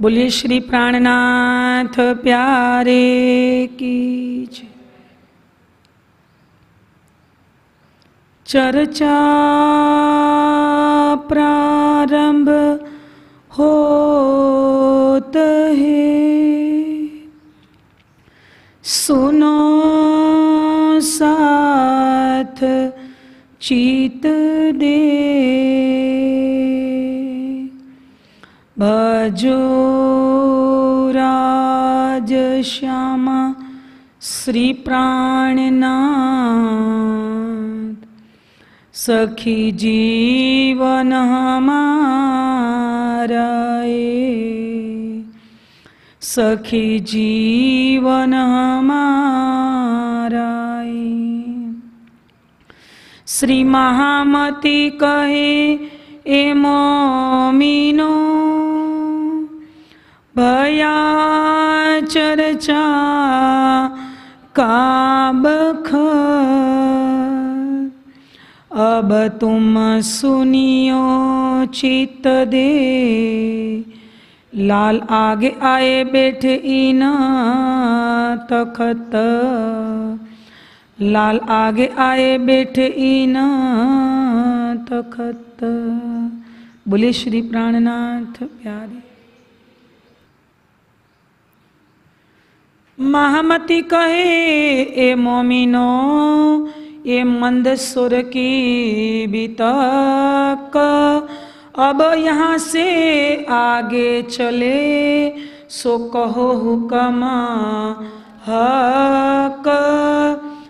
बोलिए श्री प्राणनाथ प्यारे की चर्चा प्रारंभ होत है। सुनो साथ चित दे। भजो राज श्यामा श्री प्राणनाथ सखी जीवन हमारा ए सखी जीवन हमारा ए। श्री महामती कहे, ए मोमिनो भया चर्चा का बखर अब तुम सुनियो चित दे। लाल आगे आए बैठे इन तखत। लाल आगे आए बैठे इन तखत। बोले श्री प्राणनाथ प्यारे। महामती कहे, ए मोमिनो ये मंद सुर की बितक, अब यहाँ से आगे चले, सो कहो हुक्म हक,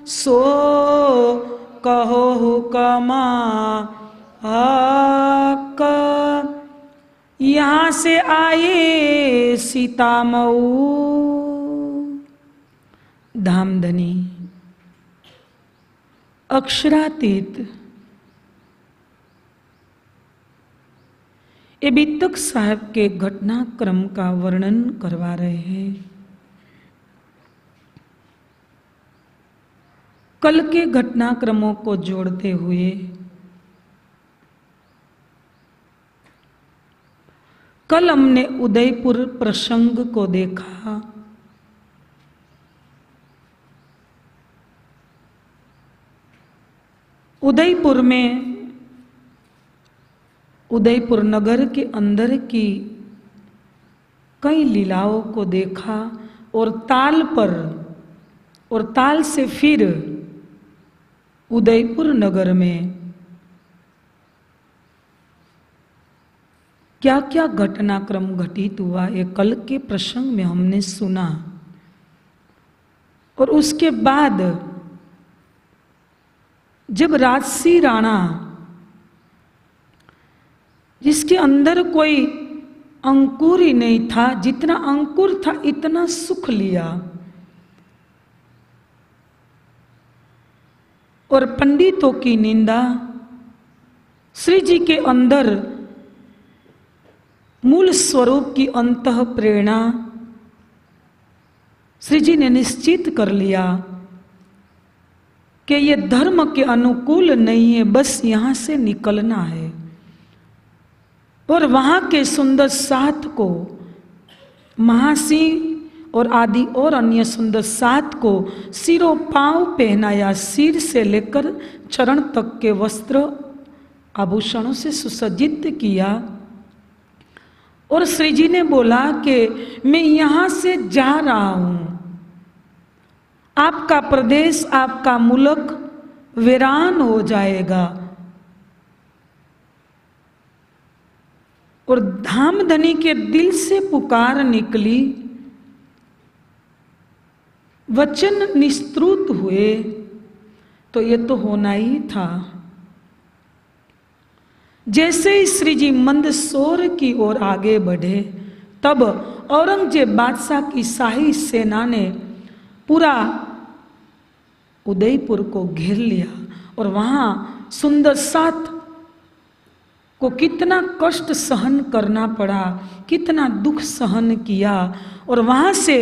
सो कहो हुक्म हक. यहाँ से आए सीता मऊ धामधनी। अक्षरातीत। ये बीतक साहब के घटनाक्रम का वर्णन करवा रहे हैं। कल के घटनाक्रमों को जोड़ते हुए कल हमने उदयपुर प्रसंग को देखा। उदयपुर में, उदयपुर नगर के अंदर की कई लीलाओं को देखा और ताल पर, और ताल से फिर उदयपुर नगर में क्या क्या घटनाक्रम घटित हुआ, ये कल के प्रसंग में हमने सुना। और उसके बाद जब राजसी राणा, जिसके अंदर कोई अंकुर ही नहीं था, जितना अंकुर था, इतना सुख लिया। और पंडितों की निंदा, श्री जी के अंदर मूल स्वरूप की अंत प्रेरणा श्री जी ने निश्चित कर लिया। कि ये धर्म के अनुकूल नहीं है, बस यहाँ से निकलना है। और वहाँ के सुंदर साथ को महासिंह और आदि और अन्य सुंदर साथ को सिरो पाँव पहनाया, सिर से लेकर चरण तक के वस्त्र आभूषणों से सुसज्जित किया। और श्री जी ने बोला कि मैं यहाँ से जा रहा हूँ। आपका प्रदेश, आपका मुल्क वीरान हो जाएगा। और धामधनी के दिल से पुकार निकली। वचन निस्तृत हुए तो ये तो होना ही था। जैसे ही श्री जी मंदसौर की ओर आगे बढ़े, तब औरंगज़ेब बादशाह की शाही सेना ने पूरा उदयपुर को घेर लिया और वहाँ सुंदर सात को कितना कष्ट सहन करना पड़ा, कितना दुख सहन किया। और वहाँ से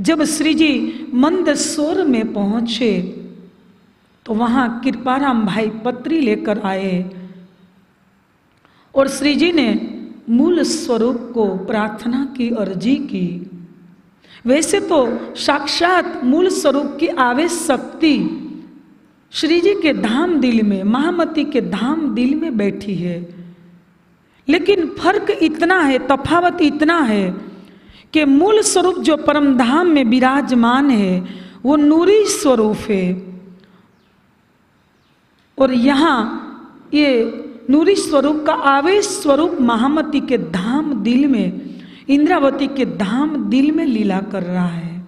जब श्री जी मंदसौर में पहुँचे तो वहाँ कृपाराम भाई पत्री लेकर आए और श्री जी ने मूल स्वरूप को प्रार्थना की, अर्जी की। वैसे तो साक्षात मूल स्वरूप की आवेश शक्ति श्री जी के धाम दिल में, महामती के धाम दिल में बैठी है। लेकिन फ़र्क इतना है, तफावत इतना है कि मूल स्वरूप जो परम धाम में विराजमान है, वो नूरी स्वरूप है। और यहाँ ये नूरी स्वरूप का आवेश स्वरूप महामती के धाम दिल में इंद्रावती के धाम दिल में लीला कर रहा है।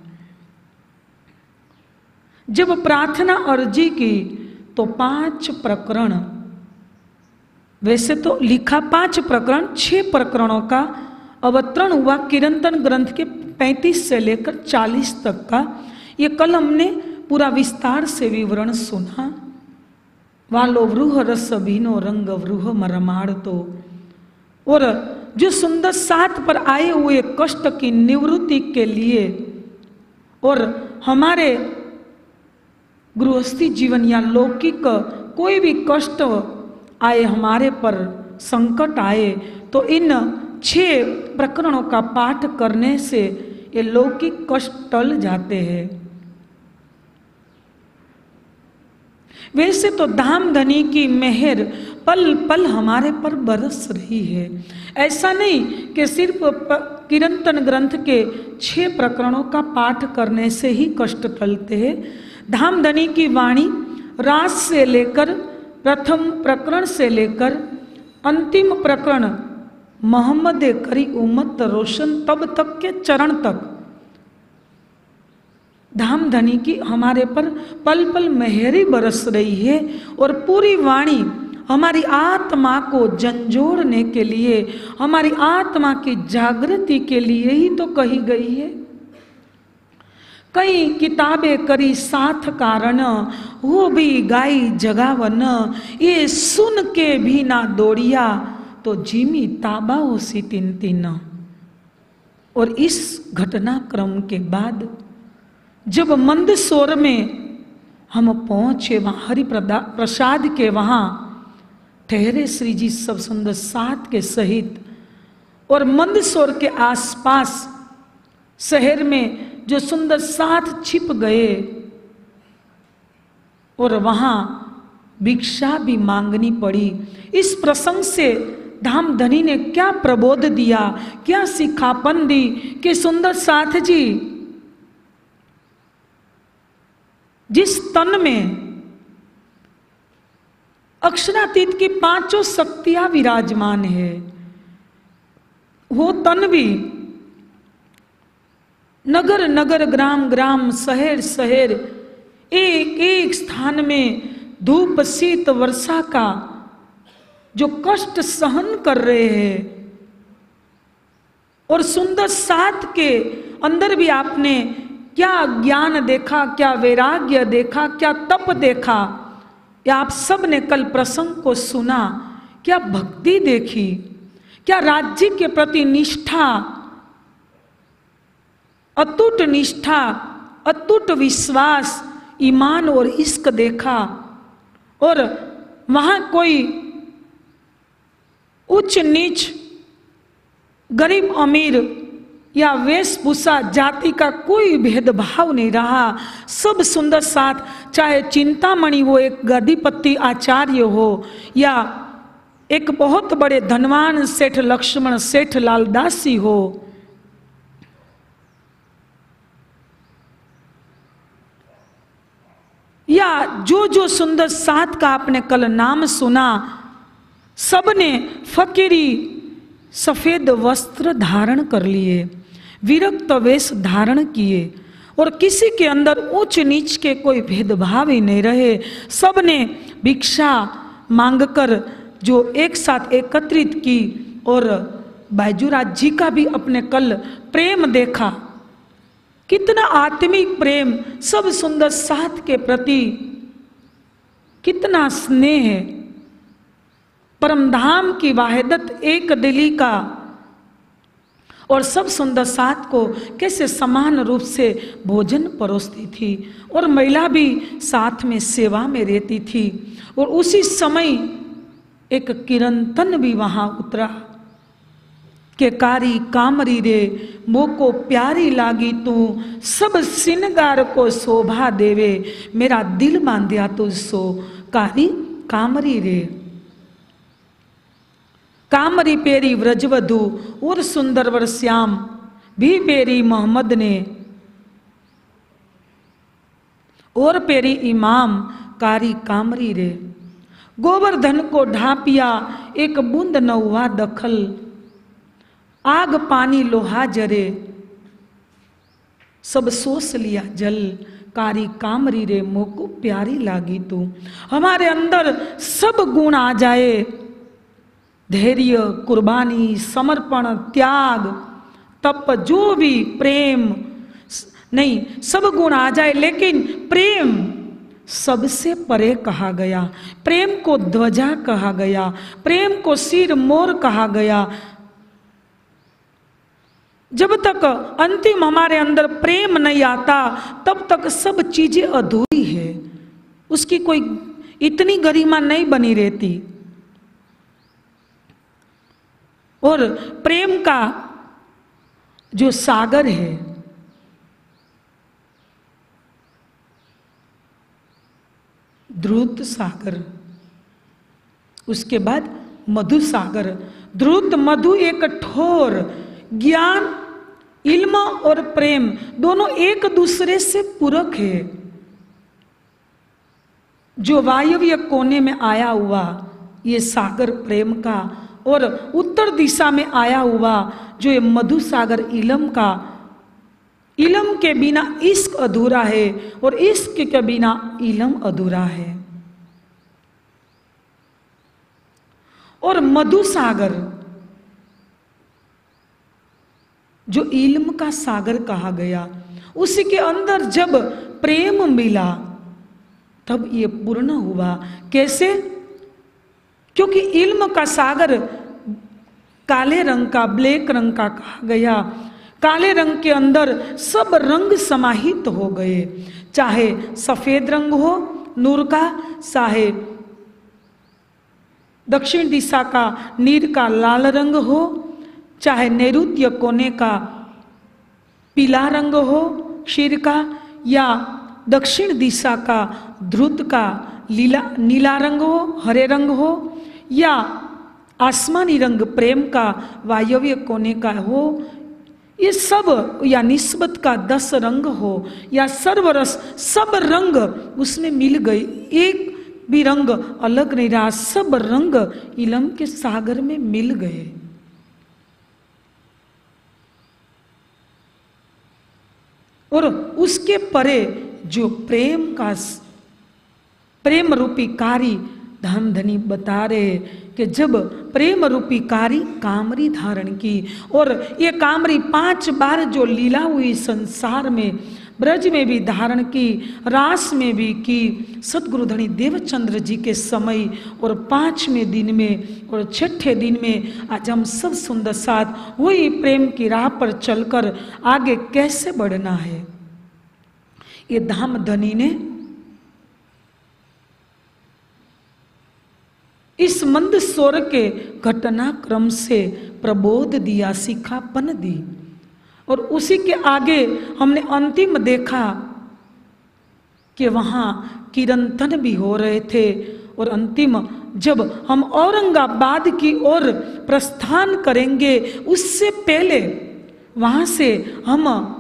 जब प्रार्थना अर्जी की तो पाँच प्रकरण। वैसे तो लिखा पाँच प्रकरण, छह प्रकरणों का अवतरण हुआ किरंतन ग्रंथ के 35 से लेकर 40 तक का। ये कल हमने पूरा विस्तार से विवरण सुना। वालो वृह रस भीनो रंग वृह मरमाड़ तो। और जो सुंदर साथ पर आए हुए कष्ट की निवृत्ति के लिए और हमारे गृहस्थी जीवन या लौकिक कोई भी कष्ट आए, हमारे पर संकट आए तो इन छह प्रकरणों का पाठ करने से ये लौकिक कष्ट टल जाते हैं। वैसे तो धाम धनी की मेहर पल पल हमारे पर बरस रही है। ऐसा नहीं कि सिर्फ़ किरंतन ग्रंथ के छह प्रकरणों का पाठ करने से ही कष्ट टलते हैं। धाम धनी की वाणी रास से लेकर प्रथम प्रकरण से लेकर अंतिम प्रकरण मोहम्मद करी उम्मत रोशन तब तक के चरण तक धाम धनी की हमारे पर पल पल मेहरी बरस रही है और पूरी वाणी हमारी आत्मा को झंझोड़ने के लिए, हमारी आत्मा की जागृति के लिए ही तो कही गई है। कई किताबें करी साथ कारण, वो भी गाई जगावन, ये सुन के भी ना दौड़िया तो जिमी ताबा उसी तीन तीन और इस घटनाक्रम के बाद जब मंदसौर में हम पहुँचे वहाँ हरि प्रसाद के वहाँ, ठहरे श्री जी सब सुंदर सात के सहित और मंदसौर के आसपास शहर में जो सुंदर साथ छिप गए और वहाँ भिक्षा भी मांगनी पड़ी। इस प्रसंग से धाम धनी ने क्या प्रबोध दिया, क्या सिखापन दी कि सुंदर साथ जी जिस तन में अक्षरातीत की पाँचों शक्तियाँ विराजमान है, वो तन भी नगर नगर, ग्राम ग्राम, शहर शहर, एक एक स्थान में धूप शीत वर्षा का जो कष्ट सहन कर रहे हैं और सुंदर सात के अंदर भी आपने क्या ज्ञान देखा, क्या वैराग्य देखा, क्या तप देखा? या आप सबने कल प्रसंग को सुना? क्या भक्ति देखी? क्या राज्य के प्रति निष्ठा? अतुट निष्ठा, अतुट विश्वास, ईमान और इश्क देखा? और वहाँ कोई उच्च नीच गरीब अमीर या वेशभूषा, जाति का कोई भेदभाव नहीं रहा। सब सुंदर साथ, चाहे चिंतामणि हो, एक गदिपति आचार्य हो, या एक बहुत बड़े धनवान सेठ लक्ष्मण, सेठ लालदासी हो। या जो जो सुंदर साथ का आपने कल नाम सुना, सबने फकीरी सफ़ेद वस्त्र धारण कर लिए। विरक्त वेश धारण किए। और किसी के अंदर ऊंच नीच के कोई भेदभाव ही नहीं रहे। सबने भिक्षा मांगकर जो एक साथ एकत्रित की और बैजूराज जी का भी अपने कल प्रेम देखा। कितना आत्मिक प्रेम सब सुंदर साथ के प्रति। कितना स्नेह। परमधाम की वाहिदत एक दिली का और सब सुंदर सात को कैसे समान रूप से भोजन परोसती थी। और महिला भी साथ में सेवा में रहती थी। और उसी समय एक किरंतन भी वहाँ उतरा। के कारी कामरी रे, मोको प्यारी लागी तू, सब सिनगार को शोभा देवे, मेरा दिल बांधिया तुझ सो, कारी कामरी रे। कामरी पेरी व्रजवधु और सुंदर वर श्याम, भी पेरी मोहम्मद ने। और पेरी इमाम कारी कामरी रे। गोवर्धन को ढापिया, एक बूंद न हुआ दखल। आग पानी लोहा जरे। सब सोस लिया जल, कारी कामरी रे मोको प्यारी लागी तू। हमारे अंदर सब गुण आ जाए। धैर्य, कुर्बानी, समर्पण, त्याग, तप, जो भी प्रेम नहीं, सब गुण आ जाए, लेकिन प्रेम सबसे परे कहा गया। प्रेम को ध्वजा कहा गया। प्रेम को सिर मोर कहा गया। जब तक अंतिम हमारे अंदर प्रेम नहीं आता, तब तक सब चीज़ें अधूरी है। उसकी कोई इतनी गरिमा नहीं बनी रहती। और प्रेम का जो सागर है ध्रुत सागर, उसके बाद मधु सागर। ध्रुत मधु एक ठोर, ज्ञान, इल्म और प्रेम, दोनों एक दूसरे से पूरक है। जो वायव्य कोने में आया हुआ, ये सागर प्रेम का और उत्तर दिशा में आया हुआ जो ये मधु सागर इलम का, इलम के बिना इश्क अधूरा है और इश्क के बिना इलम अधूरा है। और मधु सागर जो इल्म का सागर कहा गया उसी के अंदर जब प्रेम मिला, तब ये पूर्ण हुआ। कैसे? क्योंकि इल्म का सागर काले रंग का, ब्लैक रंग का कहा गया। काले रंग के अंदर सब रंग समाहित हो गए। चाहे सफ़ेद रंग हो, नूर का, चाहे दक्षिण दिशा का, नीर का लाल रंग हो, चाहे नैरुत्य कोने का पीला रंग हो, क्षीर का या दक्षिण दिशा का, ध्रुत का लीला, नीला रंग हो, हरे रंग हो या आसमानी रंग प्रेम का, वायव्य कोने का हो, ये सब या निस्बत का दस रंग हो, या सर्वरस सब रंग, उसमें मिल गए एक भी रंग अलग नहीं रहा, सब रंग इलम के सागर में मिल गए। और उसके परे जो प्रेम का प्रेम रूपी कारी धन धनी बता रहे कि जब प्रेम रूपी कारी कामरी धारण की और ये कामरी पाँच बार जो लीला हुई संसार में, ब्रज में भी धारण की, रास में भी की सदगुरु धनी देवचंद्र जी के समय और पाँचवें दिन में और छठे दिन में आज हम सब सुंदर साथ वही प्रेम की राह पर चलकर आगे कैसे बढ़ना है? ये धाम धनी ने इस मंद स्वर के घटनाक्रम से प्रबोध दिया, सिखापन दी। और उसी के आगे हमने अंतिम देखा कि वहाँ किरंतन भी हो रहे थे। और अंतिम जब हम औरंगाबाद की ओर प्रस्थान करेंगे, उससे पहले वहाँ से हम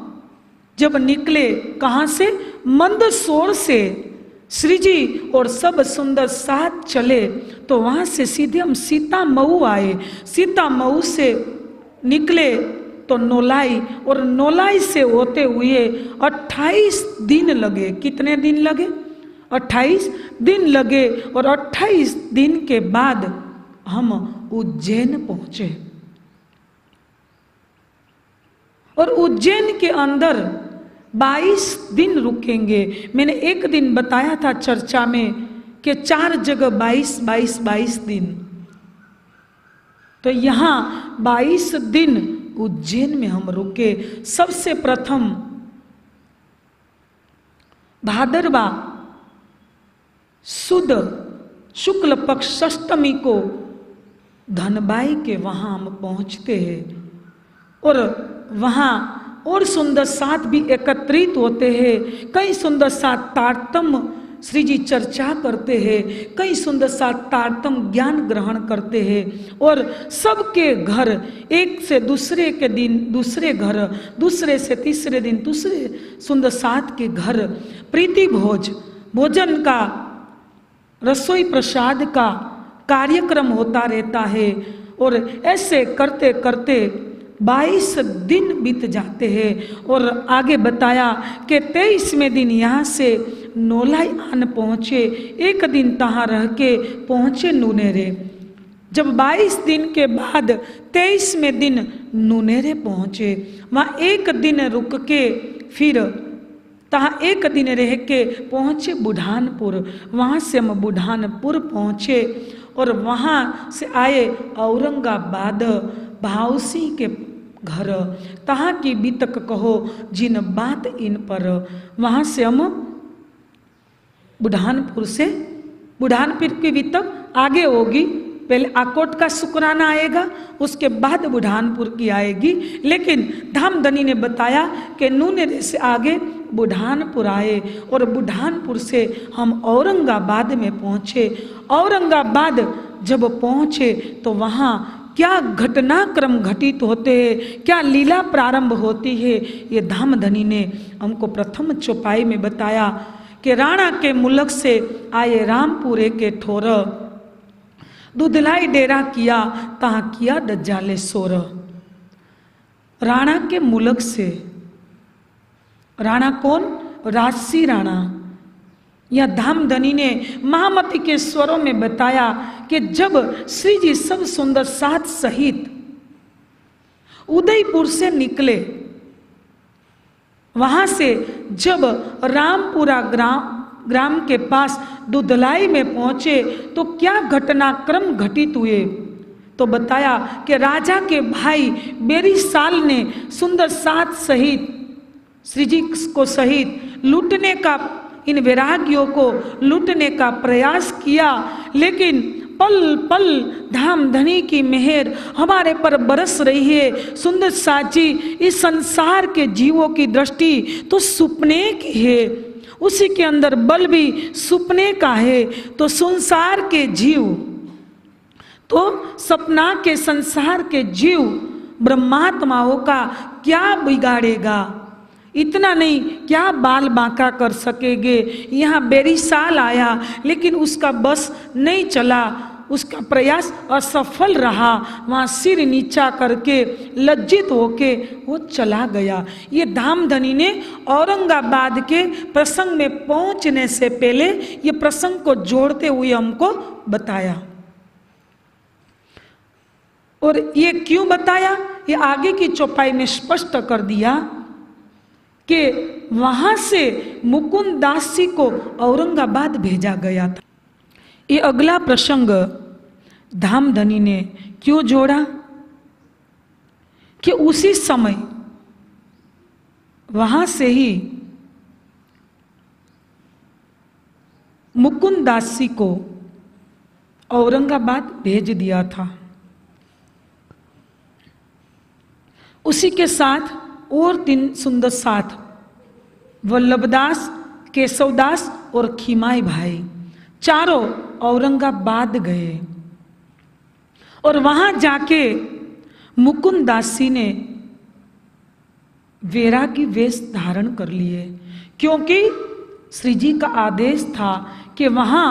जब निकले, कहाँ से? मंदसौर से। श्री जी, और सब सुंदर साथ चले तो वहाँ से सीधे हम सीता मऊ आए। सीता मऊ से निकले तो नोलाई, और नोलाई से होते हुए 28 दिन लगे। कितने दिन लगे? 28 दिन लगे, और 28 दिन के बाद हम उज्जैन पहुँचे। और उज्जैन के अंदर 22 दिन रुकेंगे। मैंने एक दिन बताया था चर्चा में कि चार जगह 22 22 22 दिन। तो यहाँ 22 दिन उज्जैन में हम रुके। सबसे प्रथम भादरवा सुद शुक्ल पक्ष अष्टमी को धनबाई के वहाँ हम पहुँचते हैं और वहाँ और सुंदर साथ भी एकत्रित होते हैं। कई सुंदर साथ तारतम श्री जी चर्चा करते हैं। कई सुंदर साथ तारतम ज्ञान ग्रहण करते हैं। और सबके घर एक से दूसरे के दिन, दूसरे घर, दूसरे से तीसरे दिन, दूसरे सुंदर साथ के घर। प्रीति भोज, भोजन का, रसोई प्रसाद का कार्यक्रम होता रहता है। और ऐसे करते करते 22 दिन बीत जाते हैं और आगे बताया कि तेईसवें दिन यहाँ से नोलाई आन पहुँचे। एक दिन तहाँ रह के पहुँचे नूनेरे। जब 22 दिन के बाद तेईसवें दिन नूनेरे पहुँचे, वहाँ एक दिन रुक के फिर तहाँ एक दिन रह के पहुँचे बुढ़ानपुर। वहाँ से हम बुढ़ानपुर पहुँचे और वहाँ से आए औरंगाबाद। भावसी के घर तहाँ की बीतक कहो, जिन बात इन पर। वहाँ से हम बुढ़ानपुर से, बुढ़ानपुर की बीतक आगे होगी। पहले आकोट का शुक्राना आएगा, उसके बाद बुढ़ानपुर की आएगी। लेकिन धामधनी ने बताया कि नूनेरे से आगे बुढ़ानपुर आए, और बुढ़ानपुर से हम औरंगाबाद में पहुँचे। औरंगाबाद जब पहुँचे तो वहाँ क्या घटनाक्रम घटित होते हैं? क्या लीला प्रारंभ होती है? ये धाम धनी ने हमको प्रथम चौपाई में बताया कि राणा के मुलक से आए रामपुरे के ठोर, दुधलाई डेरा किया कहा किया दज्जाले सोर। राणा के मुलक से, राणा कौन? राजसी राणा। या धामधनी ने महामती के स्वरों में बताया कि जब श्री जी सब सुंदर साथ सहित उदयपुर से निकले, वहाँ से जब रामपुरा ग्राम ग्राम के पास दुधलाई में पहुँचे तो क्या घटनाक्रम घटित हुए? तो बताया कि राजा के भाई बेरी साल ने सुंदर साथ सहित श्री जी को सहित लूटने का, इन वैरागियों को लूटने का प्रयास किया, लेकिन पल पल धाम धनी की मेहर हमारे पर बरस रही है। सुंदर साची, इस संसार के जीवों की दृष्टि तो सुपने की है। उसी के अंदर बल भी सुपने का है। तो संसार के जीव तो सपना के संसार के जीव ब्रह्मात्माओं का क्या बिगाड़ेगा? इतना नहीं, क्या बाल बांका कर सकेंगे? यहाँ बेरी साल आया, लेकिन उसका बस नहीं चला। उसका प्रयास असफल रहा। वहाँ सिर नीचा करके, लज्जित होके वो चला गया। ये धामधनी ने औरंगाबाद के प्रसंग में पहुँचने से पहले ये प्रसंग को जोड़ते हुए हमको बताया। और ये क्यों बताया? ये आगे की चौपाई में स्पष्ट कर दिया। कि वहाँ से मुकुंद दास जी को औरंगाबाद भेजा गया था। ये अगला प्रसंग धामधनी ने क्यों जोड़ा? कि उसी समय वहाँ से ही मुकुंद दास जी को औरंगाबाद भेज दिया था। उसी के साथ और तीन सुंदर साथ। वल्लभदास, केशवदास और खीमाई भाई चारों औरंगाबाद गए। और वहाँ जाके मुकुंद दासी ने वेरा की वेश धारण कर लिए, क्योंकि श्री जी का आदेश था कि वहाँ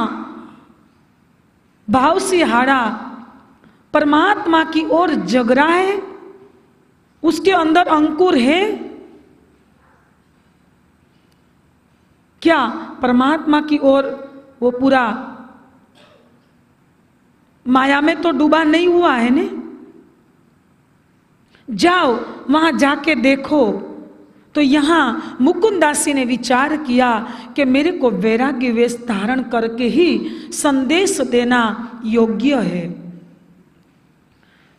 भाव से हाड़ा परमात्मा की ओर जग रहा है उसके अंदर अंकुर है? क्या परमात्मा की ओर वो पूरा माया में तो डूबा नहीं हुआ है ने? जाओ, वहाँ जाके देखो। तो यहाँ मुकुंदासी ने विचार किया कि मेरे को वैराग्य वेश धारण करके ही संदेश देना योग्य है।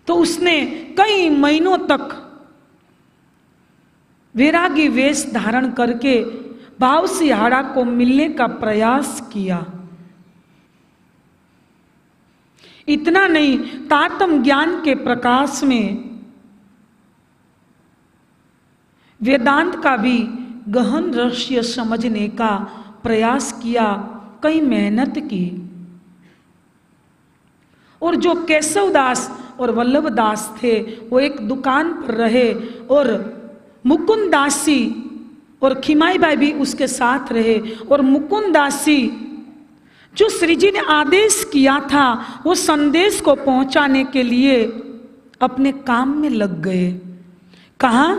तो उसने कई महीनों तक वैरागी वेश धारण करके भाव सिहाड़ा को मिलने का प्रयास किया। इतना नहीं, तातम ज्ञान के प्रकाश में वेदांत का भी गहन रहस्य समझने का प्रयास किया, कई मेहनत की। और जो केशव दास और वल्लभ दास थे, वो एक दुकान पर रहे और मुकुंद दासी और खिमाई बाई भी उसके साथ रहे। और मुकुंद दासी जो श्री जी ने आदेश किया था, वो संदेश को पहुँचाने के लिए अपने काम में लग गए। कहा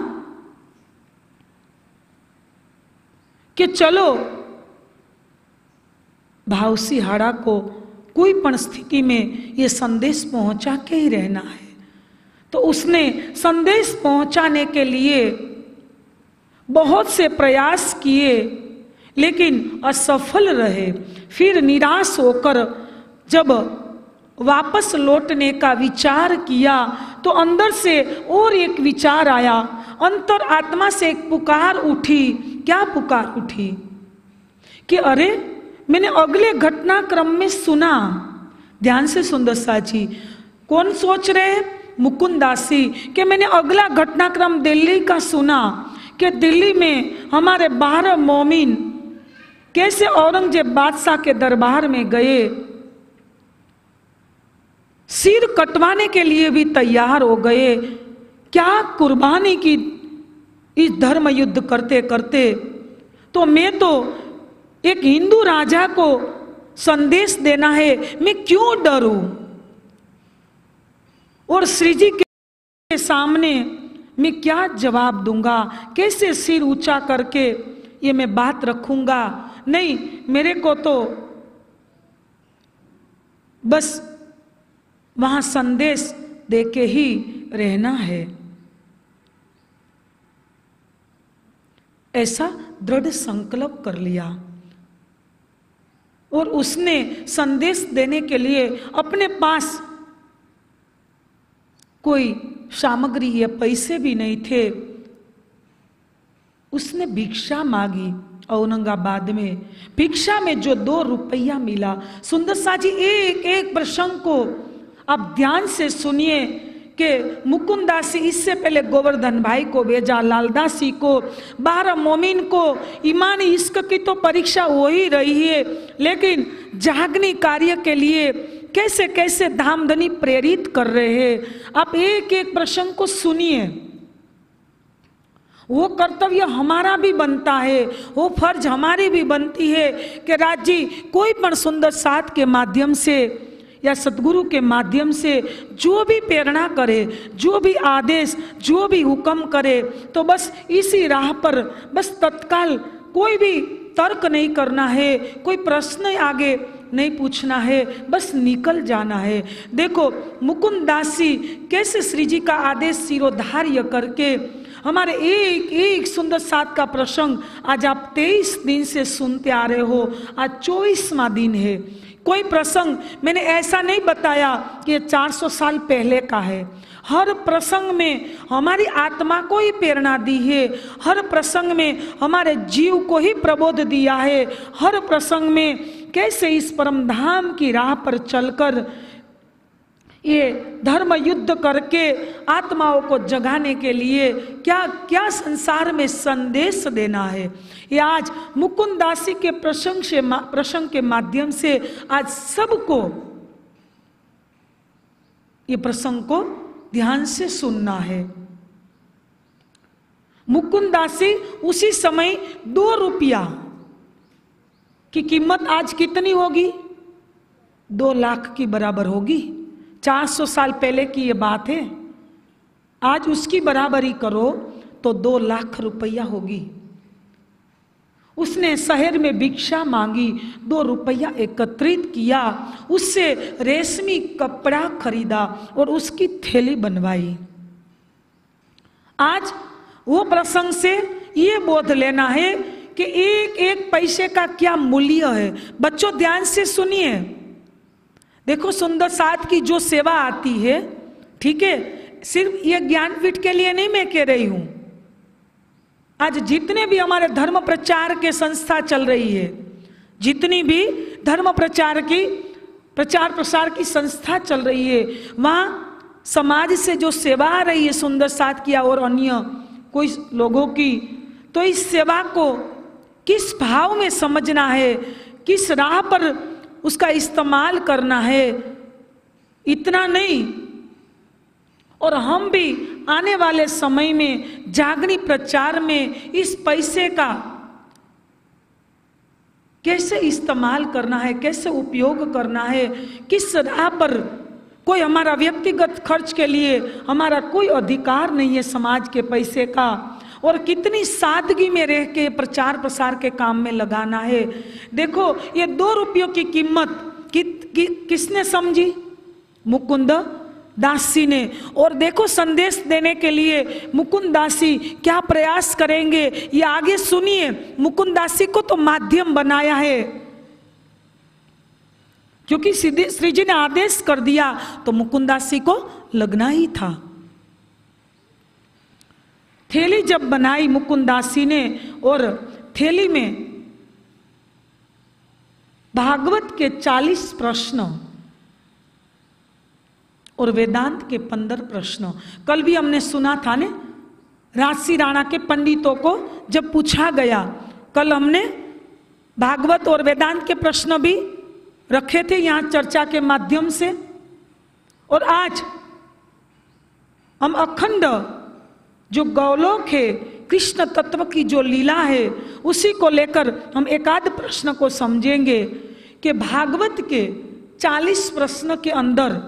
कि चलो, भावसी हाड़ा को कोई पण स्थिति में ये संदेश पहुँचा के ही रहना है। तो उसने संदेश पहुँचाने के लिए बहुत से प्रयास किए, लेकिन असफल रहे। फिर निराश होकर जब वापस लौटने का विचार किया तो अंदर से और एक विचार आया। अंतर आत्मा से एक पुकार उठी। क्या पुकार उठी? कि अरे, मैंने अगले घटनाक्रम में सुना। ध्यान से सुंदर साची कौन सोच रहे मुकुंद दासी, कि मैंने अगला घटनाक्रम दिल्ली का सुना। कि दिल्ली में हमारे बारह मोमिन कैसे औरंगज़ेब बादशाह के दरबार में गए? सिर कटवाने के लिए भी तैयार हो गए। क्या कुर्बानी की इस धर्म युद्ध करते करते? तो मैं तो एक हिंदू राजा को संदेश देना है, मैं क्यों डरूं? और श्री जी के सामने मैं क्या जवाब दूँगा? कैसे सिर ऊँचा करके ये मैं बात रखूँगा? नहीं, मेरे को तो बस वहाँ संदेश दे के ही रहना है। ऐसा दृढ़ संकल्प कर लिया। और उसने संदेश देने के लिए अपने पास कोई सामग्री या पैसे भी नहीं थे। उसने भिक्षा मांगी औरंगाबाद में। भिक्षा में जो दो रुपया मिला, सुंदर सा जी, एक एक प्रसंग को आप ध्यान से सुनिए कि मुकुंदासी इससे पहले गोवर्धन भाई को भेजा लालदासी को, बारह मोमिन को। ईमान इश्क की तो परीक्षा हो ही रही है, लेकिन जागनी कार्य के लिए कैसे कैसे धामधनी प्रेरित कर रहे हैं? आप एक एक प्रसंग को सुनिए। वो कर्तव्य हमारा भी बनता है, वो फ़र्ज़ हमारी भी बनती है कि राज्य कोई पण सुंदर साथ के माध्यम से या सदगुरु के माध्यम से जो भी प्रेरणा करे, जो भी आदेश, जो भी हुक्म करे तो बस इसी राह पर बस तत्काल कोई भी तर्क नहीं करना है, कोई प्रश्न आगे नहीं पूछना है, बस निकल जाना है। देखो मुकुंद दासी कैसे श्री जी का आदेश सिरोधार्य करके हमारे एक एक सुंदर सात का प्रसंग आज आप तेईस दिन से सुनते आ रहे हो, आज चौबीसवा दिन है। कोई प्रसंग मैंने ऐसा नहीं बताया कि ये 400 साल पहले का है। हर प्रसंग में हमारी आत्मा को ही प्रेरणा दी है। हर प्रसंग में हमारे जीव को ही प्रबोध दिया है। हर प्रसंग में कैसे इस परम धाम की राह पर चलकर ये धर्म युद्ध करके आत्माओं को जगाने के लिए क्या क्या संसार में संदेश देना है? ये आज मुकुंद दासी के प्रसंग से प्रसंग के माध्यम से आज सबको ये प्रसंग को ध्यान से सुनना है। मुकुंद दासी उसी समय दो रुपया की कीमत आज कितनी होगी? दो लाख की बराबर होगी। 400 साल पहले की ये बात है। आज उसकी बराबरी करो तो दो लाख रुपया होगी। उसने शहर में भिक्षा मांगी, दो रुपया एकत्रित किया। उससे रेशमी कपड़ा खरीदा और उसकी थैली बनवाई। आज वो प्रसंग से ये बोध लेना है कि एक एक पैसे का क्या मूल्य है? बच्चों, ध्यान से सुनिए। देखो, सुंदर साथ की जो सेवा आती है, ठीक है? सिर्फ़ ये ज्ञानपीठ के लिए नहीं मैं कह रही हूँ। आज जितने भी हमारे धर्म प्रचार के संस्था चल रही है, जितनी भी धर्म प्रचार की, प्रचार प्रसार की संस्था चल रही है, वहाँ समाज से जो सेवा आ रही है सुंदर साथ किया और अन्य कोई लोगों की तो इस सेवा को किस भाव में समझना है? किस राह पर उसका इस्तेमाल करना है? इतना नहीं। और हम भी आने वाले समय में, जागनी प्रचार में इस पैसे का कैसे इस्तेमाल करना है? कैसे उपयोग करना है? किस राह पर कोई हमारा व्यक्तिगत खर्च के लिए हमारा कोई अधिकार नहीं है समाज के पैसे का? और कितनी सादगी में रह के प्रचार प्रसार के काम में लगाना है। देखो ये दो रुपयों की कीमत कि, कि, किसने समझी? मुकुंद दासी ने। और देखो संदेश देने के लिए मुकुंद दासी क्या प्रयास करेंगे ये आगे सुनिए। मुकुंद दासी को तो माध्यम बनाया है। क्योंकि श्री जी ने आदेश कर दिया तो मुकुंद दासी को लगना ही था। थैली जब बनाई मुकुंद दासी ने और थैली में भागवत के चालीस प्रश्न और वेदांत के पंद्रह प्रश्न। कल भी हमने सुना था ने राशि राणा के पंडितों को जब पूछा गया, कल हमने भागवत और वेदांत के प्रश्न भी रखे थे यहाँ चर्चा के माध्यम से। और आज हम अखंड जो गौलोक है, कृष्ण तत्व की जो लीला है, उसी को लेकर हम एकाध प्रश्न को समझेंगे कि भागवत के चालीस प्रश्न के अंदर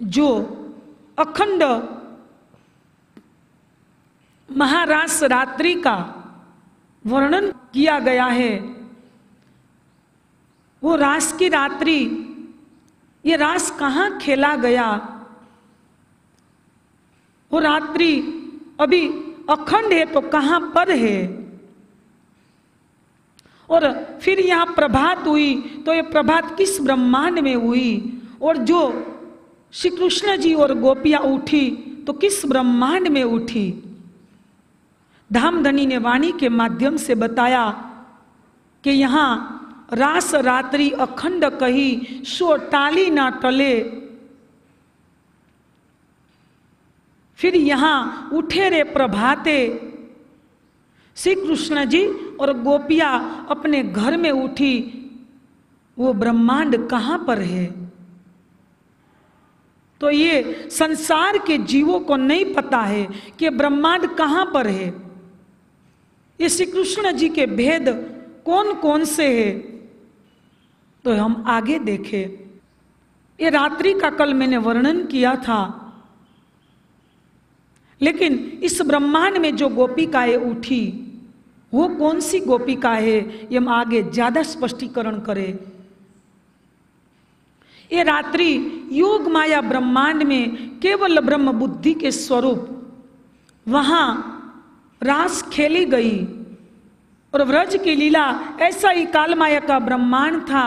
जो अखंड महारास रात्रि का वर्णन किया गया है, वो रास की रात्रि, ये रास कहाँ खेला गया? वो रात्रि, अभी अखंड है तो कहाँ पर है? और फिर यहाँ प्रभात हुई तो ये प्रभात किस ब्रह्मांड में हुई? और जो श्री कृष्ण जी और गोपिया उठी तो किस ब्रह्मांड में उठी? धामधनी ने वाणी के माध्यम से बताया कि यहाँ रास रात्रि अखंड कही सो टाली ना टले। फिर यहाँ उठे रे प्रभाते। श्री कृष्ण जी और गोपिया अपने घर में उठी। वो ब्रह्मांड कहाँ पर है? तो ये संसार के जीवों को नहीं पता है कि ब्रह्मांड कहाँ पर है। ये श्री कृष्ण जी के भेद कौन कौन से है? तो हम आगे देखें। ये रात्रि का कल मैंने वर्णन किया था। लेकिन इस ब्रह्मांड में जो गोपिकाएँ उठी, वो कौन सी गोपिका है? ये हम आगे ज़्यादा स्पष्टीकरण करें। ये रात्रि योग माया ब्रह्मांड में केवल ब्रह्म बुद्धि के स्वरूप, वहाँ रास खेली गई और व्रज की लीला ऐसा ही काल माया का ब्रह्मांड था।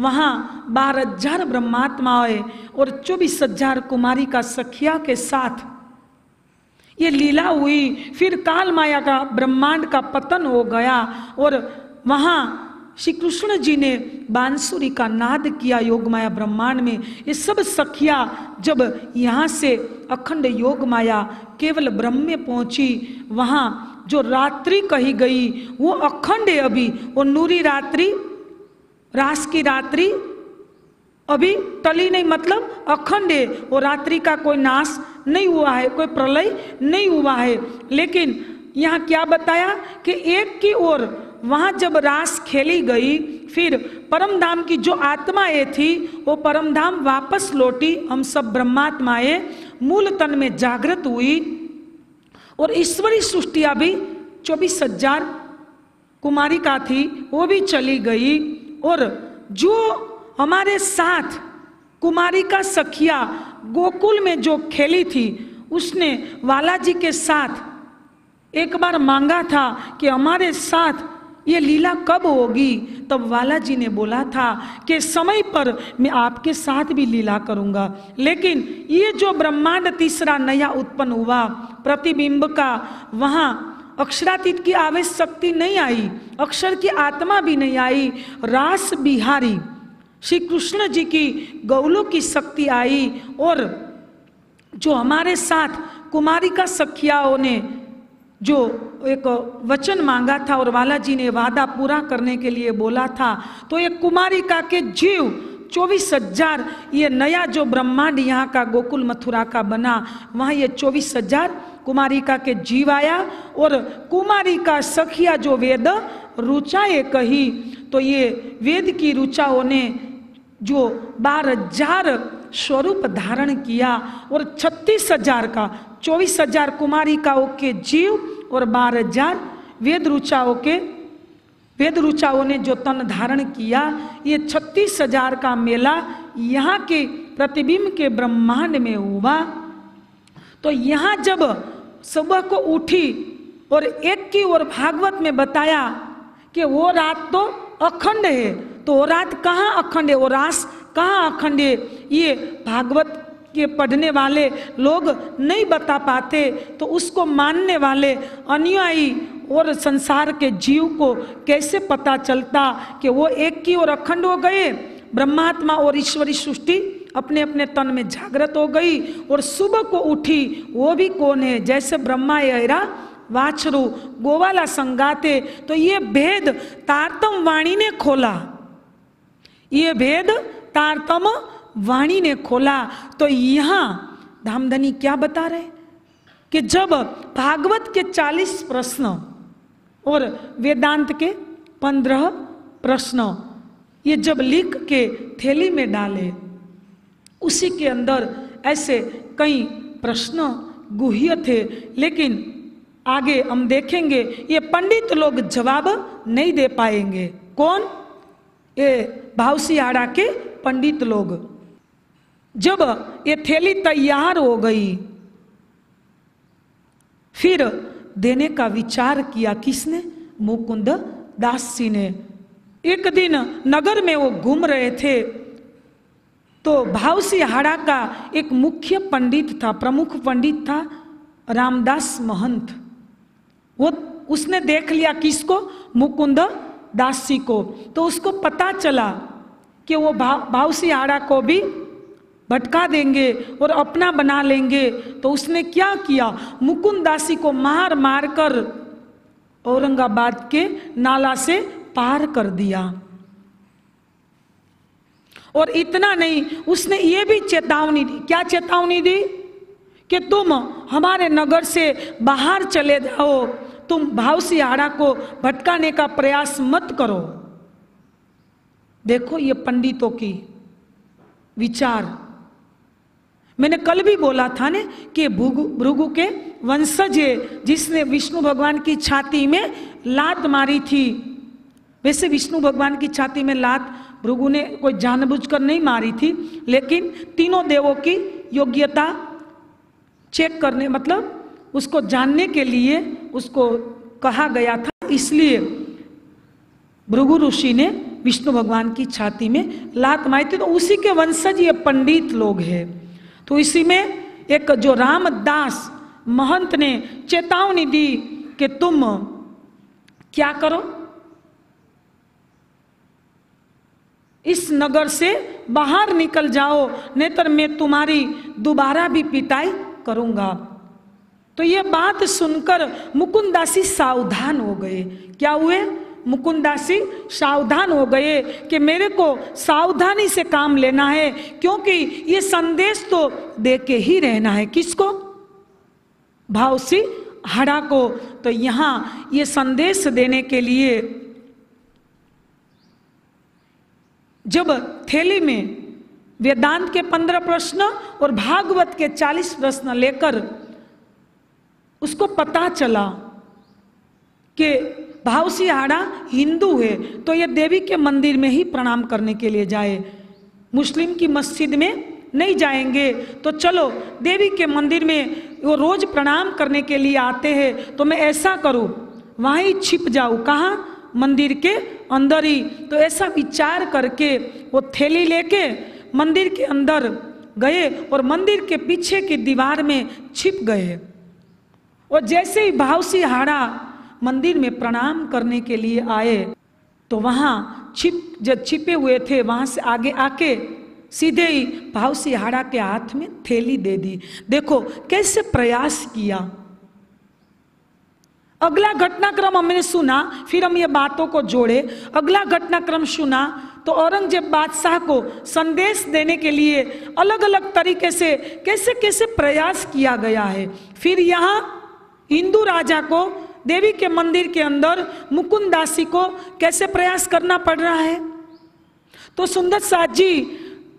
वहाँ बारह हज़ार ब्रह्मात्माएँ और चौबीस हज़ार कुमारी का सखिया के साथ ये लीला हुई। फिर काल माया का, ब्रह्मांड का पतन हो गया और वहाँ श्री कृष्ण जी ने बांसुरी का नाद किया योग माया ब्रह्मांड में। ये सब सखिया जब यहाँ से अखंड योग माया केवल ब्रह्म में पहुँची, वहाँ जो रात्रि कही गई, वो अखंड है अभी। वो नूरी रात्रि, रास की रात्रि अभी टली नहीं मतलब अखंड है। वो रात्रि का कोई नाश नहीं हुआ है, कोई प्रलय नहीं हुआ है। लेकिन यहाँ क्या बताया कि एक की ओर वहाँ जब रास खेली गई, फिर परम धाम की जो आत्माएँ थी, वो परम धाम वापस लौटी। हम सब ब्रह्मात्माएँ मूल तन में जागृत हुई और ईश्वरी सृष्टिया भी चौबीस हज़ार कुमारी का थी, वो भी चली गई। और जो हमारे साथ कुमारी का सखिया गोकुल में जो खेली थी, उसने वाला जी के साथ एक बार मांगा था कि हमारे साथ ये लीला कब होगी। तब वाला जी ने बोला था कि समय पर मैं आपके साथ भी लीला करूँगा। लेकिन ये जो ब्रह्मांड तीसरा नया उत्पन्न हुआ, प्रतिबिंब का, वहाँ अक्षरातीत की आवेश शक्ति नहीं आई, अक्षर की आत्मा भी नहीं आई, रास बिहारी। श्री कृष्ण जी की गौलों की शक्ति आई और जो हमारे साथ कुमारी का सखियाओं ने जो एक वचन मांगा था और वाला जी ने वादा पूरा करने के लिए बोला था तो ये कुमारिका के जीव चौबीस हज़ार, ये नया जो ब्रह्मांड यहाँ का गोकुल मथुरा का बना, वहाँ ये चौबीस हज़ार कुमारिका के जीव आया और कुमारिका सखिया जो वेद रुचाए कही तो ये वेद की रुचाओं ने जो बारह हज़ार स्वरूप धारण किया और छत्तीस हज़ार का, चौबीस हज़ार कुमारिकाओं के जीव और बारह हज़ार वेद रुचाओं के, वेद रुचाओं ने जो तन धारण किया, ये छत्तीस हज़ार का मेला यहाँ के प्रतिबिंब के ब्रह्मांड में हुआ। तो यहाँ जब सुबह को उठी और एक की ओर भागवत में बताया कि वो रात तो अखंड है तो रात कहाँ अखंड है? रास कहाँ अखंड है? ये भागवत के पढ़ने वाले लोग नहीं बता पाते। तो उसको मानने वाले अनुयायी और संसार के जीव को कैसे पता चलता कि वो एक की ओर अखंड हो गए? ब्रह्मात्मा और ईश्वरी सृष्टि अपने अपने तन में जागृत हो गई और सुबह को उठी, वो भी कौन है? जैसे ब्रह्मा यरा वाछरू गोवाला संगाते तो ये भेद तारतम वाणी ने खोला। ये भेद तारतम वाणी ने खोला। तो यहाँ धामधनी क्या बता रहे कि जब भागवत के चालीस प्रश्न और वेदांत के पंद्रह प्रश्न ये जब लिख के थैली में डाले, उसी के अंदर ऐसे कई प्रश्न गुह्य थे। लेकिन आगे हम देखेंगे, ये पंडित लोग जवाब नहीं दे पाएँगे। कौन? ये भावसियाड़ा के पंडित लोग जब ये थैली तैयार हो गई फिर देने का विचार किया किसने मुकुंद दास जी ने एक दिन नगर में वो घूम रहे थे तो भावसी हाड़ा का एक मुख्य पंडित था प्रमुख पंडित था रामदास महंत वो उसने देख लिया किसको मुकुंद दास को। तो उसको पता चला कि वो भाव भावसी आड़ा को भी भटका देंगे और अपना बना लेंगे। तो उसने क्या किया? मुकुंद दासी को मार मार कर औरंगाबाद के नाला से पार कर दिया। और इतना नहीं, उसने ये भी चेतावनी दी। क्या चेतावनी दी? कि तुम हमारे नगर से बाहर चले जाओ। तुम भाव सियाड़ा को भटकाने का प्रयास मत करो। देखो ये पंडितों की विचार। मैंने कल भी बोला था ने कि भृगु के वंशज है, जिसने विष्णु भगवान की छाती में लात मारी थी। वैसे विष्णु भगवान की छाती में लात भृगु ने कोई जानबूझकर नहीं मारी थी, लेकिन तीनों देवों की योग्यता चेक करने मतलब उसको जानने के लिए उसको कहा गया था। इसलिए भृगु ऋषि ने विष्णु भगवान की छाती में लात मारी थी। तो उसी के वंशज ये पंडित लोग हैं। तो इसी में एक जो रामदास महंत ने चेतावनी दी कि तुम क्या करो? इस नगर से बाहर निकल जाओ नहीं तो मैं तुम्हारी दोबारा भी पिटाई करूँगा। तो ये बात सुनकर मुकुंदासी सावधान हो गए। क्या हुए? मुकुंदासी सावधान हो गए कि मेरे को सावधानी से काम लेना है, क्योंकि ये संदेश तो दे के ही रहना है। किसको? भावसी हड़ा को। तो यहाँ ये संदेश देने के लिए जब थैली में वेदांत के पंद्रह प्रश्न और भागवत के चालीस प्रश्न लेकर उसको पता चला कि भावसी आड़ा हिंदू है तो ये देवी के मंदिर में ही प्रणाम करने के लिए जाए। मुस्लिम की मस्जिद में नहीं जाएँगे। तो चलो, देवी के मंदिर में वो रोज प्रणाम करने के लिए आते हैं तो मैं ऐसा करूँ, वहाँ ही छिप जाऊँ। कहाँ? मंदिर के अंदर ही। तो ऐसा विचार करके वो थैली लेके मंदिर के अंदर गए और मंदिर के पीछे की दीवार में छिप गए। और जैसे ही भावसी हाड़ा मंदिर में प्रणाम करने के लिए आए तो वहाँ छिप, जब छिपे हुए थे, वहाँ से आगे आके सीधे ही भाव सिहाड़ा के हाथ में थैली दे दी। देखो, कैसे प्रयास किया। अगला घटनाक्रम हमने सुना, फिर हम ये बातों को जोड़े। अगला घटनाक्रम सुना तो औरंगज़ेब बादशाह को संदेश देने के लिए अलग अलग तरीके से कैसे कैसे प्रयास किया गया है। फिर यहाँ हिंदू राजा को, देवी के मंदिर के अंदर मुकुंद दासी को कैसे प्रयास करना पड़ रहा है? तो सुंदर साथ जी,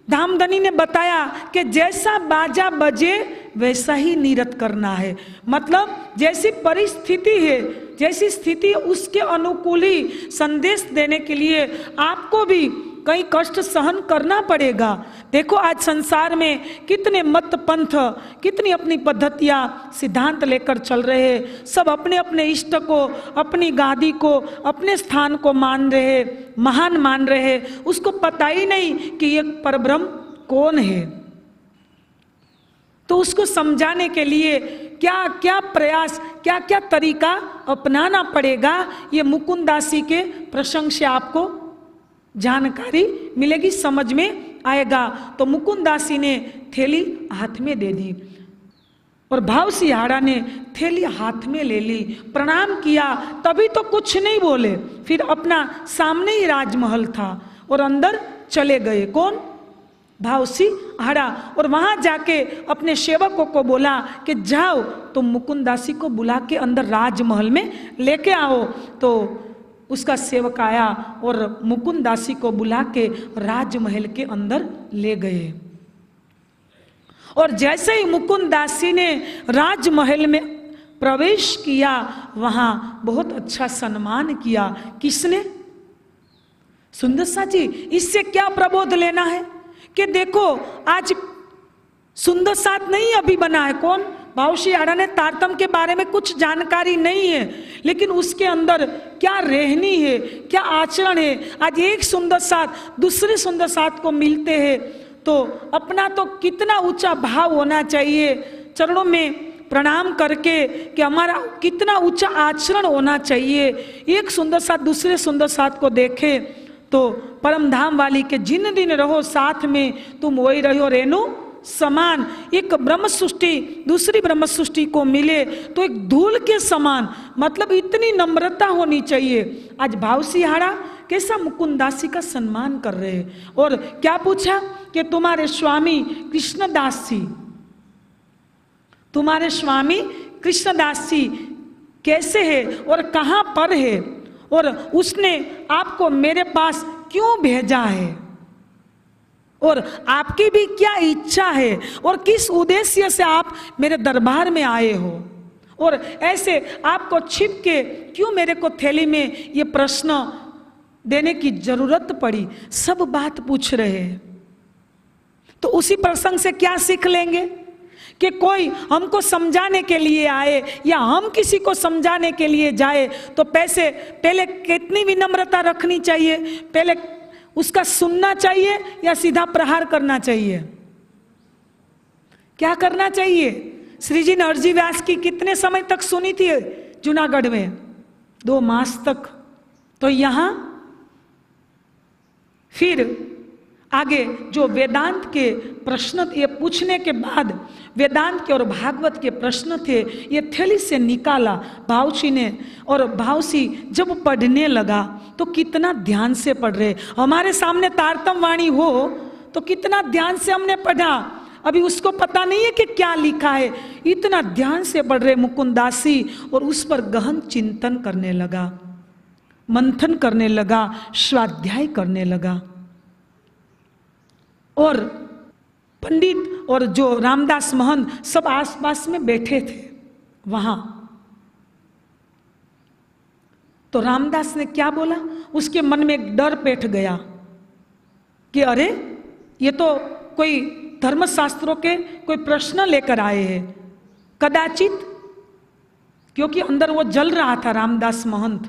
धामधनी ने बताया कि जैसा बाजा बजे, वैसा ही नीरत करना है। मतलब जैसी परिस्थिति है, जैसी स्थिति उसके अनुकूल ही संदेश देने के लिए आपको भी कई कष्ट सहन करना पड़ेगा। देखो आज संसार में कितने मत पंथ कितनी अपनी पद्धतियाँ सिद्धांत लेकर चल रहे सब अपने अपने इष्ट को, अपनी गादी को, अपने स्थान को मान रहे, महान मान रहे। उसको पता ही नहीं कि ये परब्रह्म कौन है। तो उसको समझाने के लिए क्या क्या प्रयास क्या क्या तरीका अपनाना पड़ेगा, ये मुकुंदासी के प्रसंग से आपको जानकारी मिलेगी, समझ में आएगा। तो मुकुंदासी ने थैली हाथ में दे दी और भाव सिहाड़ा ने थैली हाथ में ले ली। प्रणाम किया, तभी तो कुछ नहीं बोले। फिर अपना सामने ही राजमहल था और अंदर चले गए। कौन? भावसी हड़ा और वहाँ जाके अपने सेवकों को बोला कि जाओ, तुम तो मुकुंदासी को बुला के अंदर राजमहल में लेके आओ। तो उसका सेवक आया और मुकुंद दासी को बुला के राजमहल के अंदर ले गए। और जैसे ही मुकुंद दासी ने राजमहल में प्रवेश किया, वहाँ बहुत अच्छा सम्मान किया। किसने? सुंदर सा जी, इससे क्या प्रबोध लेना है? कि देखो, आज सुंदर साथ नहीं अभी बना है, कौन? बाउशी आड़ा ने तारतम के बारे में कुछ जानकारी नहीं है, लेकिन उसके अंदर क्या रहनी है, क्या आचरण है, आज एक सुंदर साथ दूसरे सुंदर साथ को मिलते हैं तो अपना तो कितना ऊँचा भाव होना चाहिए, चरणों में प्रणाम करके कि हमारा कितना ऊँचा आचरण होना चाहिए, एक सुंदर साथ दूसरे सुंदर साथ को देखे तो परम धाम वाली के जिन दिन रहो साथ में, तुम वही रहो रेणु। समान, एक ब्रह्म सृष्टि दूसरी ब्रह्म सृष्टि को मिले तो एक धूल के समान मतलब इतनी नम्रता होनी चाहिए। आज भाव सिहाड़ा कैसा मुकुंदासी का सम्मान कर रहे और क्या पूछा कि तुम्हारे स्वामी कृष्णदास? जी तुम्हारे स्वामी कृष्णदास जी कैसे है और कहाँ पर है? और उसने आपको मेरे पास क्यों भेजा है? और आपकी भी क्या इच्छा है? और किस उद्देश्य से आप मेरे दरबार में आए हो? और ऐसे आपको छिप के क्यों मेरे को थैली में ये प्रश्न देने की ज़रूरत पड़ी? सब बात पूछ रहे हैं। तो उसी प्रसंग से क्या सीख लेंगे? कि कोई हमको समझाने के लिए आए या हम किसी को समझाने के लिए जाए तो पैसे पहले कितनी विनम्रता रखनी चाहिए? पहले उसका सुनना चाहिए या सीधा प्रहार करना चाहिए? क्या करना चाहिए? श्री जी ने अर्जी व्यास की कितने समय तक सुनी थी जूनागढ़ में? दो मास तक। तो यहाँ फिर आगे जो वेदांत के प्रश्न ये पूछने के बाद वेदांत के और भागवत के प्रश्न थे, ये थैली से निकाला भावसी ने और भावसी जब पढ़ने लगा तो कितना ध्यान से पढ़ रहे। हमारे सामने तारतम वाणी हो तो कितना ध्यान से हमने पढ़ा। अभी उसको पता नहीं है कि क्या लिखा है। इतना ध्यान से पढ़ रहे मुकुंदासी और उस पर गहन चिंतन करने लगा, मंथन करने लगा, स्वाध्याय करने लगा। और पंडित और जो रामदास महंत सब आसपास में बैठे थे, वहाँ। तो रामदास ने क्या बोला? उसके मन में एक डर बैठ गया कि अरे, ये तो कोई धर्मशास्त्रों के कोई प्रश्न लेकर आए हैं। कदाचित, क्योंकि अंदर वो जल रहा था रामदास महंत।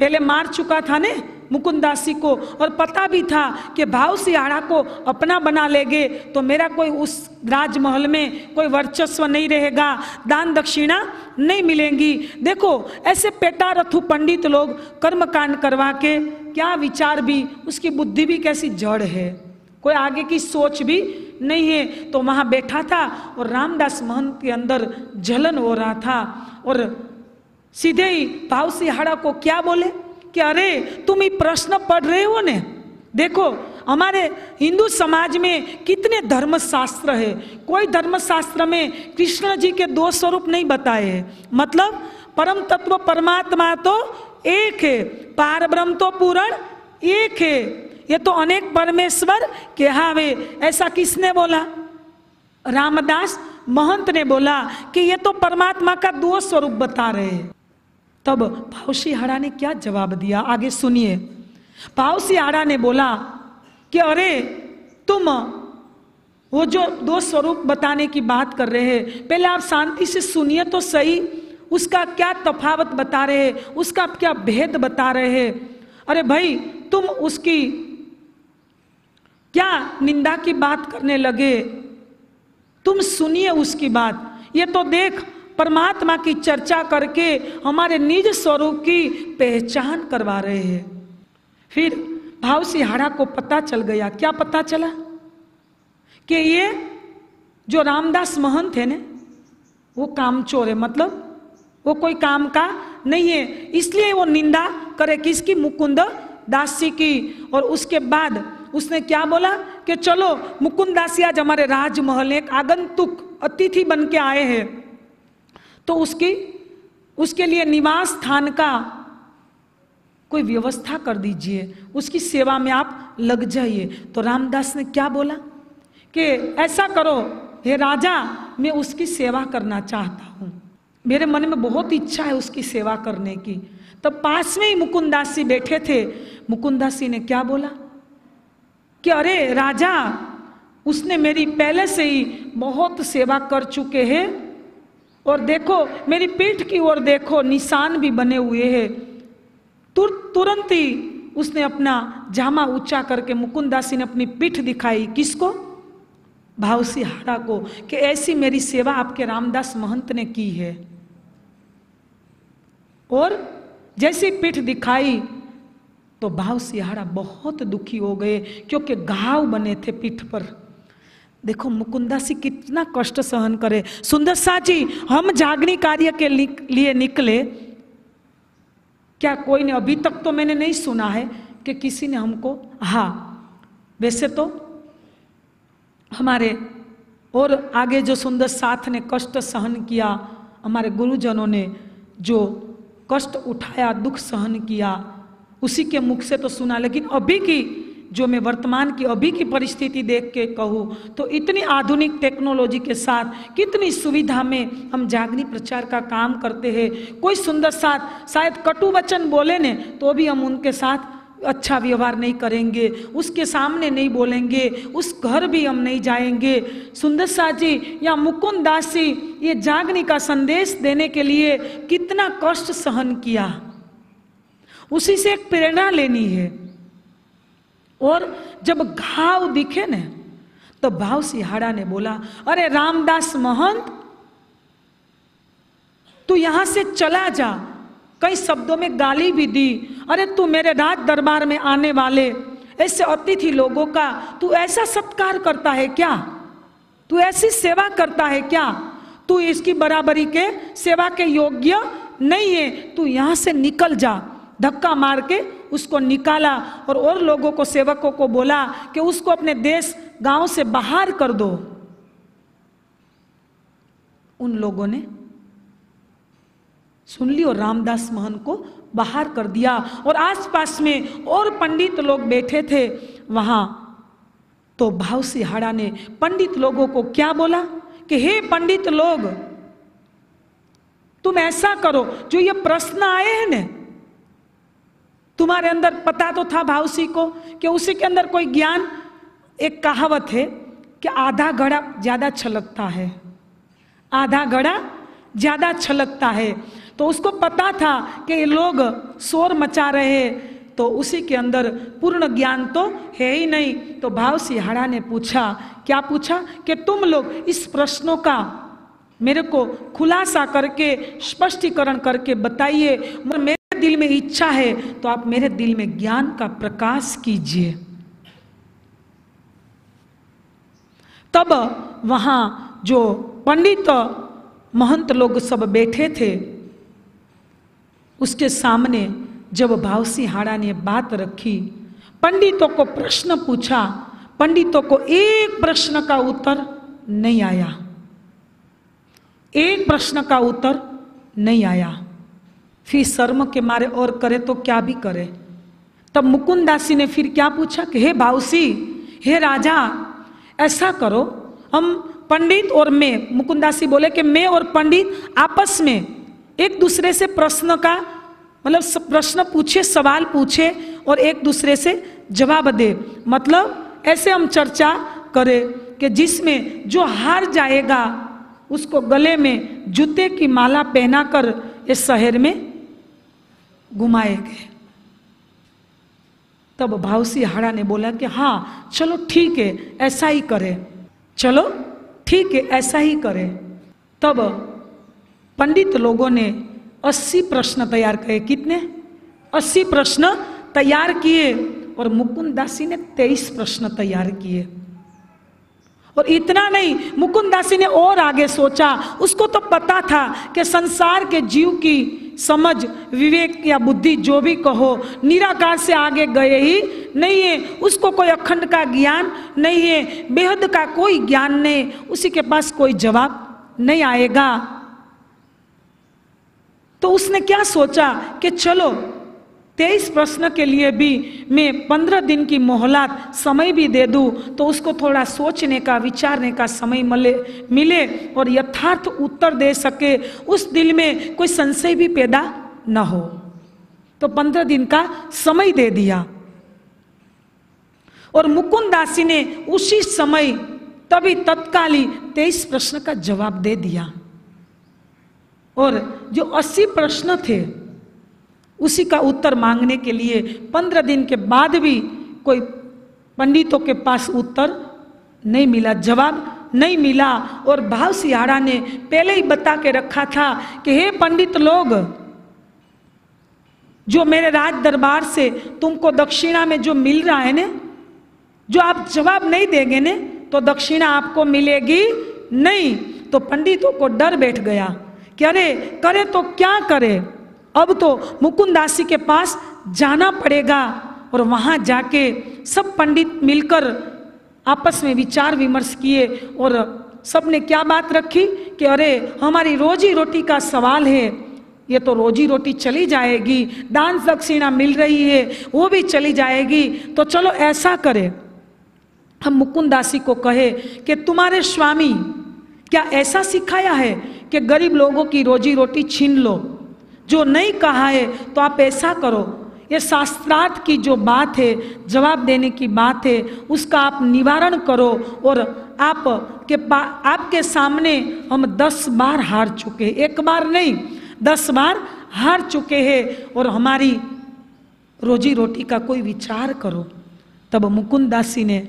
पहले मार चुका था ने मुकुंदासी को और पता भी था कि भाव सियाड़ा को अपना बना लेंगे तो मेरा कोई उस राजमहल में कोई वर्चस्व नहीं रहेगा, दान दक्षिणा नहीं मिलेंगी। देखो, ऐसे पेटा रथु पंडित लोग कर्म कांड करवा के क्या विचार भी, उसकी बुद्धि भी कैसी जड़ है। कोई आगे की सोच भी नहीं है। तो वहाँ बैठा था और रामदास महंत के अंदर जलन हो रहा था और सीधे ही भाव सिहाड़ा को क्या बोले? कि अरे तुम ये प्रश्न पढ़ रहे हो ने? देखो, हमारे हिंदू समाज में कितने धर्मशास्त्र है? कोई धर्मशास्त्र में कृष्ण जी के दो स्वरूप नहीं बताए हैं। मतलब परम तत्व परमात्मा तो एक है पार ब्रह्म तो पूर्ण एक है। ये तो अनेक परमेश्वर के हावे ऐसा किसने बोला? रामदास महंत ने बोला कि ये तो परमात्मा का दो स्वरूप बता रहे हैं। तब पाउसी हाड़ा ने क्या जवाब दिया? आगे सुनिए। पाउसी हाड़ा ने बोला कि अरे, तुम वो जो दो स्वरूप बताने की बात कर रहे हैं, पहले आप शांति से सुनिए तो सही। उसका क्या तफावत बता रहे हैं? उसका क्या भेद बता रहे हैं? अरे भाई, तुम उसकी क्या निंदा की बात करने लगे? तुम सुनिए उसकी बात। ये तो देख परमात्मा की चर्चा करके हमारे निज स्वरूप की पहचान करवा रहे हैं। फिर भाव सिहाड़ा को पता चल गया। क्या पता चला? कि ये जो रामदास महंत है ना, वो कामचोर है मतलब वो कोई काम का नहीं है। इसलिए वो निंदा करे किसकी मुकुंद दासी की। और उसके बाद उसने क्या बोला? कि चलो, मुकुंद दासी आज हमारे राजमहल एक आगंतुक अतिथि बन के आए हैं। तो उसकी, उसके लिए निवास स्थान का कोई व्यवस्था कर दीजिए। उसकी सेवा में आप लग जाइए। तो रामदास ने क्या बोला? कि ऐसा करो, हे राजा, मैं उसकी सेवा करना चाहता हूँ। मेरे मन में बहुत इच्छा है उसकी सेवा करने की। तब पास में ही मुकुंदासी बैठे थे। मुकुंदासी ने क्या बोला? कि अरे राजा, उसने मेरी पहले से ही बहुत सेवा कर चुके हैं। और देखो मेरी पीठ की ओर देखो निशान भी बने हुए हैं। तुर, तुरंत ही उसने अपना जामा ऊँचा करके मुकुंदासी ने अपनी पीठ दिखाई। किसको? भावसी हाड़ा को कि ऐसी मेरी सेवा आपके रामदास महंत ने की है। और जैसी पीठ दिखाई तो भाव सिहाड़ा बहुत दुखी हो गए क्योंकि घाव बने थे पीठ पर। देखो, मुकुंदा सी कितना कष्ट सहन करे। सुंदर सा जी, हम जागनी कार्य के लिए निकले। क्या कोई ने, अभी तक तो मैंने नहीं सुना है कि किसी ने हमको हाँ वैसे तो हमारे और आगे जो सुंदर साथ ने कष्ट सहन किया, हमारे गुरुजनों ने जो कष्ट उठाया, दुख सहन किया, उसी के मुख से तो सुना, लेकिन अभी की जो मैं वर्तमान की, अभी की परिस्थिति देख के कहूँ तो इतनी आधुनिक टेक्नोलॉजी के साथ कितनी सुविधा में हम जागनी प्रचार का काम करते हैं। कोई सुंदर साथ, शायद कटु वचन बोले ने तो भी हम उनके साथ अच्छा व्यवहार नहीं करेंगे, उसके सामने नहीं बोलेंगे, उस घर भी हम नहीं जाएँगे। सुंदर सा जी, या मुकुंद दास जी, ये जागनी का संदेश देने के लिए कितना कष्ट सहन किया। उसी से एक प्रेरणा लेनी है। और जब घाव दिखे न तो भाव सिहाड़ा ने बोला, अरे रामदास महंत, तू यहाँ से चला जा। कई शब्दों में गाली भी दी। अरे तू मेरे राज दरबार में आने वाले, ऐसे अतिथि लोगों का तू ऐसा सत्कार करता है क्या? तू ऐसी सेवा करता है क्या? तू इसकी बराबरी के सेवा के योग्य नहीं है। तू यहाँ से निकल जा, धक्का मार के उसको निकाला और और लोगों को, सेवकों को बोला कि उसको अपने देश गाँव से बाहर कर दो। उन लोगों ने सुन ली और रामदास महन को बाहर कर दिया और आसपास में और पंडित लोग बैठे थे वहाँ। तो भाव सिहाड़ा ने पंडित लोगों को क्या बोला कि, हे पंडित लोग, तुम ऐसा करो, जो ये प्रश्न आए हैं ना तुम्हारे अंदर पता तो था भावसी को कि उसी के अंदर कोई ज्ञान, एक कहावत है कि आधा घड़ा ज़्यादा छलकता है। आधा घड़ा ज़्यादा छलकता है। तो उसको पता था कि ये लोग शोर मचा रहे तो उसी के अंदर पूर्ण ज्ञान तो है ही नहीं। तो भाव सिहाड़ा ने पूछा, क्या पूछा? कि तुम लोग इस प्रश्नों का मेरे को खुलासा करके, स्पष्टीकरण करके बताइए। मेरे दिल में इच्छा है तो आप मेरे दिल में ज्ञान का प्रकाश कीजिए। तब वहाँ जो पंडित महंत लोग सब बैठे थे, उसके सामने जब भावसी हाड़ा ने बात रखी, पंडितों को प्रश्न पूछा, पंडितों को एक प्रश्न का उत्तर नहीं आया। एक प्रश्न का उत्तर नहीं आया। फिर शर्म के मारे और करे तो क्या भी करे? तब मुकुंदासी ने फिर क्या पूछा कि, हे भावसी हे राजा, ऐसा करो, हम पंडित और मैं, मुकुंदासी बोले कि, मैं और पंडित आपस में एक दूसरे से प्रश्न का मतलब प्रश्न पूछे, सवाल पूछे और एक दूसरे से जवाब दे। मतलब ऐसे हम चर्चा करें कि जिसमें जो हार जाएगा, उसको गले में जूते की माला पहनाकर इस शहर में घुमाए गए। तब भावसी हाड़ा ने बोला कि हाँ चलो ठीक है, ऐसा ही करें। चलो, ठीक है, ऐसा ही करें। तब पंडित लोगों ने अस्सी प्रश्न तैयार किए। कितने? अस्सी प्रश्न तैयार किए और मुकुंद दासी ने तेईस प्रश्न तैयार किए। और इतना नहीं मुकुंद दासी ने और आगे सोचा। उसको तो पता था कि संसार के जीव की समझ, विवेक या बुद्धि जो भी कहो, निराकार से आगे गए ही नहीं है। उसको कोई अखंड का ज्ञान नहीं है, बेहद का कोई ज्ञान नहीं उसी के पास कोई जवाब नहीं आएगा। तो उसने क्या सोचा कि चलो तेईस प्रश्न के लिए भी मैं पंद्रह दिन की मोहलत समय भी दे दूँ तो उसको थोड़ा सोचने का, विचारने का समय मिले मिले और यथार्थ उत्तर दे सके। उस दिल में कोई संशय भी पैदा न हो। तो पंद्रह दिन का समय दे दिया। और मुकुंद दासी ने उसी समय, तभी तत्काली तेईस प्रश्न का जवाब दे दिया। और जो अस्सी प्रश्न थे उसी का उत्तर मांगने के लिए पंद्रह दिन के बाद भी कोई पंडितों के पास उत्तर नहीं मिला, जवाब नहीं मिला। और भाव सिहाड़ा ने पहले ही बता के रखा था कि हे पंडित लोग, जो मेरे राज दरबार से तुमको दक्षिणा में जो मिल रहा है ने, जो आप जवाब नहीं देंगे ने तो दक्षिणा आपको मिलेगी नहीं। तो पंडितों को डर बैठ गया कि अरे, करे तो क्या करे? अब तो मुकुंद दासी के पास जाना पड़ेगा और वहाँ जाके सब पंडित मिलकर आपस में विचार विमर्श किए और सबने क्या बात रखी कि अरे, हमारी रोजी रोटी का सवाल है। ये तो रोजी रोटी चली जाएगी, दान दक्षिणा मिल रही है, वो भी चली जाएगी। तो चलो ऐसा करें। हम मुकुंद दासी को कहे कि तुम्हारे स्वामी, क्या ऐसा सिखाया है कि गरीब लोगों की रोजी रोटी छीन लो? जो नहीं कहा है तो आप ऐसा करो। ये शास्त्रार्थ की जो बात है, जवाब देने की बात है, उसका आप निवारण करो और आप के आपके सामने हम दस बार हार चुके हैं। एक बार नहीं, दस बार हार चुके हैं और हमारी रोजी रोटी का कोई विचार करो। तब मुकुंदासी ने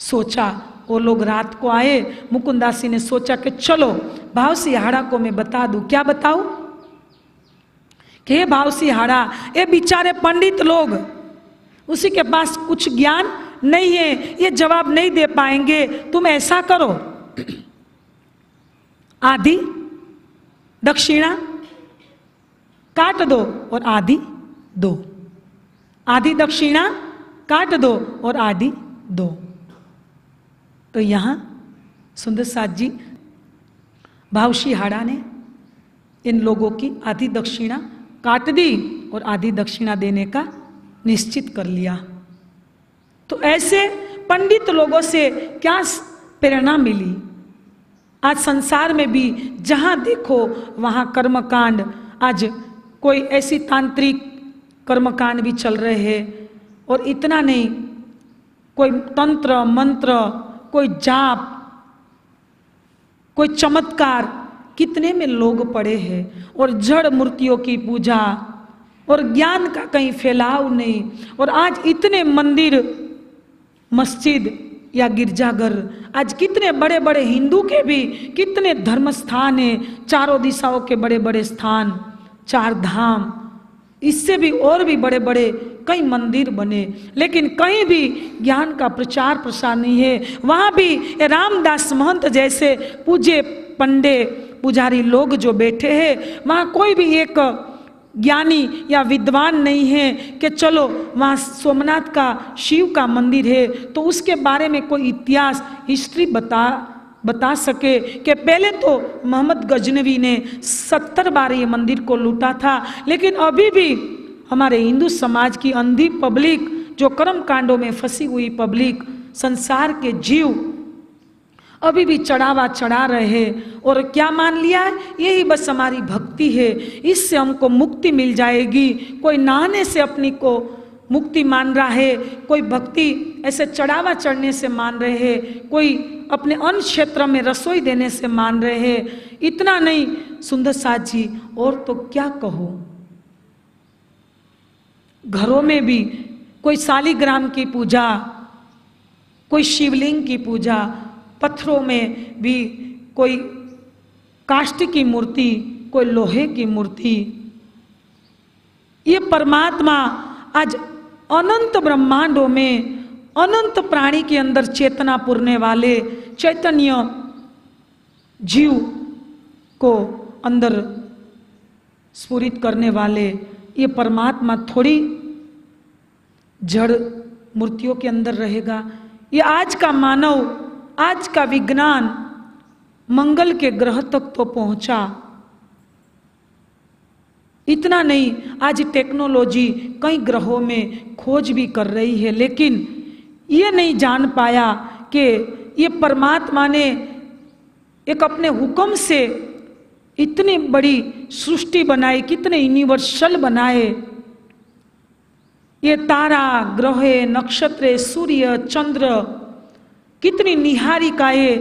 सोचा, वो लोग रात को आए, मुकुंदासी ने सोचा कि चलो भाव सिहाड़ा को मैं बता दूँ। क्या बताऊँ? कि भाव सिहाड़ा ये बेचारे पंडित लोग, उसी के पास कुछ ज्ञान नहीं है, ये जवाब नहीं दे पाएँगे, तुम ऐसा करो। आदि, दक्षिणा, काट दो और आदि दो। आदि, दक्षिणा, काट दो और आदि दो। तो यहाँ सुंदर साथ जी भावशी हाड़ा ने इन लोगों की आधी दक्षिणा काट दी और आधी दक्षिणा देने का निश्चित कर लिया। तो ऐसे पंडित लोगों से क्या प्रेरणा मिली? आज संसार में भी जहाँ देखो, वहाँ कर्मकांड। आज कोई ऐसी तांत्रिक कर्मकांड भी चल रहे हैं और इतना नहीं, कोई तंत्र, मंत्र, कोई जाप, कोई चमत्कार कितने में लोग पड़े हैं और जड़ मूर्तियों की पूजा और ज्ञान का कहीं फैलाव नहीं। और आज इतने मंदिर, मस्जिद या गिरजाघर, आज कितने बड़े बड़े हिंदू के भी कितने धर्म स्थान हैं, चारों दिशाओं के बड़े बड़े स्थान, चार धाम, इससे भी और भी बड़े बड़े कई मंदिर बने। लेकिन कहीं भी ज्ञान का प्रचार प्रसार नहीं है। वहाँ भी रामदास महंत जैसे पूजे पंडे पुजारी लोग जो बैठे हैं, वहाँ कोई भी एक ज्ञानी या विद्वान नहीं है कि चलो, वहाँ सोमनाथ का, शिव का मंदिर है तो उसके बारे में कोई इतिहास, हिस्ट्री बता बता सके कि पहले तो मोहम्मद गजनवी ने सत्तर बार ये मंदिर को लूटा था, लेकिन अभी भी हमारे हिंदू समाज की अंधी पब्लिक, जो कर्म कांडों में फंसी हुई पब्लिक, संसार के जीव अभी भी चढ़ावा चढ़ा रहे हैं। और क्या मान लिया है? यही बस हमारी भक्ति है। इससे हमको मुक्ति मिल जाएगी। कोई नहाने से अपनी को मुक्ति मान रहा है। कोई भक्ति ऐसे चढ़ावा चढ़ने से मान रहे हैं। कोई अपने अन्य क्षेत्र में रसोई देने से मान रहे हैं। इतना नहीं, सुंदर साथ जी, और तो क्या कहो? घरों में भी कोई शालीग्राम की पूजा, कोई शिवलिंग की पूजा पत्थरों में भी कोई काष्ट की मूर्ति, कोई लोहे की मूर्ति। ये परमात्मा आज अनंत ब्रह्मांडों में अनंत प्राणी के अंदर चेतना पुरने वाले चैतन्य जीव को अंदर स्फुरित करने वाले ये परमात्मा थोड़ी जड़ मूर्तियों के अंदर रहेगा। ये आज का मानव आज का विज्ञान मंगल के ग्रह तक तो पहुँचा। इतना नहीं, आज टेक्नोलॉजी कई ग्रहों में खोज भी कर रही है, लेकिन ये नहीं जान पाया कि ये परमात्मा ने एक अपने हुक्म से इतनी बड़ी सृष्टि बनाई, कितने यूनिवर्सल बनाए। ये तारा, ग्रह, नक्षत्र, सूर्य, चंद्र कितनी निहारिकाएँ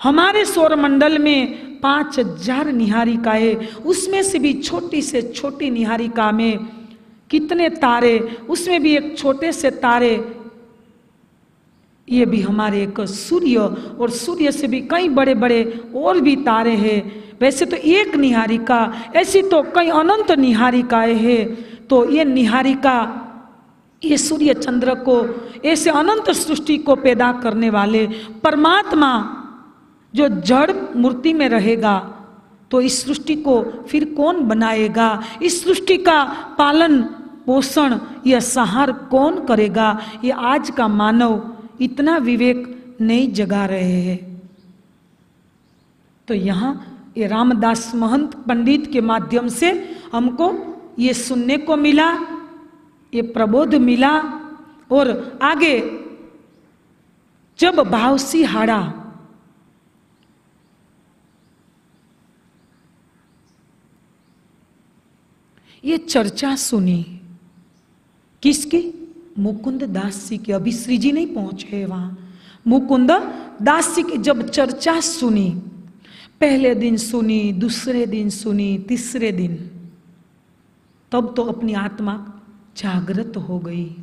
हमारे सौर मंडल में पाँच हज़ार निहारिकाएँ उसमें से भी छोटी से छोटी निहारिका में कितने तारे, उसमें भी एक छोटे से तारे। ये भी हमारे एक सूर्य और सूर्य से भी कई बड़े बड़े और भी तारे हैं। वैसे तो एक निहारिका, ऐसी तो कई अनंत निहारिकाएँ हैं। तो ये निहारिका ये सूर्य चंद्र को, ऐसे अनंत सृष्टि को पैदा करने वाले परमात्मा जो जड़ मूर्ति में रहेगा तो इस सृष्टि को फिर कौन बनाएगा? इस सृष्टि का पालन, पोषण, या सहार कौन करेगा? ये आज का मानव इतना विवेक नहीं जगा रहे हैं। तो यहाँ ये रामदास महंत पंडित के माध्यम से हमको ये सुनने को मिला। ये प्रबोध मिला और आगे जब भावसी हाड़ा, ये चर्चा सुनी, किसकी? मुकुंद दास जी की। अभी श्री जी नहीं पहुँचे वहाँ। मुकुंद दास जी की जब चर्चा सुनी, पहले दिन सुनी, दूसरे दिन सुनी, तीसरे दिन, तब तो अपनी आत्मा जागृत हो गई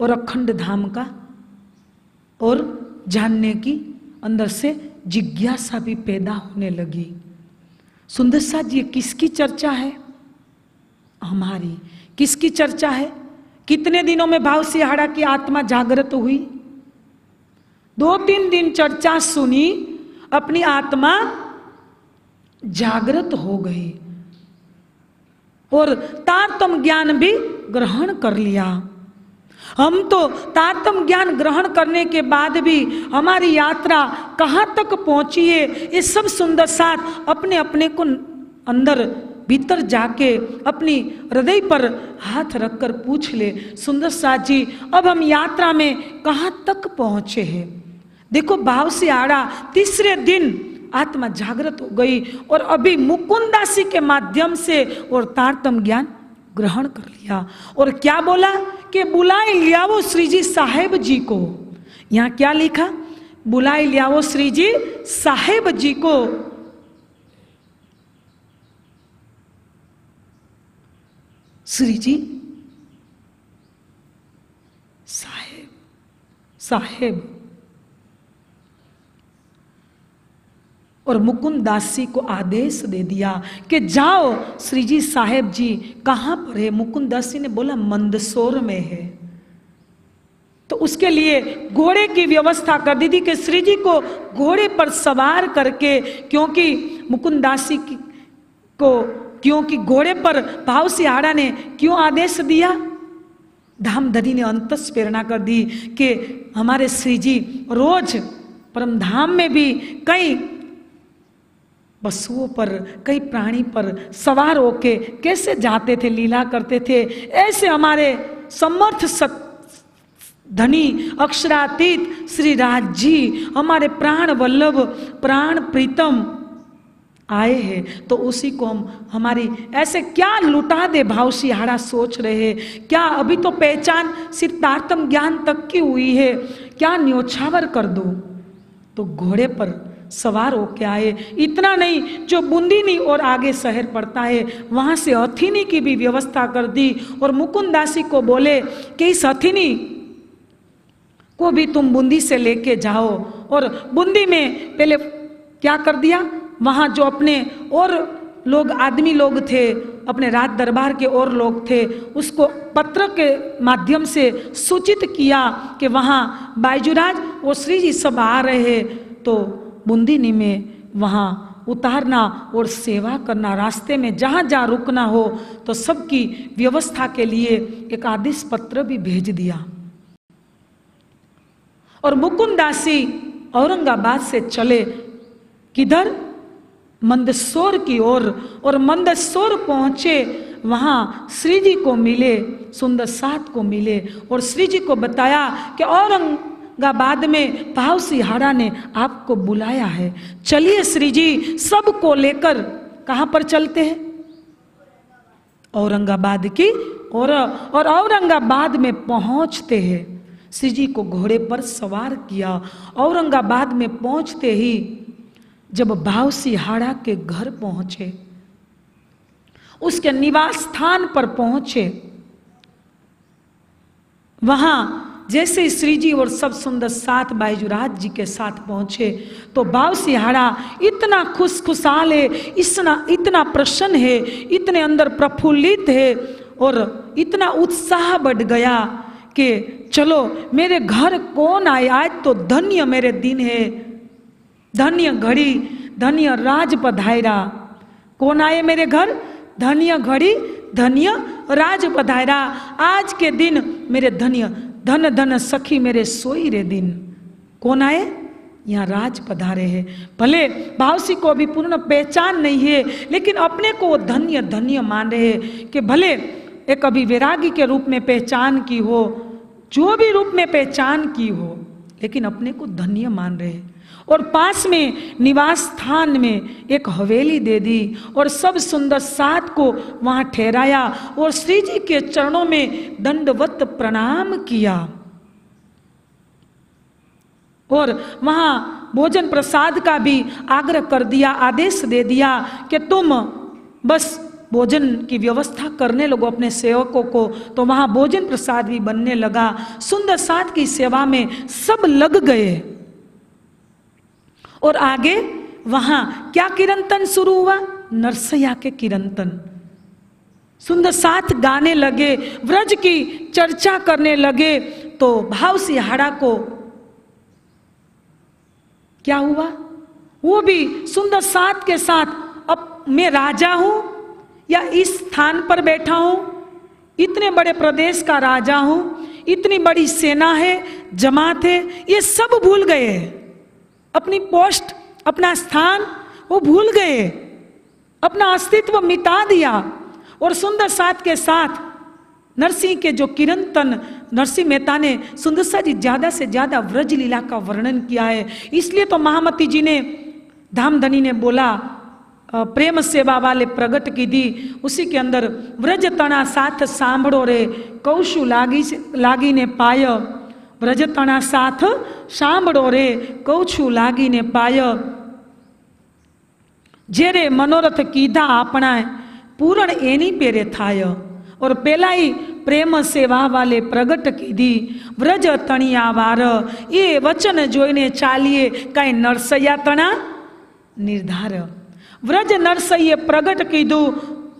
और अखंड धाम का और जानने की अंदर से जिज्ञासा भी पैदा होने लगी। सुंदर सा ये किसकी चर्चा है? हमारी। किसकी चर्चा है? कितने दिनों में भाव सिहाड़ा की आत्मा जागृत हुई? दो तीन दिन चर्चा सुनी, अपनी आत्मा जागृत हो गई। और तारतम ज्ञान भी ग्रहण कर लिया। हम तो तारतम ज्ञान ग्रहण करने के बाद भी हमारी यात्रा कहाँ तक पहुँची है, ये सब सुंदर साथ अपने अपने को अंदर भीतर जाके अपनी हृदय पर हाथ रखकर पूछ ले, सुंदर साथ जी, अब हम यात्रा में कहाँ तक पहुँचे हैं? देखो, भाव से आड़ा, तीसरे दिन आत्मा जागृत हो गई और अभी मुकुंदासी के माध्यम से और तारतम ज्ञान ग्रहण कर लिया। और क्या बोला कि बुलाए लियावो श्री जी साहेब जी को? यहाँ क्या लिखा? बुलाए लियावो श्री जी साहेब जी को। श्री जी साहेब साहेब। और मुकुंद दासी को आदेश दे दिया कि जाओ श्री जी साहेब जी, कहाँ पर है? मुकुंद दासी ने बोला, मंदसौर में है। तो उसके लिए घोड़े की व्यवस्था कर दी थी कि श्री जी को घोड़े पर सवार करके, क्योंकि मुकुंद दासी को क्योंकि घोड़े पर भाव सिहाड़ा ने क्यों आदेश दिया? धामधनी ने अंतस प्रेरणा कर दी कि हमारे श्री जी रोज परम धाम में भी कई पशुओं पर, कई प्राणी पर सवार होके कैसे जाते थे, लीला करते थे? ऐसे हमारे समर्थ सत, धनी, अक्षरातीत श्री राज जी, हमारे प्राण वल्लभ, प्राण प्रीतम आए हैं। तो उसी को हम, हमारी ऐसे क्या लुटा दे भाव सिहाड़ा सोच रहे क्या अभी तो पहचान सिद्धार्थम ज्ञान तक की हुई है? क्या न्योछावर कर दो? तो घोड़े पर सवार होके आए। इतना नहीं, जो बूंदीनी और आगे शहर पड़ता है, वहाँ से अथिनी की भी व्यवस्था कर दी और मुकुंदासी को बोले कि इस अथिनी को भी तुम बूंदी से लेके जाओ। और बूंदी में पहले क्या कर दिया? वहाँ जो अपने और लोग, आदमी लोग थे, अपने राज दरबार के और लोग थे, उसको पत्र के माध्यम से सूचित किया कि वहाँ बायजुराज और श्री जी सब आ रहे हैं। तो बुंदीनी में वहाँ उतारना और सेवा करना रास्ते में जहाँ जहाँ रुकना हो तो सबकी व्यवस्था के लिए एक आदेश पत्र भी भेज दिया। और मुकुंदासी औरंगाबाद से चले किधर? मंदसौर की ओर। और, और मंदसौर पहुँचे वहाँ श्री जी को मिले सुंदर सात को मिले और श्री जी को बताया कि औरंगाबाद में भाव सिहाड़ा ने आपको बुलाया है। चलिए श्री जी सबको लेकर कहाँ पर चलते हैं? औरंगाबाद की और और औरंगाबाद में पहुँचते हैं। श्री जी को घोड़े पर सवार किया। औरंगाबाद में पहुँचते ही जब भाव सिहाड़ा के घर पहुँचे, उसके निवास स्थान पर पहुँचे, वहाँ जैसे श्री जी और सब सुंदर साथ बाईजुराज जी के साथ पहुँचे तो बाव सिहाड़ा, इतना खुश खुशहाल है, इतना इतना प्रसन्न है, इतने अंदर प्रफुल्लित है, और इतना उत्साह बढ़ गया कि चलो, मेरे घर कौन आए? आज तो धन्य मेरे दिन है। धन्य घड़ी, धन्य राज पधायरा कौन आए मेरे घर? धन्य घड़ी, धन्य राज पधायरा आज के दिन मेरे धन्य धन धन सखी मेरे सोई रे दिन। कौन आए? यहाँ राज पधारे है। भले भावसी को अभी पूर्ण पहचान नहीं है, लेकिन अपने को वो धन्य धन्य मान रहे हैं कि भले एक अभी वैरागी के रूप में पहचान की हो, जो भी रूप में पहचान की हो, लेकिन अपने को धन्य मान रहे हैं। और पास में निवास स्थान में एक हवेली दे दी और सब सुंदर सात को वहाँ ठहराया और श्री जी के चरणों में दंडवत प्रणाम किया। और वहाँ भोजन प्रसाद का भी आग्रह कर दिया, आदेश दे दिया कि तुम बस भोजन की व्यवस्था करने लगो अपने सेवकों को। तो वहाँ भोजन प्रसाद भी बनने लगा। सुंदर सात की सेवा में सब लग गए। और आगे, वहाँ क्या किरंतन शुरू हुआ? नरसैया के किरंतन। सुंदर साथ गाने लगे, व्रज की चर्चा करने लगे तो भाव सिहाड़ा को क्या हुआ? वो भी सुंदर साथ के साथ, अब मैं राजा हूँ या इस स्थान पर बैठा हूँ? इतने बड़े प्रदेश का राजा हूँ, इतनी बड़ी सेना है, जमात है, ये सब भूल गए अपनी पोस्ट, अपना स्थान, वो भूल गए। अपना अस्तित्व मिटा दिया। और सुंदर साथ के साथ नरसिंह के जो किरण तन नरसिंह मेहता ने सुंदरसा जी ज़्यादा से ज़्यादा व्रज लीला का वर्णन किया है। इसलिए तो महामती जी ने, धामधनी ने बोला प्रेम सेवा वाले प्रगट की दी। उसी के अंदर, व्रज तना साथ सांभड़ो रे, कौशु लागी लागी ने पाय। व्रजतना साथ सांभो रे कौ लागी ने पाय जेरे मनोरथ कीधा अपना पूरण एनी पेरे थाय और पेलाई प्रेम सेवा वाले प्रगट कीधी व्रज तणिया वार ये वचन जोईने चालिए कई नरसैया तना निर्धार व्रज नरसैये प्रगट कीधू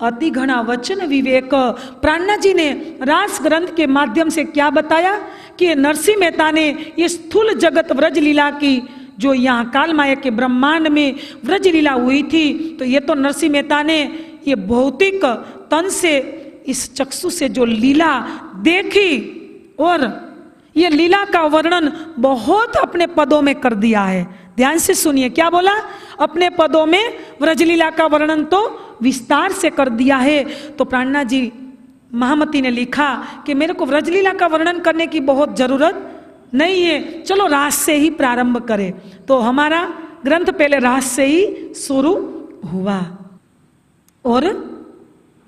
अति घना वचन विवेक। प्राणा जी ने रास ग्रंथ के माध्यम से क्या बताया कि नरसिंह मेहता ने ये स्थूल जगत व्रज लीला की, जो यहाँ काल माया के ब्रह्मांड में व्रज लीला हुई थी तो ये तो नरसिंह मेहता ने ये भौतिक तन से, इस चक्षु से जो लीला देखी और ये लीला का वर्णन बहुत अपने पदों में कर दिया है। ध्यान से सुनिए, क्या बोला? अपने पदों में व्रजलीला का वर्णन तो विस्तार से कर दिया है। तो प्राणना जी, महामती ने लिखा कि मेरे को व्रजलीला का वर्णन करने की बहुत ज़रूरत नहीं है। चलो रास से ही प्रारंभ करें। तो हमारा ग्रंथ पहले रास से ही शुरू हुआ। और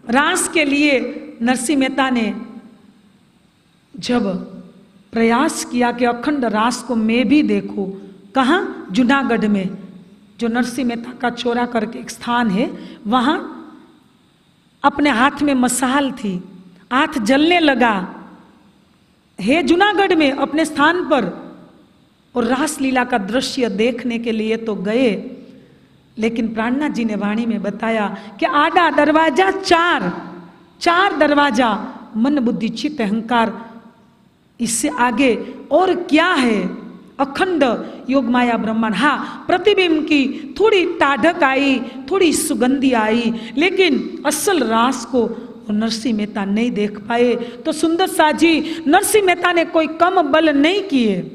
रास के लिए नरसिंह मेहता ने जब प्रयास किया कि अखंड रास को मैं भी देखूँ कहाँ? जूनागढ़ में, जो नरसिंह मेहता का चोरा करके एक स्थान है, वहाँ अपने हाथ में मसाल थी, हाथ जलने लगा। है जूनागढ़ में, अपने स्थान पर। और रासलीला का दृश्य देखने के लिए तो गए, लेकिन प्राणनाथ जी ने वाणी में बताया कि आडा दरवाज़ा, चार चार दरवाज़ा, मन बुद्धि, चित्त, अहंकार, इससे आगे और क्या है? अखंड योग माया ब्रह्मांड। हाँ प्रतिबिंब की थोड़ी टाढ़क आई, थोड़ी सुगंधी आई, लेकिन असल रास को नरसिंह मेहता नहीं देख पाए। तो सुंदर साजी नरसिंह मेहता ने कोई कम बल नहीं किए।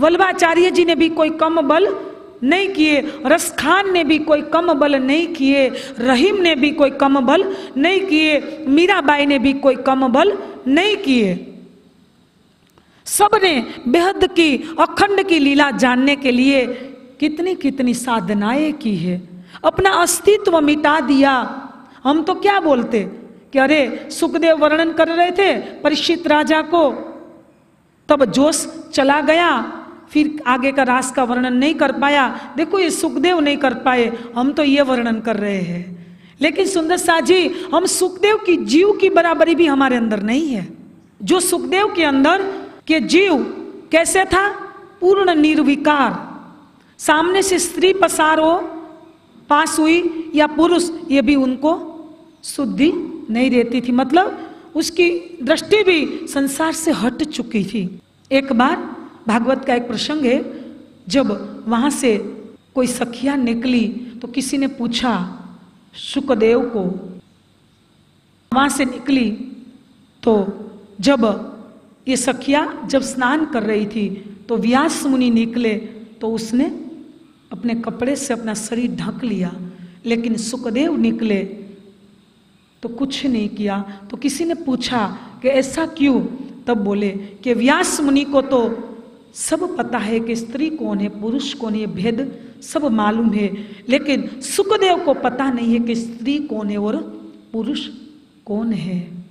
वल्लभाचार्य जी ने भी कोई कम बल नहीं किए। रसखान ने भी कोई कम बल नहीं किए। रहीम ने भी कोई कम बल नहीं किए। मीराबाई ने भी कोई कम बल नहीं किए। सबने बेहद की, अखंड की लीला जानने के लिए कितनी कितनी साधनाएँ की है। अपना अस्तित्व मिटा दिया। हम तो क्या बोलते? कि अरे, सुखदेव वर्णन कर रहे थे परीक्षित राजा को। तब जोश चला गया। फिर आगे का रास का वर्णन नहीं कर पाया। देखो, ये सुखदेव नहीं कर पाए। हम तो ये वर्णन कर रहे हैं। लेकिन सुंदर शाह जी, हम सुखदेव की जीव की बराबरी भी हमारे अंदर नहीं है। जो सुखदेव के अंदर कि जीव कैसे था? पूर्ण निर्विकार। सामने से स्त्री पसार हो, पास हुई या पुरुष, ये भी उनको शुद्धि नहीं रहती थी। मतलब उसकी दृष्टि भी संसार से हट चुकी थी। एक बार भागवत का एक प्रसंग है, जब वहाँ से कोई सखिया निकली तो किसी ने पूछा, सुखदेव को? वहाँ से निकली तो जब ये सखिया जब स्नान कर रही थी तो व्यास मुनि निकले तो उसने अपने कपड़े से अपना शरीर ढक लिया। लेकिन सुखदेव निकले तो कुछ नहीं किया। तो किसी ने पूछा कि ऐसा क्यों? तब बोले कि व्यास मुनि को तो सब पता है कि स्त्री कौन है, पुरुष कौन है, भेद सब मालूम है। लेकिन सुखदेव को पता नहीं है कि स्त्री कौन है और पुरुष कौन है।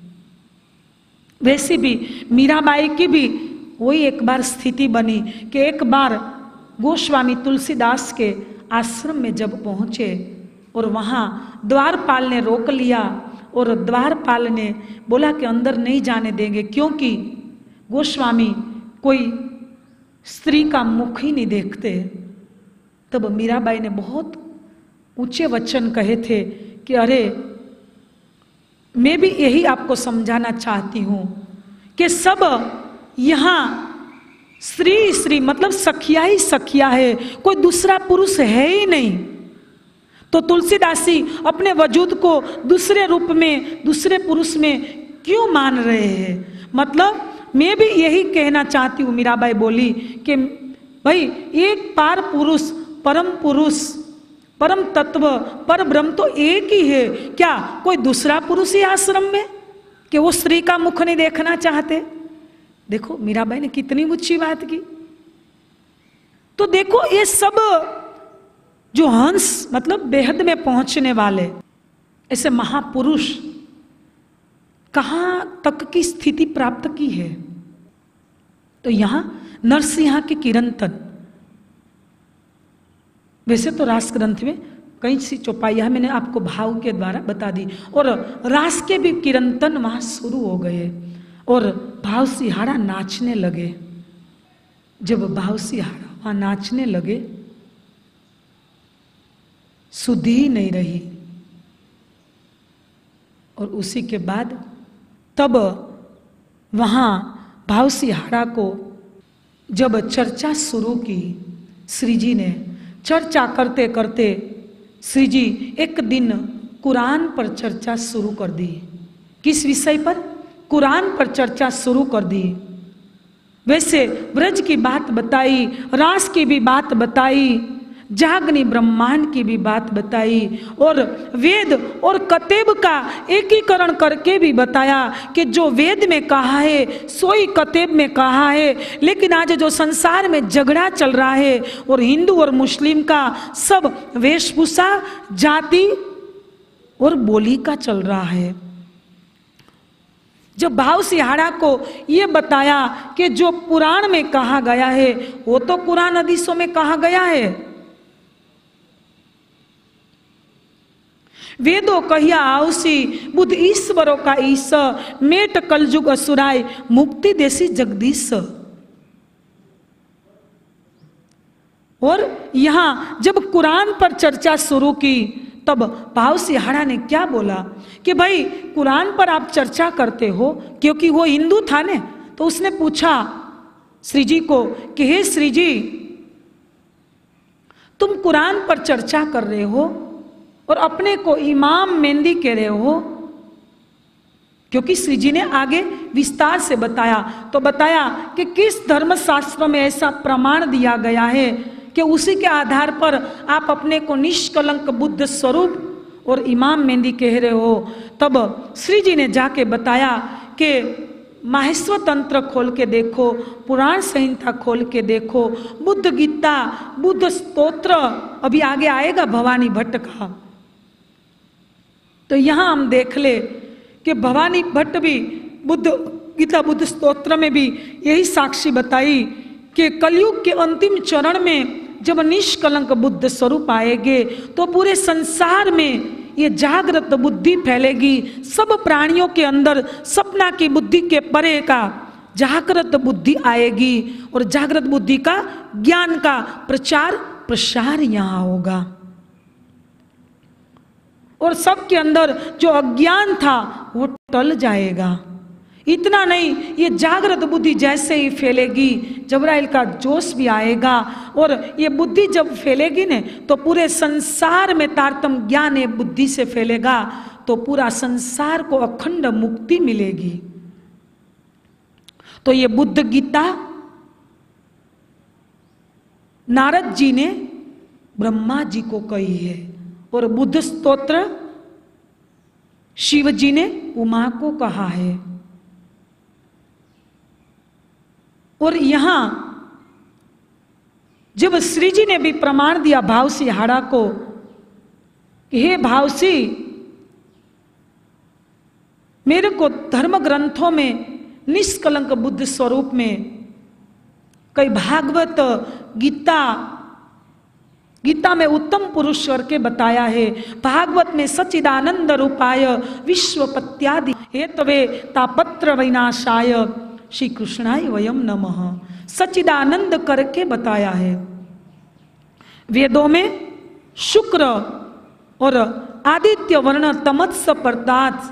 वैसे भी, मीराबाई की भी वही एक बार स्थिति बनी कि एक बार गोस्वामी तुलसीदास के आश्रम में जब पहुँचे और वहाँ द्वारपाल ने रोक लिया और द्वारपाल ने बोला कि अंदर नहीं जाने देंगे क्योंकि गोस्वामी कोई स्त्री का मुख ही नहीं देखते। तब मीराबाई ने बहुत ऊँचे वचन कहे थे कि अरे मैं भी यही आपको समझाना चाहती हूँ कि सब यहाँ स्त्री स्त्री मतलब सखिया ही सखिया है, कोई दूसरा पुरुष है ही नहीं। तो तुलसीदासी अपने वजूद को दूसरे रूप में, दूसरे पुरुष में क्यों मान रहे हैं? मतलब मैं भी यही कहना चाहती हूँ, मीराबाई बोली कि भाई, एक पार पुरुष, परम पुरुष परम तत्व पर ब्रह्म तो एक ही है। क्या कोई दूसरा पुरुष ही आश्रम में? कि वो स्त्री का मुख नहीं देखना चाहते? देखो, मीराबाई ने कितनी ऊँची बात की। तो देखो, ये सब जो हंस मतलब बेहद में पहुँचने वाले, ऐसे महापुरुष, कहाँ तक की स्थिति प्राप्त की है? तो यहाँ नरसिंहा के किरण किरंतन। वैसे तो रास ग्रंथ में कई सी चौपाइया मैंने आपको भाव के द्वारा बता दी। और रास के भी किरंतन वहाँ शुरू हो गए और भाव सिहारा नाचने लगे। जब भाव सिहारा वहाँ नाचने लगे, सुधि ही नहीं रही। और उसी के बाद तब वहाँ भाव सिहारा को जब चर्चा शुरू की श्री जी ने चर्चा करते करते श्री जी एक दिन कुरान पर चर्चा शुरू कर दी। किस विषय पर? कुरान पर चर्चा शुरू कर दी। वैसे ब्रज की बात बताई, रास की भी बात बताई जागनी ब्रह्मांड की भी बात बताई और वेद और कतेब का एकीकरण करके भी बताया कि जो वेद में कहा है, सोई कतेब में कहा है। लेकिन आज जो संसार में झगड़ा चल रहा है और हिंदू और मुस्लिम का सब वेशभूषा, जाति और बोली का चल रहा है। जब भाव सिहाड़ा को यह बताया कि जो पुराण में कहा गया है, वो तो कुरान हदीसों में कहा गया है। वेदो कहिया आवसी, बुद्ध ईश्वरों का ईस, मेट कलजुग असुराय मुक्ति देसी जगदीश। और यहाँ जब कुरान पर चर्चा शुरू की, तब भाव सिहाड़ा ने क्या बोला कि भाई, कुरान पर आप चर्चा करते हो, क्योंकि वो हिंदू था ने तो उसने पूछा श्री जी को कि हे श्री जी तुम कुरान पर चर्चा कर रहे हो और अपने को इमाम मेहंदी कह रहे हो, क्योंकि श्री जी ने आगे विस्तार से बताया। तो बताया कि किस धर्म शास्त्र में ऐसा प्रमाण दिया गया है कि उसी के आधार पर आप अपने को निष्कलंक बुद्ध स्वरूप और इमाम मेहंदी कह रहे हो। तब श्री जी ने जाके बताया कि माहेश्वर तंत्र खोल के देखो, पुराण संहिता खोल के देखो, बुद्ध गीता, बुद्ध स्तोत्र, अभी आगे आएगा भवानी भट्ट का। तो यहाँ हम देख ले कि भवानी भट्ट भी बुद्ध, गीता बुद्ध स्तोत्र में भी यही साक्षी बताई कि कलयुग के अंतिम चरण में जब निष्कलंक बुद्ध स्वरूप आएँगे तो पूरे संसार में ये जागृत बुद्धि फैलेगी। सब प्राणियों के अंदर सपना की बुद्धि के परे का जागृत बुद्धि आएगी और जागृत बुद्धि का ज्ञान का प्रचार, प्रसार यहाँ होगा। और सबके अंदर जो अज्ञान था, वो टल जाएगा। इतना नहीं, ये जागृत बुद्धि जैसे ही फैलेगी, जबराइल का जोश भी आएगा। और ये बुद्धि जब फैलेगी ने तो पूरे संसार में तारतम ज्ञान ये बुद्धि से फैलेगा तो पूरा संसार को अखंड मुक्ति मिलेगी। तो ये बुद्ध गीता, नारद जी ने ब्रह्मा जी को कही है। और बुद्ध स्तोत्र शिव जी ने उमा को कहा है। और यहाँ जब श्री जी ने भी प्रमाण दिया भावसी हाड़ा को कि हे भावसी, मेरे को धर्म ग्रंथों में निष्कलंक बुद्ध स्वरूप में कई भागवत, गीता गीता में उत्तम पुरुष करके बताया है, भागवत में सचिदानंद रूपाय विश्वपत्यादि। हेतवे तापत्र विनाशाय श्री कृष्णाय वयम नमः। सचिदानंद करके बताया है। वेदों में शुक्र और आदित्य वर्ण तमत्स परदात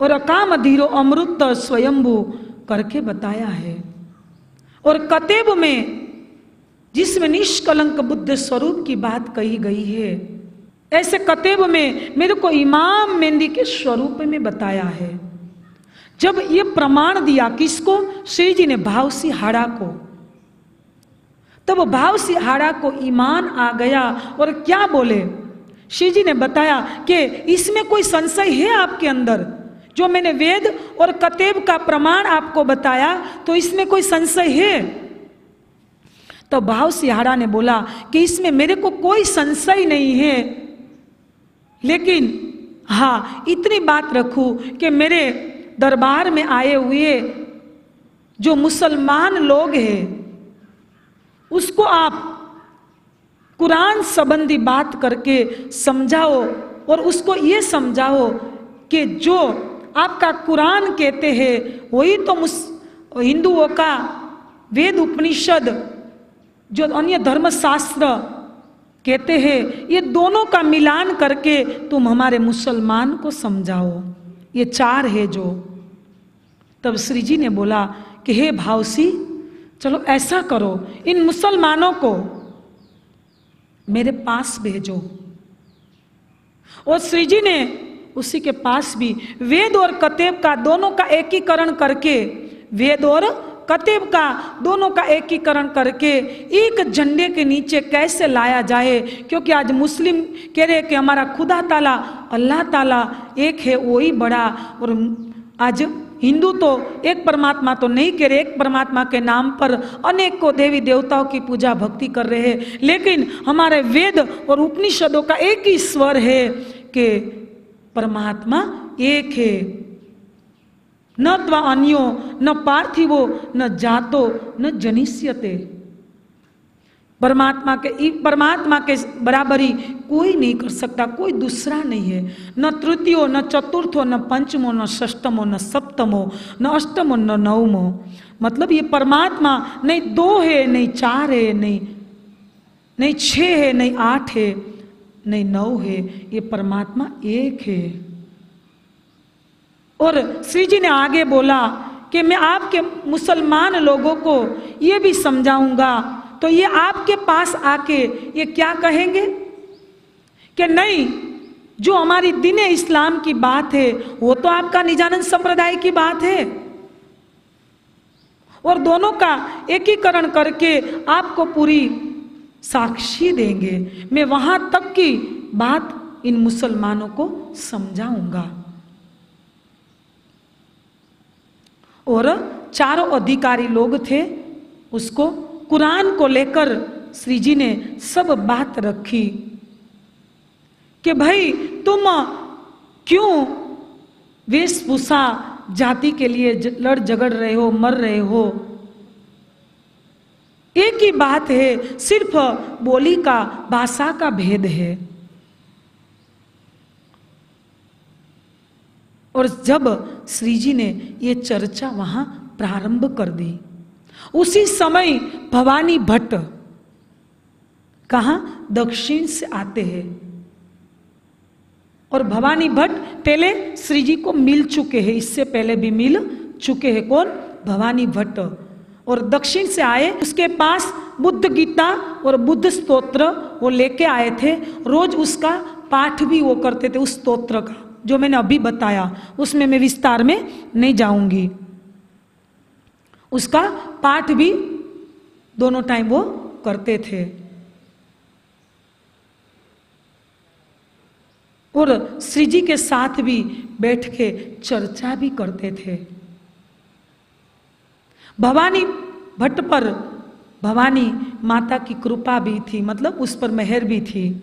और काम धीरो अमृत स्वयंभू करके बताया है। और कतेब में जिसमें निष्कलंक बुद्ध स्वरूप की बात कही गई है। ऐसे कतेब में मेरे को इमाम मेहंदी के स्वरूप में बताया है। जब ये प्रमाण दिया किसको? श्री जी ने भाव हाड़ा को। तब भाव हाड़ा को ईमान आ गया और क्या बोले? श्री जी ने बताया कि इसमें कोई संशय है आपके अंदर? जो मैंने वेद और कतेब का प्रमाण आपको बताया तो इसमें कोई संशय है? तो भाव सिहाड़ा ने बोला कि इसमें मेरे को कोई संशय नहीं है। लेकिन हाँ इतनी बात रखू कि मेरे दरबार में आए हुए जो मुसलमान लोग हैं, उसको आप कुरान संबंधी बात करके समझाओ और उसको ये समझाओ कि जो आपका कुरान कहते हैं, वही तो हिंदुओं का वेद उपनिषद जो अन्य धर्मशास्त्र कहते हैं, ये दोनों का मिलान करके तुम हमारे मुसलमान को समझाओ। ये चार है जो। तब श्री जी ने बोला कि, हे भावसी, चलो ऐसा करो, इन मुसलमानों को मेरे पास भेजो। और श्री जी ने उसी के पास भी वेद और कतेब का दोनों का एकीकरण करके, वेद और कतेब का, दोनों का एकीकरण करके एक झंडे के नीचे कैसे लाया जाए? क्योंकि आज मुस्लिम कह रहे कि हमारा खुदा ताला, अल्लाह ताला एक है वही बड़ा। और आज हिंदू तो एक परमात्मा तो नहीं कह रहे, एक परमात्मा के नाम पर अनेक को देवी देवताओं की पूजा भक्ति कर रहे हैं। लेकिन हमारे वेद और उपनिषदों का एक ही स्वर है कि परमात्मा एक है। न त्वा अन्यो, न पार्थिवो, न जातो, न जनिष्यते। परमात्मा के परमात्मा के बराबरी कोई नहीं कर सकता, कोई दूसरा नहीं है। न तृतीयो, न चतुर्थो, न पंचमो, न षष्टमो न सप्तमो, न अष्टमो, न नवमो। मतलब ये परमात्मा नहीं दो है, नहीं चार है, नहीं नहीं छ है, नहीं आठ है, नहीं नौ है, ये परमात्मा एक है। और श्री जी ने आगे बोला कि मैं आपके मुसलमान लोगों को ये भी समझाऊँगा। तो ये आपके पास आके ये क्या कहेंगे? कि नहीं, जो हमारी दिन इस्लाम की बात है, वो तो आपका निजानंद संप्रदाय की बात है। और दोनों का एकीकरण करके आपको पूरी साक्षी देंगे। मैं वहाँ तक की बात इन मुसलमानों को समझाऊँगा। और चारों अधिकारी लोग थे। उसको कुरान को लेकर श्री जी ने सब बात रखी कि भाई, तुम क्यों वेशभूषा जाति के लिए लड़ झगड़ रहे हो, मर रहे हो? एक ही बात है, सिर्फ़ बोली का, भाषा का भेद है। और जब श्री जी ने ये चर्चा वहाँ प्रारंभ कर दी, उसी समय भवानी भट्ट कहा दक्षिण से आते हैं। और भवानी भट्ट पहले श्री जी को मिल चुके हैं, इससे पहले भी मिल चुके हैं। कौन? भवानी भट्ट। और दक्षिण से आए, उसके पास बुद्ध गीता और बुद्ध स्तोत्र वो लेके आए थे। रोज उसका पाठ भी वो करते थे, उस स्तोत्र का। जो मैंने अभी बताया, उसमें मैं विस्तार में नहीं जाऊँगी। उसका पाठ भी दोनों टाइम वो करते थे। और श्री जी के साथ भी बैठ के चर्चा भी करते थे। भवानी भट्ट पर, भवानी माता की कृपा भी थी मतलब उस पर मेहर भी थी।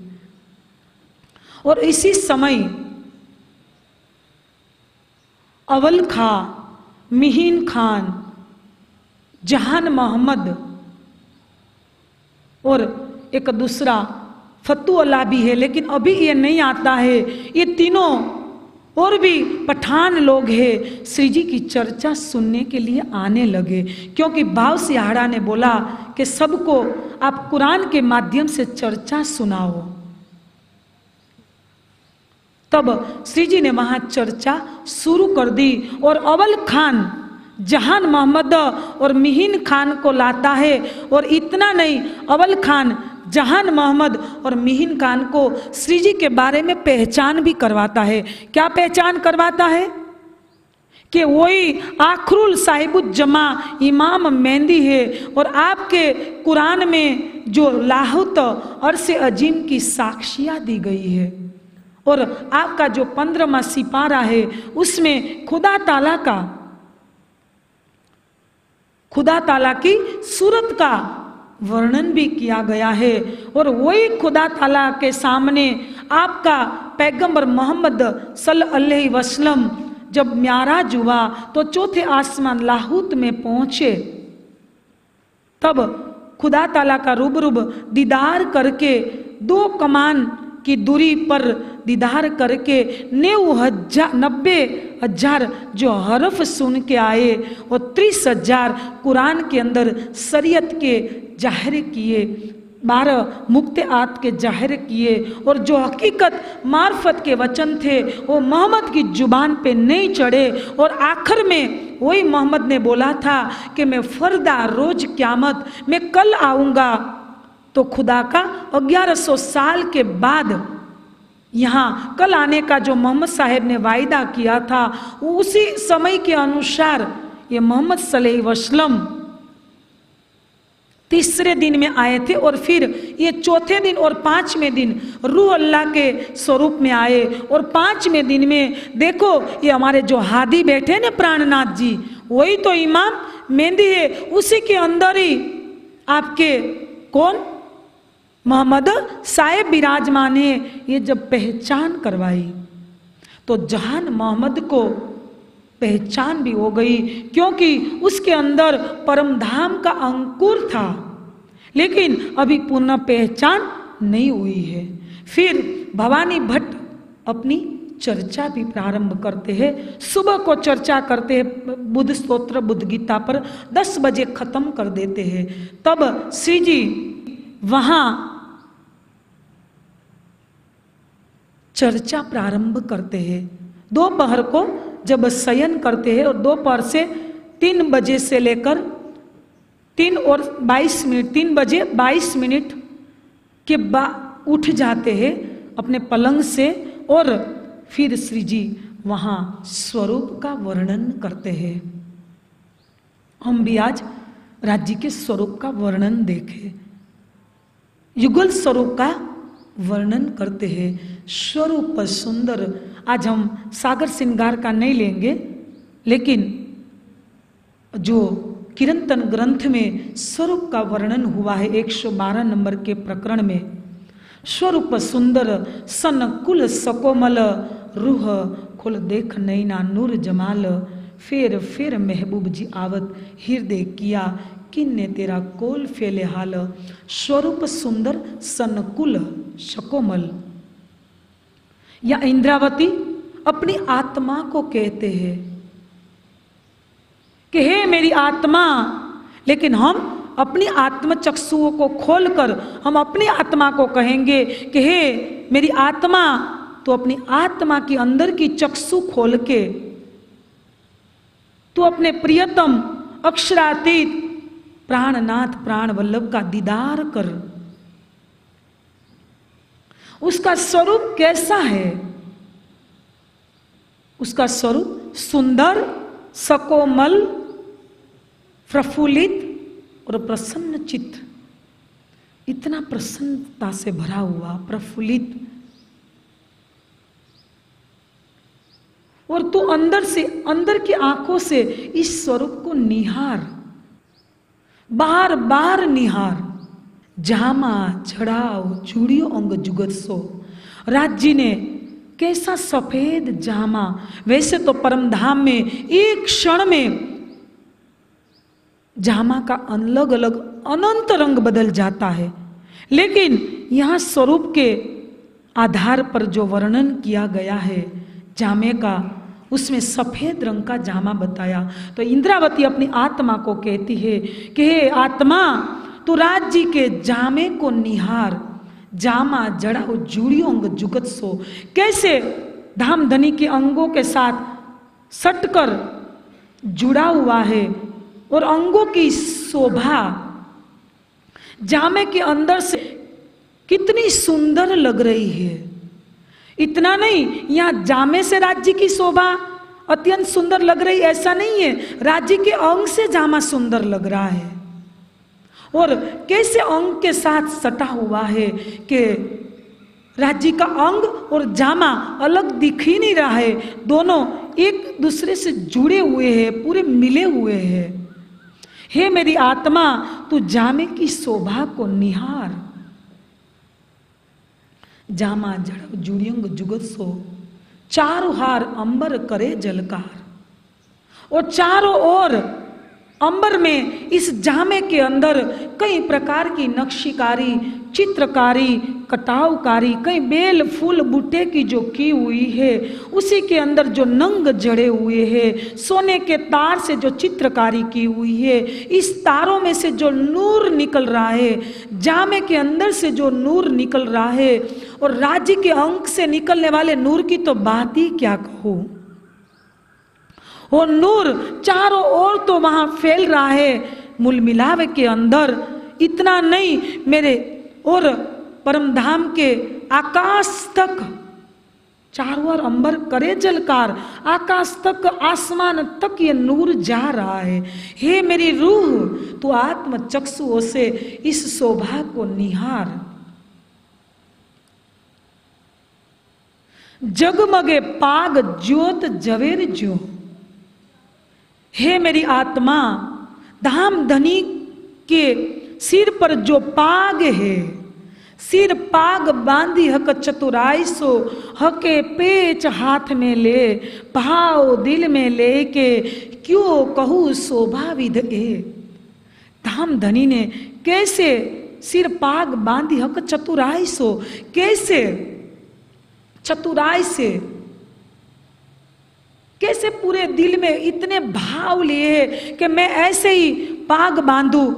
और इसी समय अवल खा, मिहीन खान, जहान मोहम्मद। और एक दूसरा, फतू अल्लाह भी है, लेकिन अभी ये नहीं आता है। ये तीनों और भी पठान लोग हैं। श्री जी की चर्चा सुनने के लिए आने लगे, क्योंकि भाव सिहाड़ा ने बोला कि सबको आप कुरान के माध्यम से चर्चा सुनाओ। तब श्री जी ने वहाँ चर्चा शुरू कर दी और अवल खान, जहान मोहम्मद और मिहिन खान को लाता है। और इतना नहीं, अवल खान, जहान मोहम्मद और मिहिन खान को श्री जी के बारे में पहचान भी करवाता है। क्या पहचान करवाता है? कि वही आखरुल साहिबुजमा इमाम मेहंदी है और आपके कुरान में जो लाहुत और से अजीम की साक्षियाँ दी गई है। और आपका जो पंद्रमा सिपारा है, उसमें खुदा ताला का, खुदा ताला की सूरत का वर्णन भी किया गया है। और वही खुदा ताला के सामने आपका पैगंबर मोहम्मद सल्लल्लाहु वसल्लम जब म्याराज हुआ तो चौथे आसमान लाहूत में पहुँचे। तब खुदा ताला का रूबरूब दीदार करके दो कमान की दूरी पर दीदार करके नेव हज़ार नब्बे हज़ार जो हरफ सुन के आए और तीस हज़ार कुरान के अंदर शरीयत के ज़ाहिर किए, बारह मुक्त आत के ज़ाहिर किए और जो हकीकत मार्फत के वचन थे, वो मोहम्मद की ज़ुबान पे नहीं चढ़े और आखिर में वही मोहम्मद ने बोला था कि मैं फरदा रोज क्यामत, मैं कल आऊँगा। तो खुदा का 1100 साल के बाद यहाँ कल आने का जो मोहम्मद साहेब ने वायदा किया था उसी समय के अनुसार ये मोहम्मद सल्लल्लाहु अलैहि वसल्लम तीसरे दिन में आए थे और फिर ये चौथे दिन और पाँचवें दिन रूह अल्लाह के स्वरूप में आए। और पाँचवें दिन में देखो, ये हमारे जो हादी बैठे ना प्राणनाथ जी, वही तो इमाम मेहंदी है, उसी के अंदर ही आपके कौन? मोहम्मद साहेब विराजमान है, ये जब पहचान करवाई तो जहान मोहम्मद को पहचान भी हो गई, क्योंकि उसके अंदर परम धाम का अंकुर था, लेकिन अभी पुनः पहचान नहीं हुई है। फिर भवानी भट्ट अपनी चर्चा भी प्रारंभ करते हैं, सुबह को चर्चा करते हैं, बुद्ध स्त्रोत्र बुद्ध गीता पर दस बजे खत्म कर देते हैं। तब श्री जी वहाँ चर्चा प्रारंभ करते हैं। दोपहर को जब शयन करते हैं और दोपहर से तीन बजे से लेकर तीन और बाईस मिनट, तीन बजे बाईस मिनट के बाद उठ जाते हैं अपने पलंग से और फिर श्री जी वहाँ स्वरूप का वर्णन करते हैं। हम भी आज राज्य के स्वरूप का वर्णन देखें। युगल स्वरूप का वर्णन करते हैं। स्वरूप सुंदर। आज हम सागर श्रृंगार का नहीं लेंगे, लेकिन जो किरंतन ग्रंथ में स्वरूप का वर्णन हुआ है 112 नंबर के प्रकरण में। स्वरूप सुंदर सन कुल सकोमल, रूह खुल देख नैना नूर जमाल, फेर फेर महबूब जी आवत, हृदय किया किन्ने तेरा कोल फेले हाल, स्वरूप सुंदर सनकुल शकोमल। या इंद्रावती, अपनी आत्मा को कहते हैं। कि हे मेरी आत्मा, लेकिन हम अपनी आत्म चक्षुओं को खोलकर हम अपनी आत्मा को कहेंगे कि हे मेरी आत्मा तो अपनी आत्मा की अंदर की चक्षु खोल के, तू अपने प्रियतम, अक्षरातीत प्राणनाथ प्राण वल्लभ का दीदार कर। उसका स्वरूप कैसा है? उसका स्वरूप सुंदर, सकोमल, प्रफुल्लित और प्रसन्न चित्त। इतना प्रसन्नता से भरा हुआ, प्रफुल्लित। और तू अंदर से, अंदर की आँखों से इस स्वरूप को निहार। बार बार निहार जामा चढ़ाव चूड़ियों अंग जुगत सो राज्य ने कैसा सफ़ेद जामा वैसे तो परम धाम में एक क्षण में जामा का अलग अलग अनंत रंग बदल जाता है लेकिन यहाँ स्वरूप के आधार पर जो वर्णन किया गया है जामे का उसमें सफ़ेद रंग का जामा बताया। तो इंद्रावती अपनी आत्मा को कहती है कि, हे आत्मा तो राज्य के जामे को निहार। जामा, जड़ा हो जुड़ियों अंग जुगत सो। कैसे धाम धनी के अंगों के साथ सटकर जुड़ा हुआ है और अंगों की शोभा जामे के अंदर से कितनी सुंदर लग रही है? इतना नहीं, यहाँ जामे से राज्य की शोभा अत्यंत सुंदर लग रही, ऐसा नहीं है। राज्य के अंग से जामा सुंदर लग रहा है। और कैसे अंग के साथ सटा हुआ है कि राज्य का अंग और जामा अलग दिख ही नहीं रहा है। दोनों एक दूसरे से जुड़े हुए हैं, पूरे मिले हुए हैं। हे मेरी आत्मा, तू जामे की शोभा को निहार। जामा जड़ जुड़ियंग जुगत सो। चारों हार अंबर करे जलकार। और चारों ओर अंबर में इस जामे के अंदर कई प्रकार की नक्शीकारी, चित्रकारी, कटावकारी, कई बेल, फूल, बूटे की जो की हुई है, उसी के अंदर जो नंग जड़े हुए हैं, सोने के तार से जो चित्रकारी की हुई है, इस तारों में से जो नूर निकल रहा है, जामे के अंदर से जो नूर निकल रहा है और राज्य के अंक से निकलने वाले नूर की तो बात ही क्या कहूँ? वो नूर चारों ओर तो वहाँ फैल रहा है। मूल मिलावे के अंदर इतना नहीं, मेरे और परम धाम के आकाश तक चारों ओर अंबर करे जलकार, आकाश तक, आसमान तक ये नूर जा रहा है। हे मेरी रूह, तू आत्म चक्षुओं से इस शोभा को निहार। जगमगे पाग ज्योत जवेर ज्यो। हे मेरी आत्मा, धाम धनी के सिर पर जो पाग है, सिर पाग बांधी हक चतुराई सो, हके पेच हाथ में ले, भाव दिल में ले के क्यों कहू शोभाविध ए? धाम धनी ने कैसे सिर पाग बांधी हक चतुराई सो, कैसे चतुराई से। कैसे पूरे दिल में इतने भाव लिए कि मैं ऐसे ही पाग बांधू?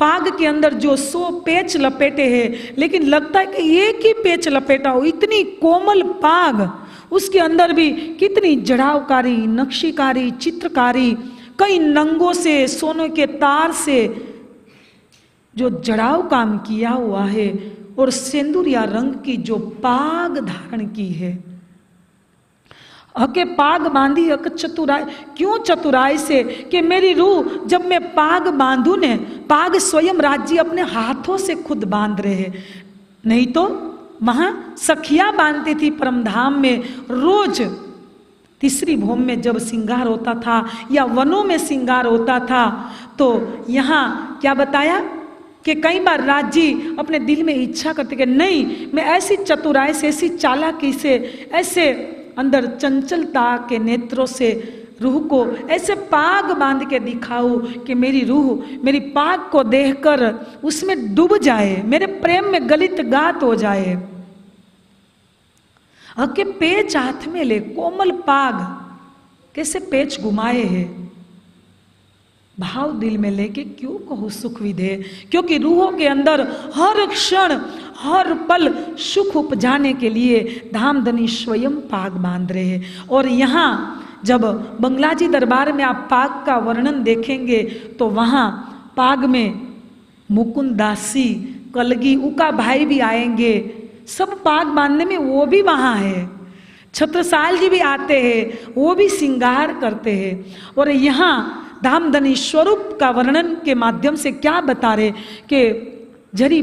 पाग के अंदर जो सो पेच लपेटे हैं, लेकिन लगता है कि एक ही पेच लपेटा हो, इतनी कोमल पाग। उसके अंदर भी कितनी जड़ावकारी, नक्शीकारी, चित्रकारी, कई नंगों से, सोने के तार से जो जड़ाव काम किया हुआ है और सिंदूरिया रंग की जो पाग धारण की है। हके पाग बांधी हक चतुराई, क्यों चतुराई से? कि मेरी रूह, जब मैं पाग बांधू ने, पाग स्वयं राज्य अपने हाथों से खुद बाँध रहे। नहीं तो वहाँ सखिया बांधती थी परमधाम में। रोज तीसरी भूमि में जब श्रृंगार होता था या वनों में श्रृंगार होता था तो यहाँ क्या बताया? कि कई बार राज्य अपने दिल में इच्छा करते कि नहीं, मैं ऐसी चतुराई से, ऐसी चालाकी से, ऐसे अंदर चंचलता के नेत्रों से रूह को ऐसे पाग बाँध के दिखाऊँ कि मेरी रूह, मेरी पाग को देखकर उसमें डूब जाए, मेरे प्रेम में गलित गात हो जाए। अके पेच हाथ में ले, कोमल पाग, कैसे पेच घुमाए हैं। भाव दिल में लेके क्यों कहो सुख विधे? क्योंकि रूहों के अंदर हर क्षण, हर पल सुख उपजाने के लिए धामधनी स्वयं पाग बाँध रहे हैं। और यहाँ जब बंगलाजी दरबार में आप पाग का वर्णन देखेंगे तो वहाँ पाग में मुकुंद दासी, कलगी, उका भाई भी आएँगे। सब पाग बांधने में वो भी वहाँ है। छत्रसाल जी भी आते हैं, वो भी श्रृंगार करते हैं। और यहाँ धामधनी स्वरूप का वर्णन के माध्यम से क्या बता रहे कि जरी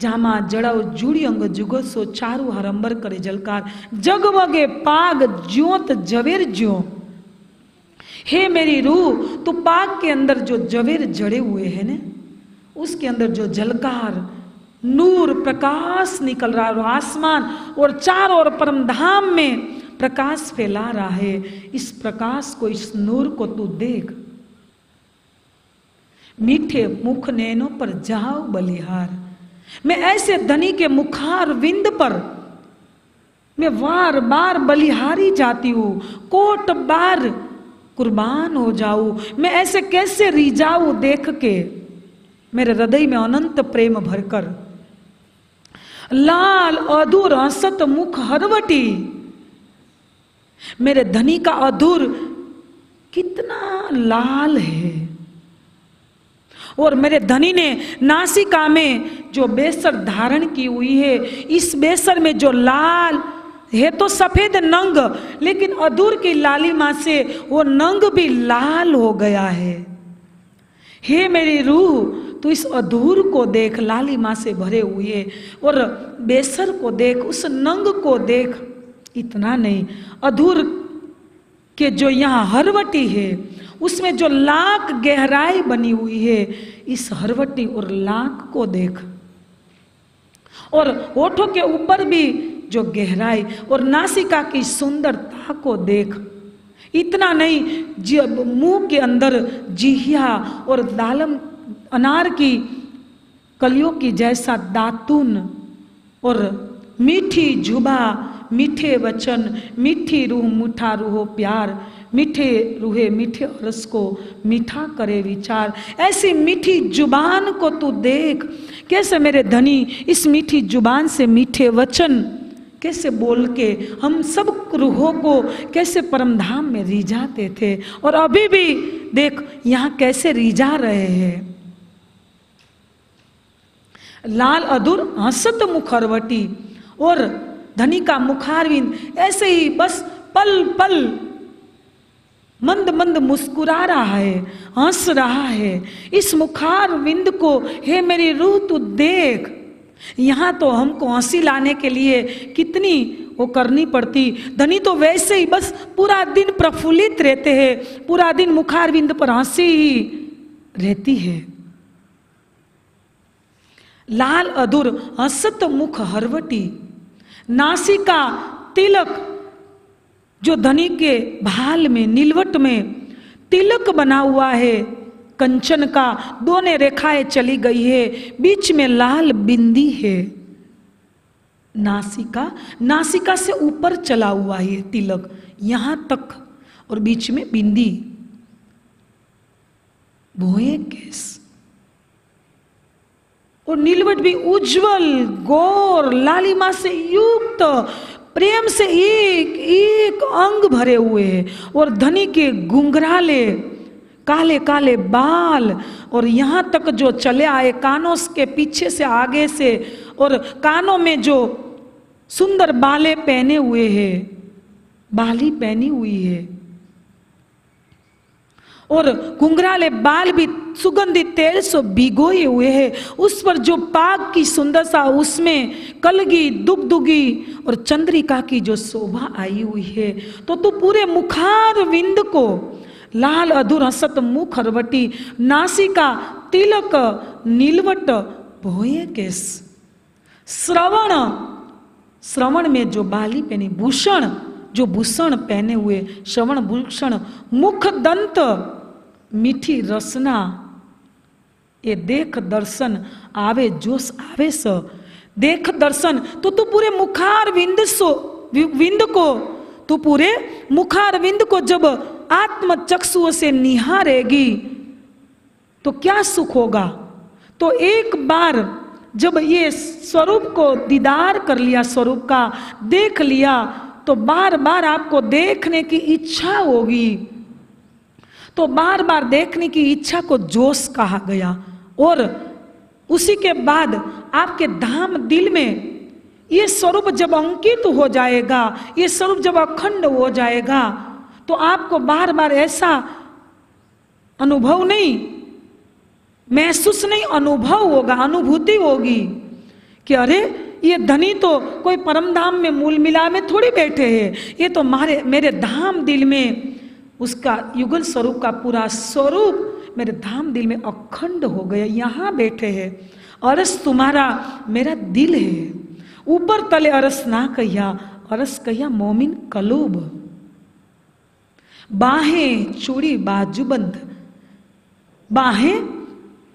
जामा जड़व जुड़ी अंग जुगो सो चारू हरंबर करे जलकार। जगमगे पाग, ज्योत, जवेर ज्यो। हे मेरी रूह तो पाग के अंदर जो जवेर जड़े हुए हैं ना, उसके अंदर जो जलकार, नूर प्रकाश निकल रहा है आसमान और चारों ओर परम धाम में प्रकाश फैला रहा है, इस प्रकाश को, इस नूर को तू देख। मीठे मुख नैनों पर जाओ बलिहार। मैं ऐसे धनी के मुखार विंद पर, मैं वार बार बलिहारी जाती हूँ, कोट बार कुर्बान हो जाऊँ। मैं ऐसे कैसे रिजाऊ देख के? मेरे हृदय में अनंत प्रेम भरकर। लाल अधूर हसत मुख हरवटी मेरे धनी का अधूर कितना लाल है। और मेरे धनी ने नासिका में जो बेसर धारण की हुई है, इस बेसर में जो लाल है तो सफ़ेद नंग, लेकिन अधूर की लालिमा से वो नंग भी लाल हो गया है। हे मेरी रूह, तू इस अधूर को देख, लालिमा से भरे हुए, और बेसर को देख, उस नंग को देख। इतना नहीं। अधूर के जो यहाँ हरवटी है, उसमें जो लाख गहराई बनी हुई है, इस हरवटी और लाख को देख। और ओठों के ऊपर भी जो गहराई और नासिका की सुंदरता को देख। इतना नहीं, जब मुँह के अंदर जिहिया और दालम अनार की कलियों की जैसा दातुन और मीठी जुबा मीठे वचन, मीठी रूह, मीठा रूहो प्यार, मीठे रूहे, मीठे रस को मीठा करे विचार। ऐसी मीठी ज़ुबान को तू देख। कैसे मेरे धनी, इस मीठी ज़ुबान से मीठे वचन कैसे बोल के हम सब रूहों को कैसे परमधाम में रिझाते थे? और अभी भी देख, यहाँ कैसे रिझा रहे हैं। लाल अधुर हंसत मुखरवटी और धनी का मुखारविंद, ऐसे ही बस पल पल मंद मंद मुस्कुरा रहा है, हंस रहा है। इस मुखार विंद को, हे मेरी रूह तू देख। यहाँ तो हमको हँसी लाने के लिए कितनी वो करनी पड़ती। धनी तो वैसे ही बस पूरा दिन प्रफुल्लित रहते हैं, पूरा दिन मुखार विंद पर हँसी ही रहती है। लाल अधुर हसत मुख हरवटी नासिका तिलक, जो धनी के भाल में, नीलवट में तिलक बना हुआ है, कंचन का दोनों रेखाएँ चली गई है, बीच में लाल बिंदी है। नासिका नासिका से ऊपर चला हुआ है तिलक, यहाँ तक, और बीच में बिंदी। भोए केस। और नीलवट भी उज्जवल, गौर, लालिमा से युक्त, प्रेम से एक एक अंग भरे हुए हैं और धनी के गुंगराले काले काले बाल और यहाँ तक जो चले आए कानों के पीछे से आगे से और कानों में जो सुंदर बाले पहने हुए हैं, बाली पहनी हुई है। और घुंघराले बाल भी सुगंधित तेल से भिगोए हुए हैं। उस पर जो पाग की सुंदरता उसमें कलगी, दुगदुगी और चंद्रिका की जो शोभा आई हुई है तो तू पूरे मुखार विंद को लाल अधुर हसत मुख हरवटी नासिका तिलक नीलवट भोये केस। श्रवण श्रवण में जो बाली पहनी, भूषण, जो भूषण पहने हुए, श्रवण, भूषण, मुख दंत मीठी रसना ये देख दर्शन आवे, जोश आवे स। देख दर्शन तो तू पूरे मुखार विंद सो विंद को। तू पूरे मुखार विंद को जब आत्म चक्षुओं से निहारेगी तो क्या सुख होगा? तो एक बार जब ये स्वरूप को दीदार कर लिया, स्वरूप का देख लिया तो बार बार आपको देखने की इच्छा होगी। तो बार बार देखने की इच्छा को जोश कहा गया और उसी के बाद आपके धाम दिल में ये स्वरूप जब अंकित हो जाएगा, ये स्वरूप जब अखंड हो जाएगा तो आपको बार बार ऐसा अनुभव नहीं, महसूस नहीं, अनुभव होगा, अनुभूति होगी कि अरे, ये धनी तो कोई परम धाम में मूल मिला में थोड़ी बैठे हैं, ये तो मारे, मेरे धाम दिल में उसका युगल स्वरूप का पूरा स्वरूप मेरे धाम दिल में अखंड हो गया। यहाँ बैठे हैं। अरस तुम्हारा मेरा दिल है। ऊपर तले अरस ना कहिया, अरस कहिया मोमिन कलूब। बाहें चूड़ी बाजूबंद बाहें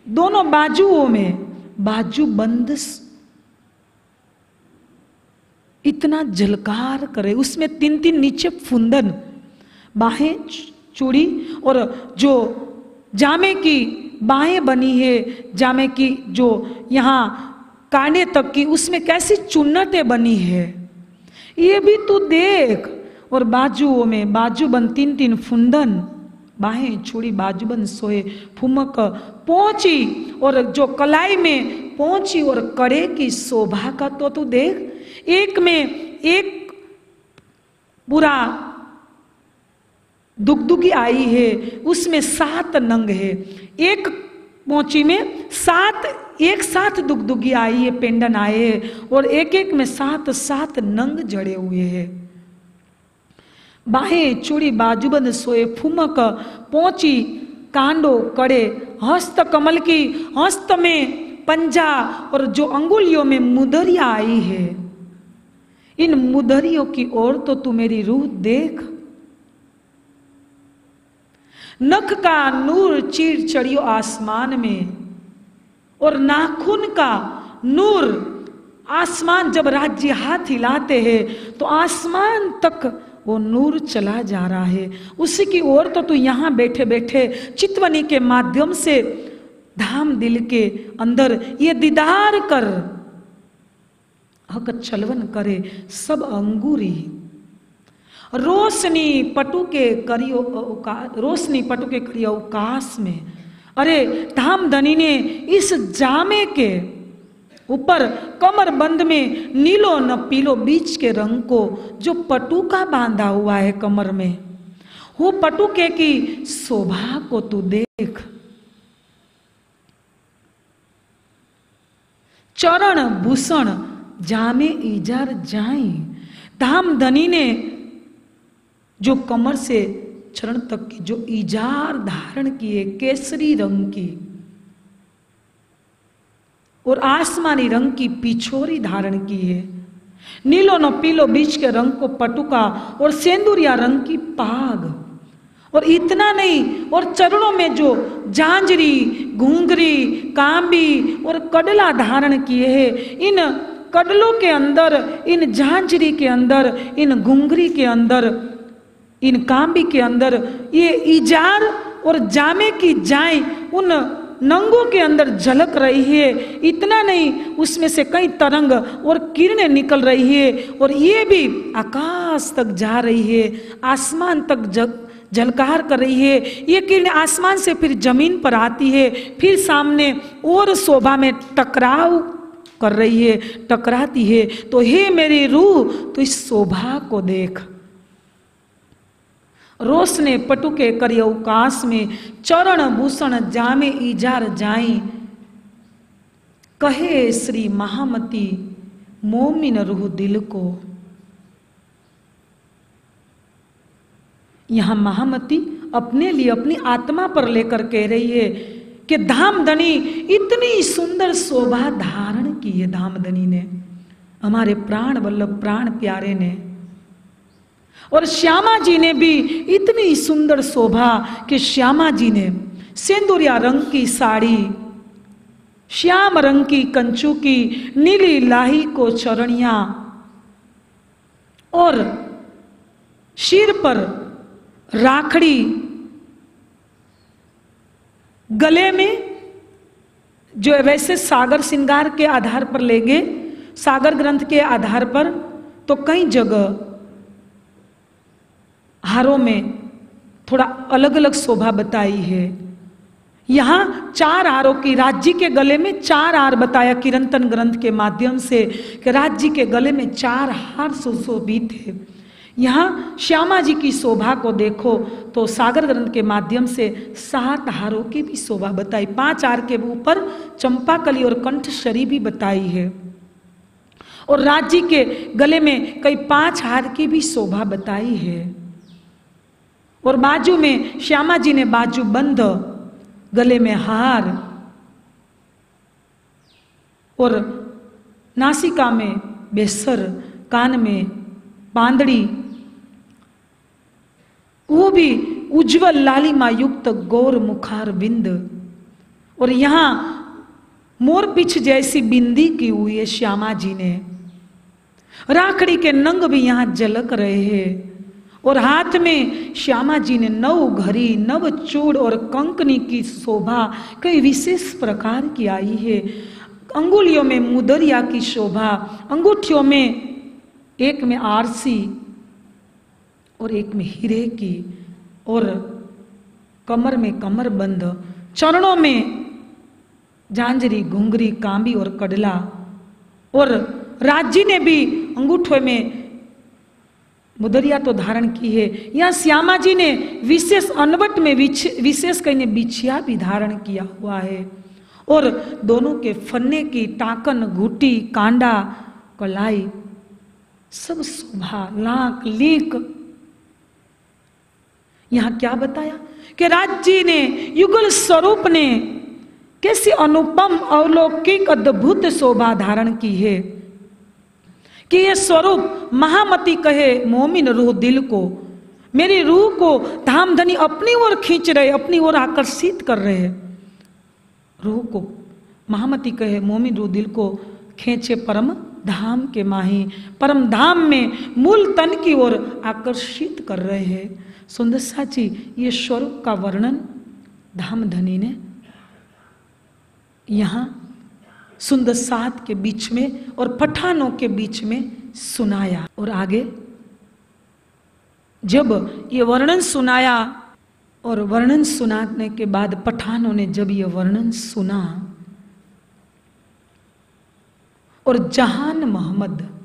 दोनों बाजुओं में बाजू बंद। इतना झलकार करे। उसमें तीन तीन नीचे फुंदन। बाहें चूड़ी और जो जामे की बाहें बनी है, जामे की जो यहाँ कांडे तक की, उसमें कैसी चुन्नटें बनी है? ये भी तू देख। और बाजुओं में बाजूबंद तीन तीन फुंदन, बाहें छुड़ी बाजूबंद सोए फुमक पहुँची और जो कलाई में पहुँची और कड़े की शोभा का तो तू देख। एक में एक पूरा दुगदुगी आई है, उसमें सात नंग है। एक मोची में सात, एक साथ दुगदुगी आई है, पेंडन आए है, और एक एक में सात सात नंग जड़े हुए हैं। बाहें चूड़ी बाजूबंद सोए, फुमक पहुँची, कांडो कड़े, हस्त कमल की हस्त में पंजा, और जो अंगुलियों में मुदरिया आई है। इन मुदरियों की ओर तो तू मेरी रूह देख। नख का नूर चीर चढ़ियो आसमान में, और नाखून का नूर आसमान जब राज्य हाथ हिलाते हैं तो आसमान तक वो नूर चला जा रहा है। उसी की ओर तो तू यहाँ बैठे बैठे चितवनी के माध्यम से धाम दिल के अंदर ये दीदार कर। हक चलवन करे सब अंगूरी। रोशनी पटु के करियो रोशनी पटु के करियो अवकाश में। अरे धाम धनी ने इस जामे के ऊपर कमर बंद में नीलो न पीलो बीच के रंग को जो पटुका बांधा हुआ है कमर में, वो पटुके की शोभा को तू देख। चरण भूषण जामे इजार जाई। धाम धनी ने जो कमर से चरण तक की, जो इजार धारण किए केसरी रंग की और आसमानी रंग की, पिछोरी धारण की है। नीलो न पीलो बीच के रंग को पटुका और सेंदुरिया रंग की पाग। और इतना नहीं, और चरणों में जो जांजरी घूंगरी कांबी और कडला धारण किए हैं, इन कडलों के अंदर, इन झांझरी के अंदर, इन घुंघरी के अंदर इन कांबी के अंदर, ये इजार और जामे की जाए, उन नंगों के अंदर झलक रही है। इतना नहीं, उसमें से कई तरंग और किरणें निकल रही है और ये भी आकाश तक जा रही है, आसमान तक जग, झलकार कर रही है। ये किरण आसमान से फिर ज़मीन पर आती है, फिर सामने और शोभा में टकराव कर रही है, टकराती है। तो हे मेरी रूह तो इस शोभा को देख। पटुके करी अवकाश में, चरण भूषण जामे इजार जाई। कहे श्री महामती, मोमिन रूह दिल को। यहाँ महामती अपने लिए अपनी आत्मा पर लेकर कह रही है कि धामधनी इतनी सुंदर शोभा धारण की है धामधनी ने। हमारे प्राण वल्लभ प्राण प्यारे ने। और श्यामा जी ने भी इतनी सुंदर शोभा कि श्यामा जी ने सिंदूरिया रंग की साड़ी, श्याम रंग की कंचू की नीली लाही को चरणिया और शीर पर राखड़ी गले में जो वैसे सागर श्रृंगार के आधार पर लेंगे, सागर ग्रंथ के आधार पर तो कई जगह हारों में थोड़ा अलग अलग शोभा बताई है। यहाँ चार आरों की, राज्य के गले में चार हार बताया किरंतन ग्रंथ के माध्यम से कि राज्य के गले में चार हार सुशोभित है। यहाँ श्यामा जी की शोभा को देखो तो सागर ग्रंथ के माध्यम से सात हारों की भी शोभा बताई। पाँच हार के ऊपर चंपाकली और कंठशरी भी बताई है। और राज्य के गले में कई पाँच हार की भी शोभा बताई है। और बाजू में श्यामा जी ने बाजू बंद, गले में हार और नासिका में बेसर, कान में बांदड़ी। वो भी उज्जवल लालिमा युक्त गौर मुखार बिंद। और यहाँ मोर पिछ जैसी बिंदी की हुई है श्यामा जी ने। राखड़ी के नंग भी यहाँ झलक रहे हैं। और हाथ में श्यामा जी ने नव घड़ी, नव चूड़ और कंकनी की शोभा कई विशेष प्रकार की आई है। अंगुलियों में मुदरिया की शोभा, अंगूठियों में एक में आरसी और एक में हीरे की और कमर में कमर बंद चरणों में झांझरी घुंगरी कांबी और कडला और राज्य ने भी अंगूठे में मुदरिया तो धारण की है। यहाँ श्यामा जी ने विशेष अनवट में विशेष कहने बिछिया भी धारण किया हुआ है। और दोनों के फन्ने की टाकन, घुटी, कांडा, कलाई, सब शोभा, लाख लीक यहाँ क्या बताया कि राज्य ने, युगल स्वरूप ने कैसी अनुपम अवलौकिक अद्भुत शोभा धारण की है। कि यह स्वरूप महामती कहे, मोमिन रूह दिल को। मेरी रूह को धामधनी अपनी ओर खींच रहे, अपनी ओर आकर्षित कर रहे। रूह को, महामती कहे, मोमिन रू दिल को खेचे परम धाम के माही। परम धाम में मूल तन की ओर आकर्षित कर रहे हैं। सुंदर साची, ये स्वरूप का वर्णन धाम धनी ने यहाँ सुंदर सात के बीच में और पठानों के बीच में सुनाया। और आगे, जब ये वर्णन सुनाया और वर्णन सुनाने के बाद पठानों ने जब ये वर्णन सुना और जहान मोहम्मद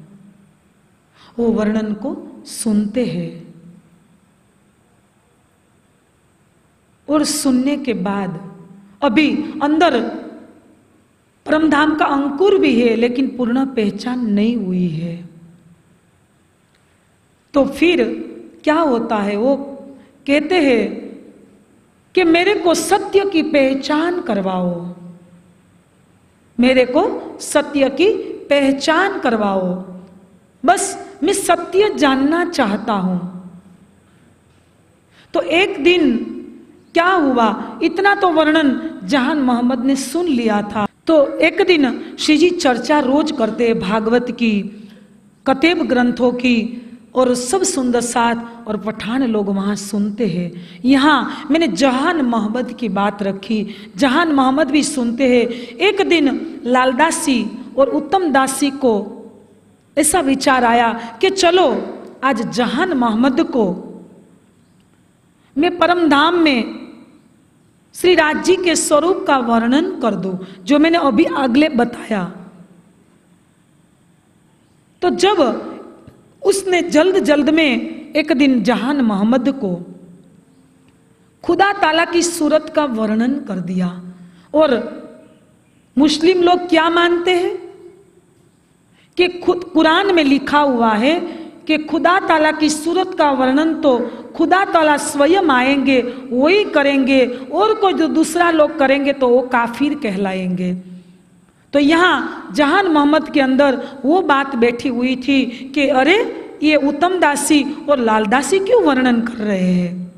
वो वर्णन को सुनते हैं और सुनने के बाद अभी अंदर परमधाम का अंकुर भी है, लेकिन पूर्ण पहचान नहीं हुई है। तो फिर क्या होता है? वो कहते हैं कि मेरे को सत्य की पहचान करवाओ। मेरे को सत्य की पहचान करवाओ। बस मैं सत्य जानना चाहता हूँ। तो एक दिन क्या हुआ? इतना तो वर्णन जहान मोहम्मद ने सुन लिया था। तो एक दिन श्री जी चर्चा रोज करते भागवत की कतेब ग्रंथों की, और सब सुंदर साथ और पठान लोग वहाँ सुनते हैं। यहाँ मैंने जहान मोहम्मद की बात रखी। जहान मोहम्मद भी सुनते हैं। एक दिन लालदासी और उत्तम दासी को ऐसा विचार आया कि चलो, आज जहान मोहम्मद को मैं परमधाम में श्री राज जी के स्वरूप का वर्णन कर दो, जो मैंने अभी अगले बताया। तो जब उसने जल्द जल्द में एक दिन जहान मोहम्मद को खुदा ताला की सूरत का वर्णन कर दिया, और मुस्लिम लोग क्या मानते हैं? कि खुद कुरान में लिखा हुआ है कि खुदा ताला की सूरत का वर्णन तो खुदा ताला स्वयं आएँगे, वही करेंगे, और कोई जो दूसरा लोग करेंगे तो वो काफिर कहलाएँगे। तो यहाँ जहान मोहम्मद के अंदर वो बात बैठी हुई थी कि अरे, ये उत्तम दासी और लाल दासी क्यों वर्णन कर रहे हैं?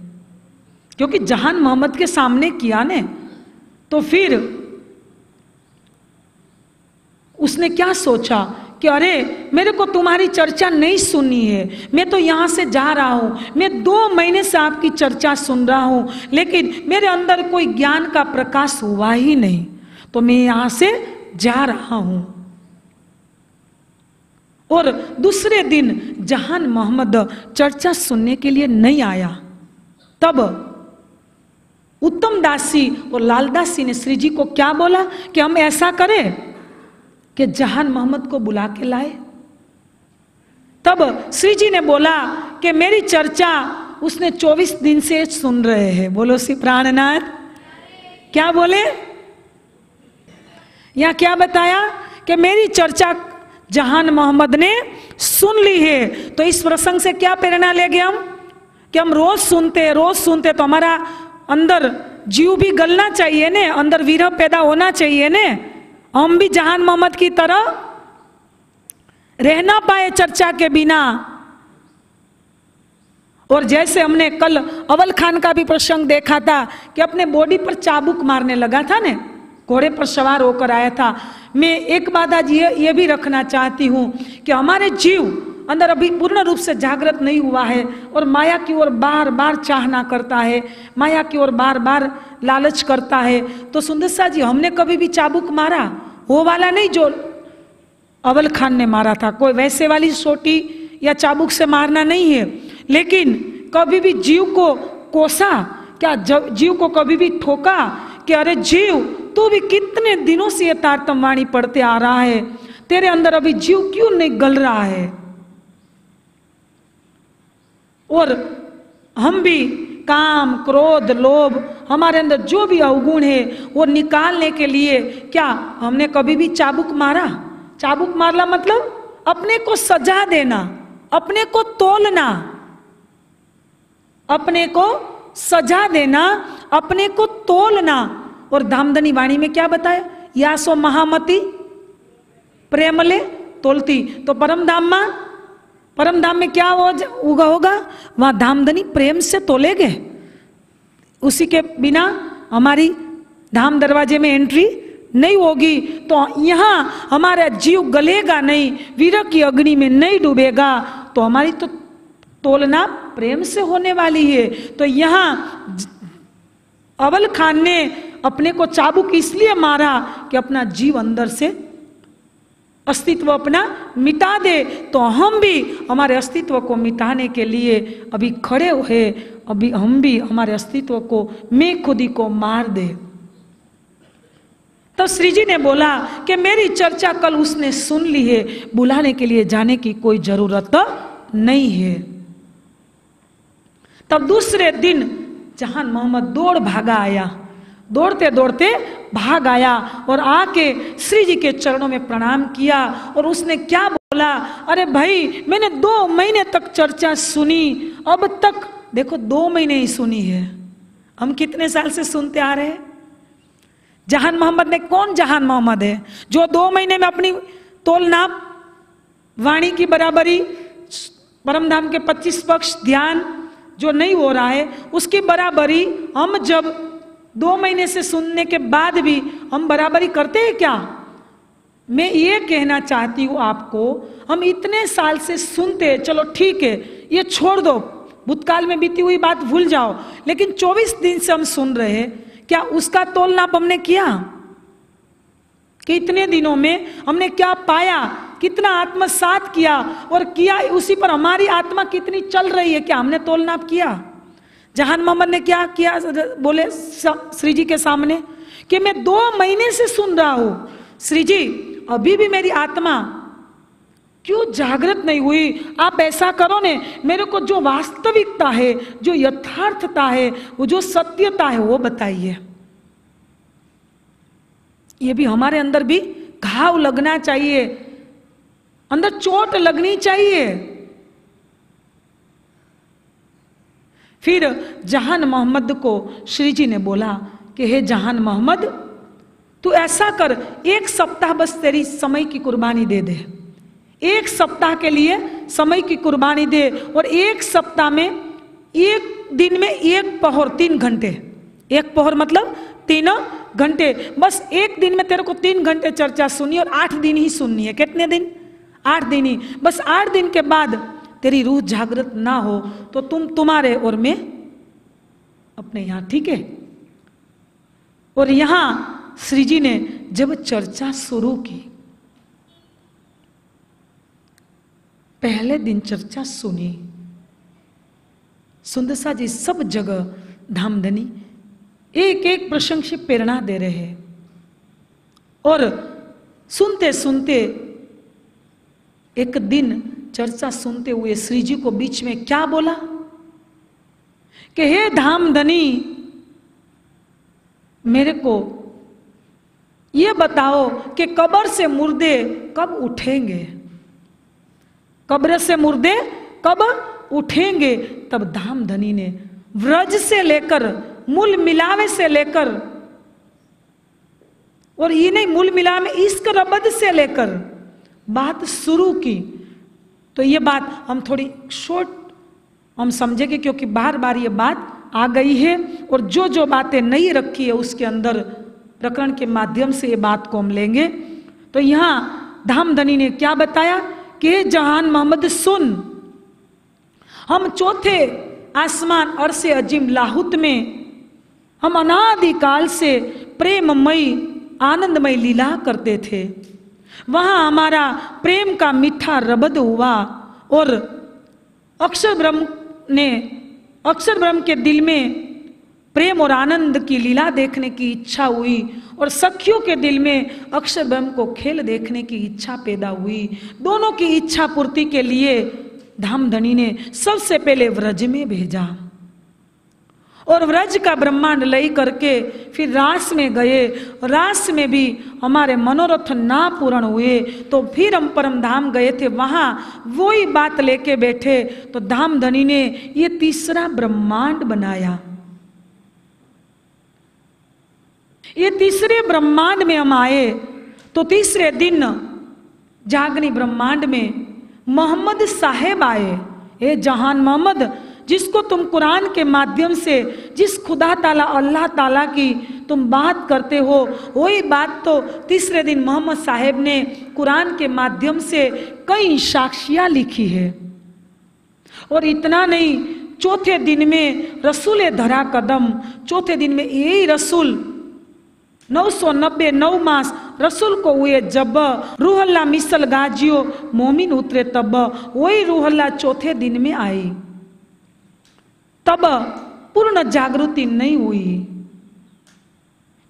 क्योंकि जहान मोहम्मद के सामने किया ने। तो फिर उसने क्या सोचा? कि अरे, मेरे को तुम्हारी चर्चा नहीं सुननी है। मैं तो यहाँ से जा रहा हूँ। मैं दो महीने से आपकी चर्चा सुन रहा हूँ, लेकिन मेरे अंदर कोई ज्ञान का प्रकाश हुआ ही नहीं। तो मैं यहाँ से जा रहा हूँ। और दूसरे दिन जहान मोहम्मद चर्चा सुनने के लिए नहीं आया। तब उत्तम दासी और लालदासी ने श्री जी को क्या बोला कि हम ऐसा करें? कि जहान मोहम्मद को बुला के लाए। तब श्री जी ने बोला कि मेरी चर्चा उसने 24 दिन से सुन रहे हैं। बोलो, श्री प्राणनाथ, क्या बोले? यहाँ क्या बताया कि मेरी चर्चा जहान मोहम्मद ने सुन ली है? तो इस प्रसंग से क्या प्रेरणा ले गए हम? कि हम रोज सुनते रोज सुनते तो हमारा अंदर जीव भी गलना चाहिए ने, अंदर वीर पैदा होना चाहिए ने। हम भी जहान मोहम्मद की तरह रहना पाए चर्चा के बिना। और जैसे हमने कल अवल खान का भी प्रसंग देखा था कि अपने बॉडी पर चाबुक मारने लगा था ने, घोड़े पर सवार होकर आया था। मैं एक बात आज ये ये भी रखना चाहती हूँ कि हमारे जीव अंदर अभी पूर्ण रूप से जागृत नहीं हुआ है और माया की ओर बार बार चाहना करता है, माया की ओर बार बार लालच करता है। तो सुंदर जी, हमने कभी भी चाबुक मारा? वो वाला नहीं जो अवल खान ने मारा था। कोई वैसे वाली सोटी या चाबुक से मारना नहीं है। लेकिन कभी भी जीव को कोसा, क्या जीव को कभी भी ठोका कि अरे जीव, तू भी कितने दिनों से ये तारतम वाणी पढ़ते आ रहा है? तेरे अंदर अभी जीव क्यों नहीं गल रहा है? और हम भी काम, क्रोध, लोभ, हमारे अंदर जो भी अवगुण है, वो निकालने के लिए क्या हमने कभी भी चाबुक मारा? चाबुक मारला मतलब अपने को सजा देना, अपने को तोलना, अपने को सजा देना, अपने को तोलना। और धामधनी वाणी में क्या बताया? या सो महामती प्रेमले तोलती। तो परम धाम परम धाम में क्या हो उगा होगा? वहाँ धामधनी प्रेम से तोले गए। उसी के बिना हमारी धाम दरवाजे में एंट्री नहीं होगी। तो यहाँ हमारा जीव गलेगा नहीं, वीर की अग्नि में नहीं डूबेगा। तो हमारी तो तोलना प्रेम से होने वाली है। तो यहाँ अवल खान ने अपने को चाबुक इसलिए मारा कि अपना जीव अंदर से अस्तित्व अपना मिटा दे तो हम भी हमारे अस्तित्व को मिटाने के लिए अभी खड़े हुए, अभी हम भी हमारे अस्तित्व को, मैं खुदी को मार दे। तो श्री जी ने बोला कि मेरी चर्चा कल उसने सुन ली है, बुलाने के लिए जाने की कोई ज़रूरत नहीं है। तब दूसरे दिन जहान मोहम्मद दौड़ भागा आया दौड़ते दौड़ते भाग आया और आके श्री जी के चरणों में प्रणाम किया और उसने क्या बोला? अरे भाई, मैंने दो महीने तक चर्चा सुनी, अब तक, देखो, दो महीने ही सुनी है। हम कितने साल से सुनते आ रहे हैं? जहान मोहम्मद ने कौन जहान मोहम्मद है जो दो महीने में अपनी तोल नाप वाणी की बराबरी परमधाम के 25 पक्ष ध्यान जो नहीं हो रहा है, उसकी बराबरी हम जब दो महीने से सुनने के बाद भी हम बराबरी करते हैं क्या? मैं ये कहना चाहती हूँ आपको, हम इतने साल से सुनते चलो ठीक है, ये छोड़ दो। भूतकाल में बीती हुई बात भूल जाओ, लेकिन 24 दिन से हम सुन रहे हैं, क्या उसका तोल नाप हमने किया? कि इतने दिनों में हमने क्या पाया? कितना आत्मसात किया? और किया उसी पर हमारी आत्मा कितनी चल रही है? क्या हमने तोल नाप किया? जहान मोहम्मद ने क्या किया? बोले श्री जी के सामने कि मैं दो महीने से सुन रहा हूँ। श्री जी अभी भी मेरी आत्मा क्यों जागृत नहीं हुई? आप ऐसा करो ने, मेरे को जो वास्तविकता है, जो यथार्थता है, वो जो सत्यता है, वो बताइए। ये भी हमारे अंदर भी घाव लगना चाहिए, अंदर चोट लगनी चाहिए। फिर जहान मोहम्मद को श्री जी ने बोला कि हे जहान मोहम्मद, तू ऐसा कर, एक सप्ताह बस तेरी समय की कुर्बानी दे दे। एक सप्ताह के लिए समय की कुर्बानी दे और एक सप्ताह में एक दिन में एक पहर, तीन घंटे। एक पहर मतलब तीन घंटे। बस एक दिन में तेरे को तीन घंटे चर्चा सुनी और आठ दिन ही सुननी है। कितने दिन? आठ दिन ही। बस आठ दिन के बाद तेरी रूह जागृत ना हो तो तुम तुम्हारे और मैं अपने यहाँ, ठीक है? और यहाँ श्री जी ने जब चर्चा शुरू की, पहले दिन चर्चा सुनी, सुंदरसा जी सब जगह धामधनी एक एक प्रसंग से प्रेरणा दे रहे हैं। और सुनते सुनते एक दिन चर्चा सुनते हुए श्री जी को बीच में क्या बोला? कि हे धामधनी, मेरे को ये बताओ कि कब्र से मुर्दे कब उठेंगे? कब्र से मुर्दे कब उठेंगे? तब धामधनी ने व्रज से लेकर, मूल मिलावे से लेकर, और ये नहीं मूल मिलावे इश्क रबद से लेकर बात शुरू की। तो ये बात हम थोड़ी शॉर्ट हम समझेंगे क्योंकि बार बार ये बात आ गई है और जो जो बातें नहीं रखी है उसके अंदर प्रकरण के माध्यम से ये बात को हम लेंगे। तो यहाँ धामधनी ने क्या बताया कि जहान मोहम्मद, सुन। हम चौथे आसमान अरसे अजीम लाहुत में हम अनादिकाल से प्रेममयी, आनंदमय लीला करते थे। वहाँ हमारा प्रेम का मीठा रबद हुआ और अक्षर ब्रह्म ने, अक्षर ब्रह्म के दिल में प्रेम और आनंद की लीला देखने की इच्छा हुई और सखियों के दिल में अक्षर ब्रह्म को खेल देखने की इच्छा पैदा हुई। दोनों की इच्छा पूर्ति के लिए धामधनी ने सबसे पहले व्रज में भेजा। और व्रज का ब्रह्मांड लई करके फिर रास में गए। रास में भी हमारे मनोरथ ना पूर्ण हुए। तो फिर हम परम धाम गए थे। वहाँ वही बात लेके बैठे। तो धाम धनी ने ये तीसरा ब्रह्मांड बनाया। ये तीसरे ब्रह्मांड में हम आए। तो तीसरे दिन जागनी ब्रह्मांड में मोहम्मद साहेब आए। ए जहान मोहम्मद जिसको तुम कुरान के माध्यम से, जिस खुदा ताला, अल्लाह ताला की तुम बात करते हो, वही बात तो तीसरे दिन मोहम्मद साहेब ने कुरान के माध्यम से कई साक्षियाँ लिखी है। और इतना नहीं, चौथे दिन में रसूल धरा कदम, चौथे दिन में यही रसूल, नौ सौ नब्बे, नौ मास रसूल को हुए जब रूहल्ला मिसल गाजियो, मोमिन उतरे तब, वही रूहल्ला चौथे दिन में आई। तब पूर्ण जागृति नहीं हुई।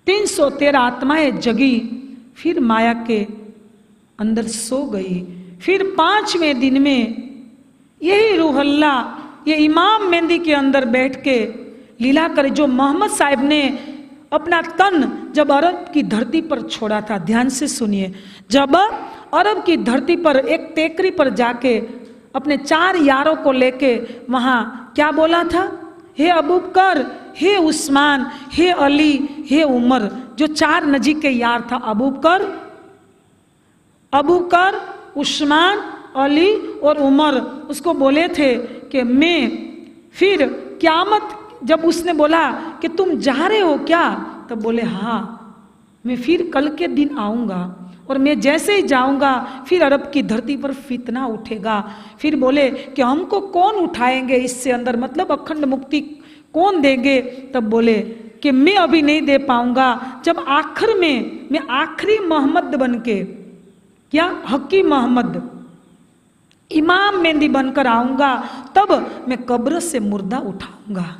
तीन सौ तेरह आत्माएँ जगी, फिर माया के अंदर सो गई। फिर पाँचवें दिन में यही रूहल्ला, ये इमाम मेहंदी के अंदर बैठ के लीला करे, जो मोहम्मद साहब ने अपना तन जब अरब की धरती पर छोड़ा था। ध्यान से सुनिए, जब अरब की धरती पर एक टेकरी पर जाके अपने चार यारों को लेके वहाँ क्या बोला था? हे अबूबकर, हे उस्मान, हे अली, हे उमर, जो चार नजीक के यार था, अबूबकर। अबूकर उस्मान, अली और उमर उसको बोले थे कि मैं फिर क्यामत जब उसने बोला कि तुम जा रहे हो क्या? तब बोले हाँ मैं फिर कल के दिन आऊँगा। और मैं जैसे ही जाऊँगा, फिर अरब की धरती पर फितना उठेगा। फिर बोले कि हमको कौन उठाएँगे इससे अंदर? मतलब अखंड मुक्ति कौन देंगे? तब बोले कि मैं अभी नहीं दे पाऊँगा। जब आखिर में, मैं आखिरी मोहम्मद बन के क्या हकी मोहम्मद, इमाम मेहंदी बनकर आऊँगा, तब मैं कब्र से मुर्दा उठाऊँगा।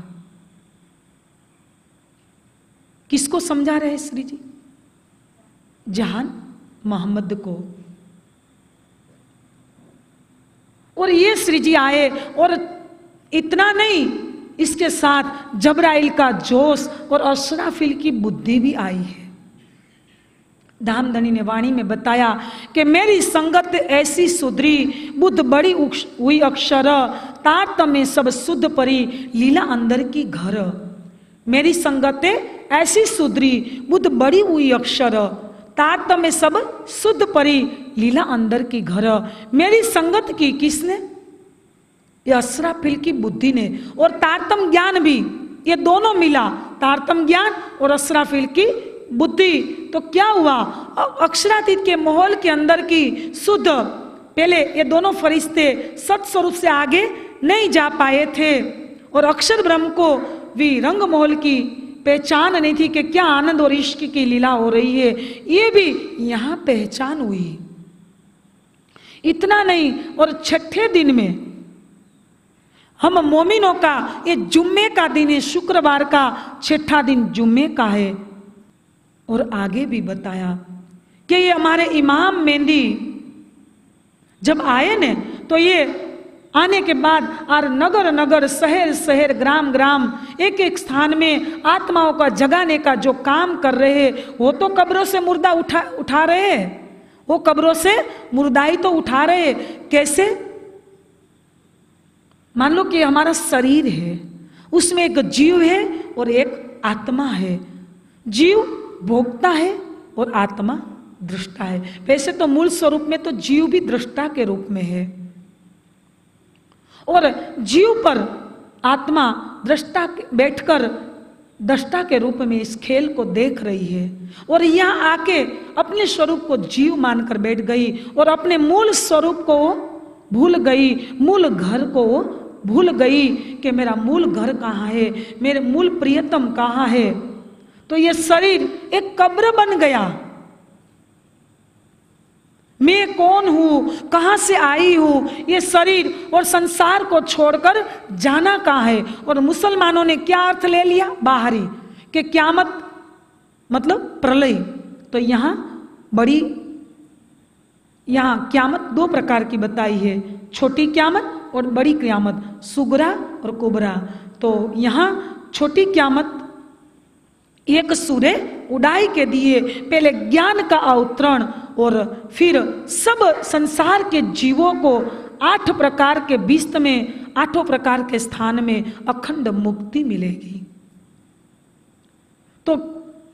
किसको समझा रहे श्री जी जहान? मोहम्मद को। और ये श्री जी आए और इतना नहीं, इसके साथ जबराइल का जोश और अशराफिल की बुद्धि भी आई है। धामधनी ने वाणी में बताया कि मेरी संगत ऐसी सुधरी, बुद्ध बड़ी हुई अक्षर, तात सब शुद्ध परी, लीला अंदर की घर। मेरी संगत ऐसी सुधरी, बुद्ध बड़ी हुई अक्षर। तात में सब शुद्ध परी लीला अंदर की घर। मेरी संगत की किसने? ये असराफिल की बुद्धि ने। और तारतम ज्ञान भी, ये दोनों मिला। तारतम ज्ञान और असराफिल की बुद्धि। तो क्या हुआ? अक्षरातीत के माहौल के अंदर की शुद्ध। पहले ये दोनों फरिश्ते सत स्वरूप से आगे नहीं जा पाए थे। और अक्षर ब्रह्म को भी रंग मोहल की पहचान नहीं थी कि क्या आनंद और इश्क की लीला हो रही है। ये भी यहाँ पहचान हुई। इतना नहीं, और छठे दिन में हम मोमिनों का, ये जुम्मे का दिन है शुक्रवार का छठा दिन जुम्मे का है। और आगे भी बताया कि ये हमारे इमाम मेहंदी जब आए ने तो ये आने के बाद और नगर नगर, शहर शहर, ग्राम ग्राम एक एक स्थान में आत्माओं का जगाने का जो काम कर रहे वो तो कब्रों से मुर्दा उठा उठा रहे वो कब्रों से मुर्दाई तो उठा रहे कैसे? मान लो कि हमारा शरीर है, उसमें एक जीव है और एक आत्मा है। जीव भोगता है और आत्मा दृष्टा है। वैसे तो मूल स्वरूप में तो जीव भी दृष्टा के रूप में है। और जीव पर आत्मा दृष्टा बैठकर दृष्टा के रूप में इस खेल को देख रही है। और यहाँ आके अपने स्वरूप को जीव मानकर बैठ गई और अपने मूल स्वरूप को भूल गई, मूल घर को भूल गई कि मेरा मूल घर कहाँ है, मेरे मूल प्रियतम कहाँ है। तो ये शरीर एक कब्र बन गया। मैं कौन हूँ? कहाँ से आई हूँ? ये शरीर और संसार को छोड़कर जाना कहाँ है? और मुसलमानों ने क्या अर्थ ले लिया बाहरी? कि क्यामत मतलब प्रलय। तो यहाँ बड़ी, यहाँ क्यामत दो प्रकार की बताई है। छोटी क्यामत और बड़ी क्यामत, सुगरा और कुबरा। तो यहाँ छोटी क्यामत एक सूर्य उड़ाई के दिए, पहले ज्ञान का अवतरण और फिर सब संसार के जीवों को आठ प्रकार के विस्त में, आठों प्रकार के स्थान में अखंड मुक्ति मिलेगी। तो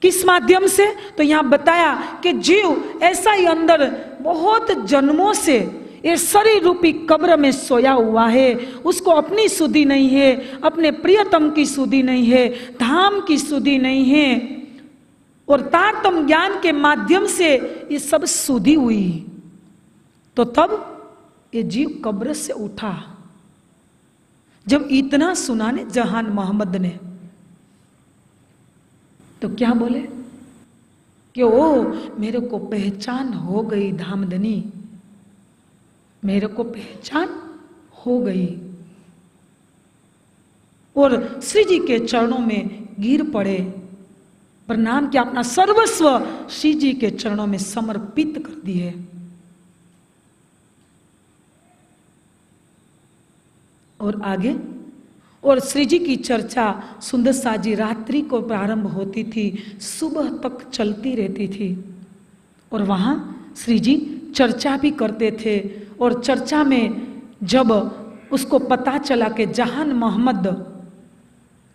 किस माध्यम से? तो यहाँ बताया कि जीव ऐसा ही अंदर बहुत जन्मों से ये शरीर रूपी कब्र में सोया हुआ है। उसको अपनी सुधि नहीं है, अपने प्रियतम की सुधि नहीं है, धाम की सुधि नहीं है। और तारतम ज्ञान के माध्यम से ये सब सुधी हुई। तो तब ये जीव कब्र से उठा। जब इतना सुना ने जहान मोहम्मद ने तो क्या बोले? कि ओ, मेरे को पहचान हो गई धामधनी। मेरे को पहचान हो गई। और श्री जी के चरणों में गिर पड़े। प्रणाम किया अपना सर्वस्व श्री जी के चरणों में समर्पित कर दिए। और आगे, और श्री जी की चर्चा सुंदर साजी रात्रि को प्रारंभ होती थी, सुबह तक चलती रहती थी। और वहाँ श्री जी चर्चा भी करते थे और चर्चा में जब उसको पता चला कि जहान मोहम्मद,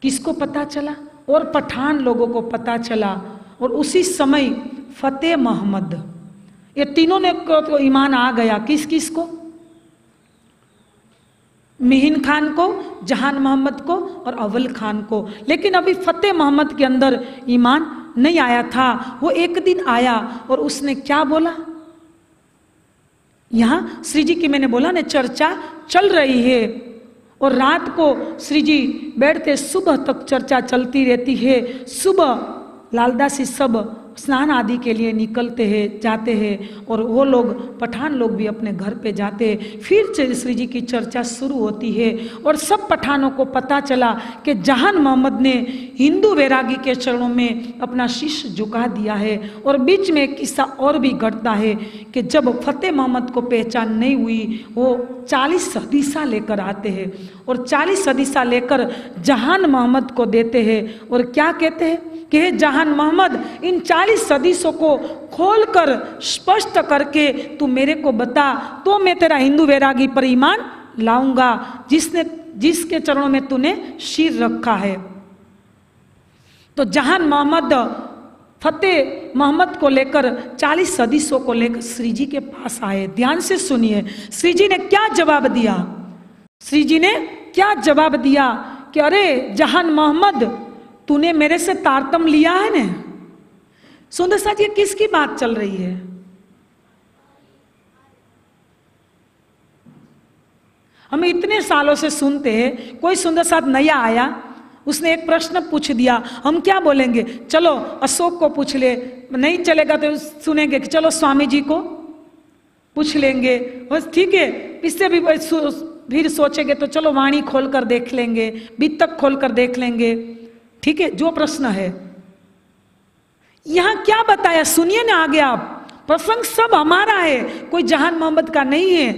किसको पता चला? और पठान लोगों को पता चला। और उसी समय फतेह मोहम्मद। ये तीनों ने को तो ईमान आ गया। किस किस को? मिहिन खान को, जहान मोहम्मद को और अवल खान को। लेकिन अभी फतेह मोहम्मद के अंदर ईमान नहीं आया था। वो एक दिन आया और उसने क्या बोला? यहाँ श्री जी की मैंने बोला, ना चर्चा चल रही है और रात को श्री जी बैठते, सुबह तक चर्चा चलती रहती है। सुबह, लालदासी सब स्नान आदि के लिए निकलते हैं, जाते हैं और वो लोग, पठान लोग भी अपने घर पे जाते हैं। फिर श्री जी की चर्चा शुरू होती है और सब पठानों को पता चला कि जहान मोहम्मद ने हिंदू वैरागी के चरणों में अपना शीश झुका दिया है और बीच में किस्सा और भी घटता है कि जब फतेह मोहम्मद को पहचान नहीं हुई, वो चालीस हदीसा लेकर आते हैं और चालीस हदीसा लेकर जहान मोहम्मद को देते हैं और क्या कहते हैं? कि जहान मोहम्मद, इन चालीस सदीसों को खोलकर स्पष्ट करके तू मेरे को बता तो मैं तेरा हिंदू वैरागी पर ईमान लाऊँगा, जिसने, जिसके चरणों में तूने शीर रखा है। तो जहान मोहम्मद फतेह मोहम्मद को लेकर, चालीस सदीसों को लेकर श्री जी के पास आए। ध्यान से सुनिए, श्री जी ने क्या जवाब दिया? श्री जी ने क्या जवाब दिया कि अरे जहान मोहम्मद, तूने मेरे से तारतम लिया है ने? सुंदर साथ, ये किसकी बात चल रही है? हम इतने सालों से सुनते हैं, कोई सुंदर साथ नया आया? उसने एक प्रश्न पूछ दिया, हम क्या बोलेंगे? चलो, अशोक को पूछ ले। नहीं चलेगा तो सुनेंगे कि चलो, स्वामी जी को पूछ लेंगे। बस ठीक है, इससे भी फिर सोचेंगे तो चलो, वाणी खोल कर देख लेंगे बीतक खोलकर देख लेंगे। ठीक है, जो प्रश्न है। यहाँ क्या बताया? सुनिए ना आगे आप। प्रसंग सब हमारा है। कोई जहान मोहम्मद का नहीं है।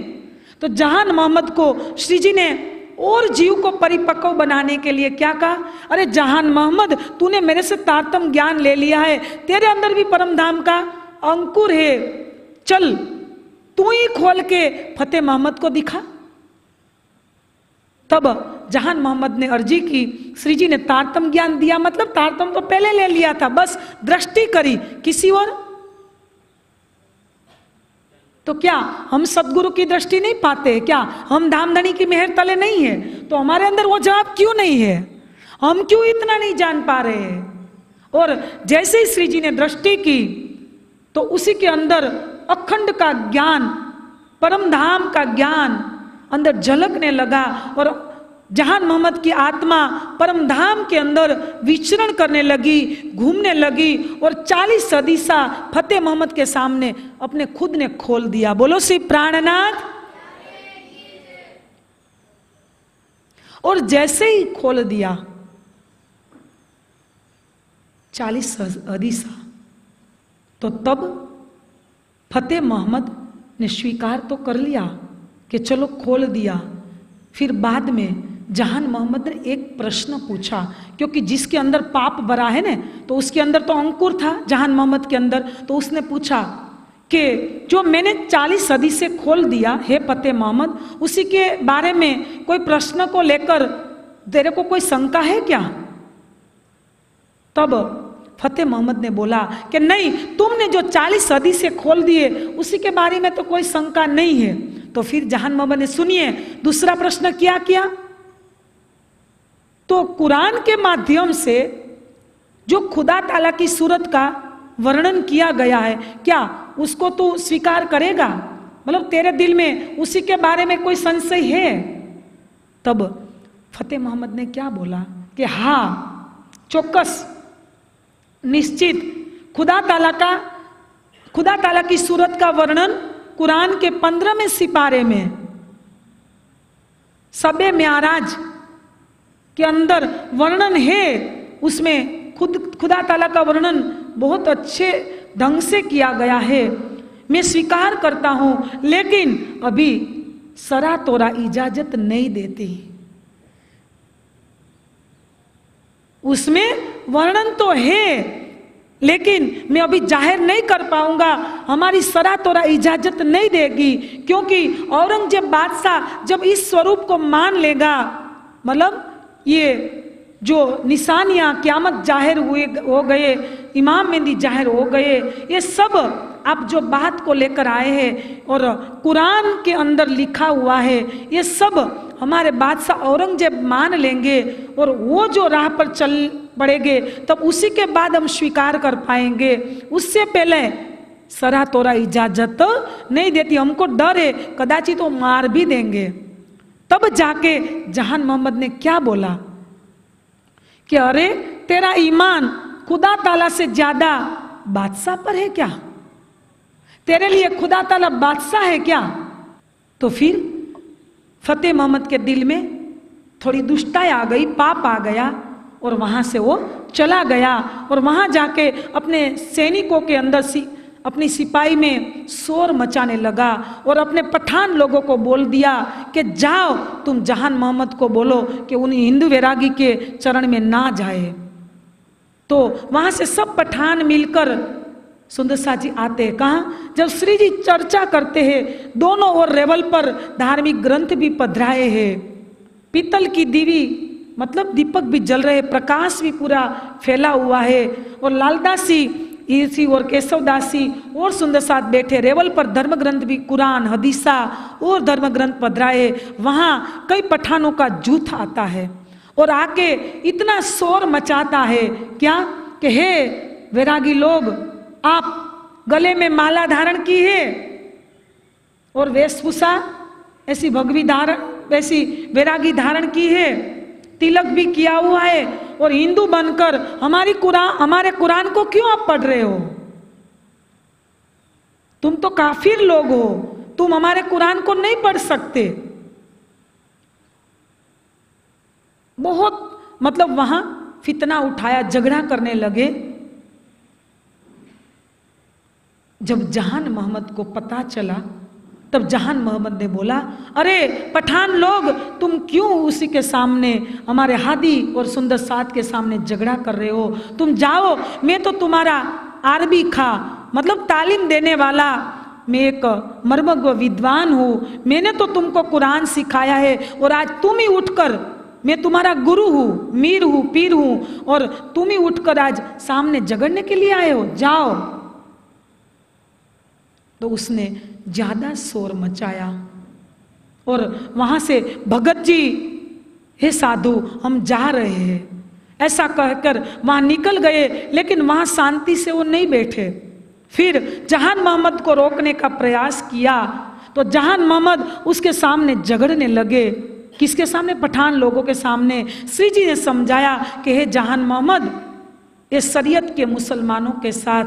तो जहान मोहम्मद को श्री जी ने और जीव को परिपक्व बनाने के लिए क्या कहा? अरे जहान मोहम्मद, तूने मेरे से तारतम ज्ञान ले लिया है। तेरे अंदर भी परम धाम का अंकुर है। चल, तू ही खोल के फतेह मोहम्मद को दिखा। तब जहान मोहम्मद ने अर्जी की श्री जी ने तारतम ज्ञान दिया मतलब तारतम तो पहले ले लिया था, बस दृष्टि करी, किसी और। तो क्या हम सदगुरु की दृष्टि नहीं पाते क्या? हम धामधनी की मेहर तले नहीं है? तो हमारे अंदर वो जवाब क्यों नहीं है? हम क्यों इतना नहीं जान पा रहे हैं? और जैसे ही श्री जी ने दृष्टि की तो उसी के अंदर अखंड का ज्ञान, परम धाम का ज्ञान अंदर झलकने लगा और जहान मोहम्मद की आत्मा परम धाम के अंदर विचरण करने लगी, घूमने लगी और चालीस सदीसा फतेह मोहम्मद के सामने अपने खुद ने खोल दिया। बोलो श्री प्राणनाथ। और जैसे ही खोल दिया, चालीस हदीसा तो तब फतेह मोहम्मद ने स्वीकार तो कर लिया कि चलो खोल दिया। फिर बाद में जहान मोहम्मद ने एक प्रश्न पूछा, क्योंकि जिसके अंदर पाप भरा है ना तो उसके अंदर तो अंकुर था जहान मोहम्मद के अंदर तो उसने पूछा, कि, जो मैंने चालीस सदी से खोल दिया है पते मोहम्मद, उसी के बारे में कोई प्रश्न को लेकर तेरे को कोई शंका है क्या? तब फतेह मोहम्मद ने बोला, कि नहीं, तुमने जो चालीस सदी से खोल दिए, उसी के बारे में तो कोई शंका नहीं है। तो फिर जहान मोहम्मद ने, सुनिए, दूसरा प्रश्न क्या किया? तो कुरान के माध्यम से जो खुदा ताला की सूरत का वर्णन किया गया है, क्या उसको तू स्वीकार करेगा? मतलब तेरे दिल में उसी के बारे में कोई संशय है? तब फतेह मोहम्मद ने क्या बोला कि हाँ चौकस, निश्चित, खुदा ताला का, खुदा ताला की सूरत का वर्णन कुरान के पंद्रहवें सिपारे में, सबे म्याराज के अंदर वर्णन है, उसमें खुद, खुदा ताला का वर्णन बहुत अच्छे ढंग से किया गया है। मैं स्वीकार करता हूँ, लेकिन अभी सरा तोरा इजाज़त नहीं देती। उसमें वर्णन तो है, लेकिन मैं अभी ज़ाहिर नहीं कर पाऊँगा, हमारी सरा तोरा इजाज़त नहीं देगी, क्योंकि औरंगज़ेब बादशाह जब इस स्वरूप को मान लेगा मतलब ये जो निशानियाँ क्यामत ज़ाहिर हुए हो गए, इमाम मेहंदी ज़ाहिर हो गए, ये सब आप जो बात को लेकर आए हैं और कुरान के अंदर लिखा हुआ है, ये सब हमारे बादशाह औरंगज़ेब मान लेंगे और वो जो राह पर चल पड़ेंगे, तब उसी के बाद हम स्वीकार कर पाएँगे। उससे पहले सरा तोरा इजाज़त नहीं देती, हमको डर है, कदाचित तो मार भी देंगे। तब जाके जहान मोहम्मद ने क्या बोला? कि अरे, तेरा ईमान खुदा ताला से ज़्यादा बादशाह पर है क्या? तेरे लिए खुदा ताला बादशाह है क्या? तो फिर फतेह मोहम्मद के दिल में थोड़ी दुष्टाई आ गई, पाप आ गया और वहाँ से वो चला गया और वहाँ जाके अपने सैनिकों के अंदर सी अपनी सिपाही में शोर मचाने लगा और अपने पठान लोगों को बोल दिया कि जाओ, तुम जहान मोहम्मद को बोलो कि उन हिंदू वैरागी के चरण में ना जाए। तो वहाँ से सब पठान मिलकर सुंदर सा जी आते हैं। कहा? जब श्री जी चर्चा करते हैं, दोनों ओर रेवल पर धार्मिक ग्रंथ भी पधराए हैं। पीतल की दीवी मतलब दीपक भी जल रहे, प्रकाश भी पूरा फैला हुआ है और लालदासी ईसी और केशवदासी और सुंदर साथ बैठे रेवल पर धर्म ग्रंथ भी कुरान, हदीसा और धर्म ग्रंथ पधराए, वहाँ कई पठानों का जूथ आता है। और आके इतना शोर मचाता है, क्या? कि हे वैरागी लोग, आप गले में माला धारण की है? और वेशभूषा, ऐसी भगवी धारण, ऐसी वैरागी धारण की है? तिलक भी किया हुआ है और हिंदू बनकर हमारी कुरान, हमारे कुरान को क्यों आप पढ़ रहे हो? तुम तो काफिर लोग हो। तुम हमारे कुरान को नहीं पढ़ सकते। बहुत मतलब वहाँ फितना उठाया, झगड़ा करने लगे। जब जहान मोहम्मद को पता चला तब जहान मोहम्मद ने बोला, अरे, पठान लोग, तुम क्यों उसी के सामने हमारे हादी और सुंदर साथ के सामने झगड़ा कर रहे हो? तुम जाओ, मैं तो तुम्हारा आरबी खा मतलब तालीम देने वाला। मैं एक मर्मज्ञ विद्वान हूँ, मैंने तो तुमको कुरान सिखाया है और आज तुम ही उठकर, मैं तुम्हारा गुरु हूँ, मीर हूँ, पीर हूँ और तुम ही उठकर आज सामने झगड़ने के लिए आए हो। जाओ। तो उसने ज़्यादा शोर मचाया। और वहाँ से, भगत जी, हे साधु, हम जा रहे हैं। ऐसा कहकर वहाँ निकल गए, लेकिन वहाँ शांति से वो नहीं बैठे। फिर जहान मोहम्मद को रोकने का प्रयास किया तो जहान मोहम्मद उसके सामने झगड़ने लगे। किसके सामने? पठान लोगों के सामने। श्री जी ने समझाया कि हे जहान मोहम्मद ये शरीयत के मुसलमानों के साथ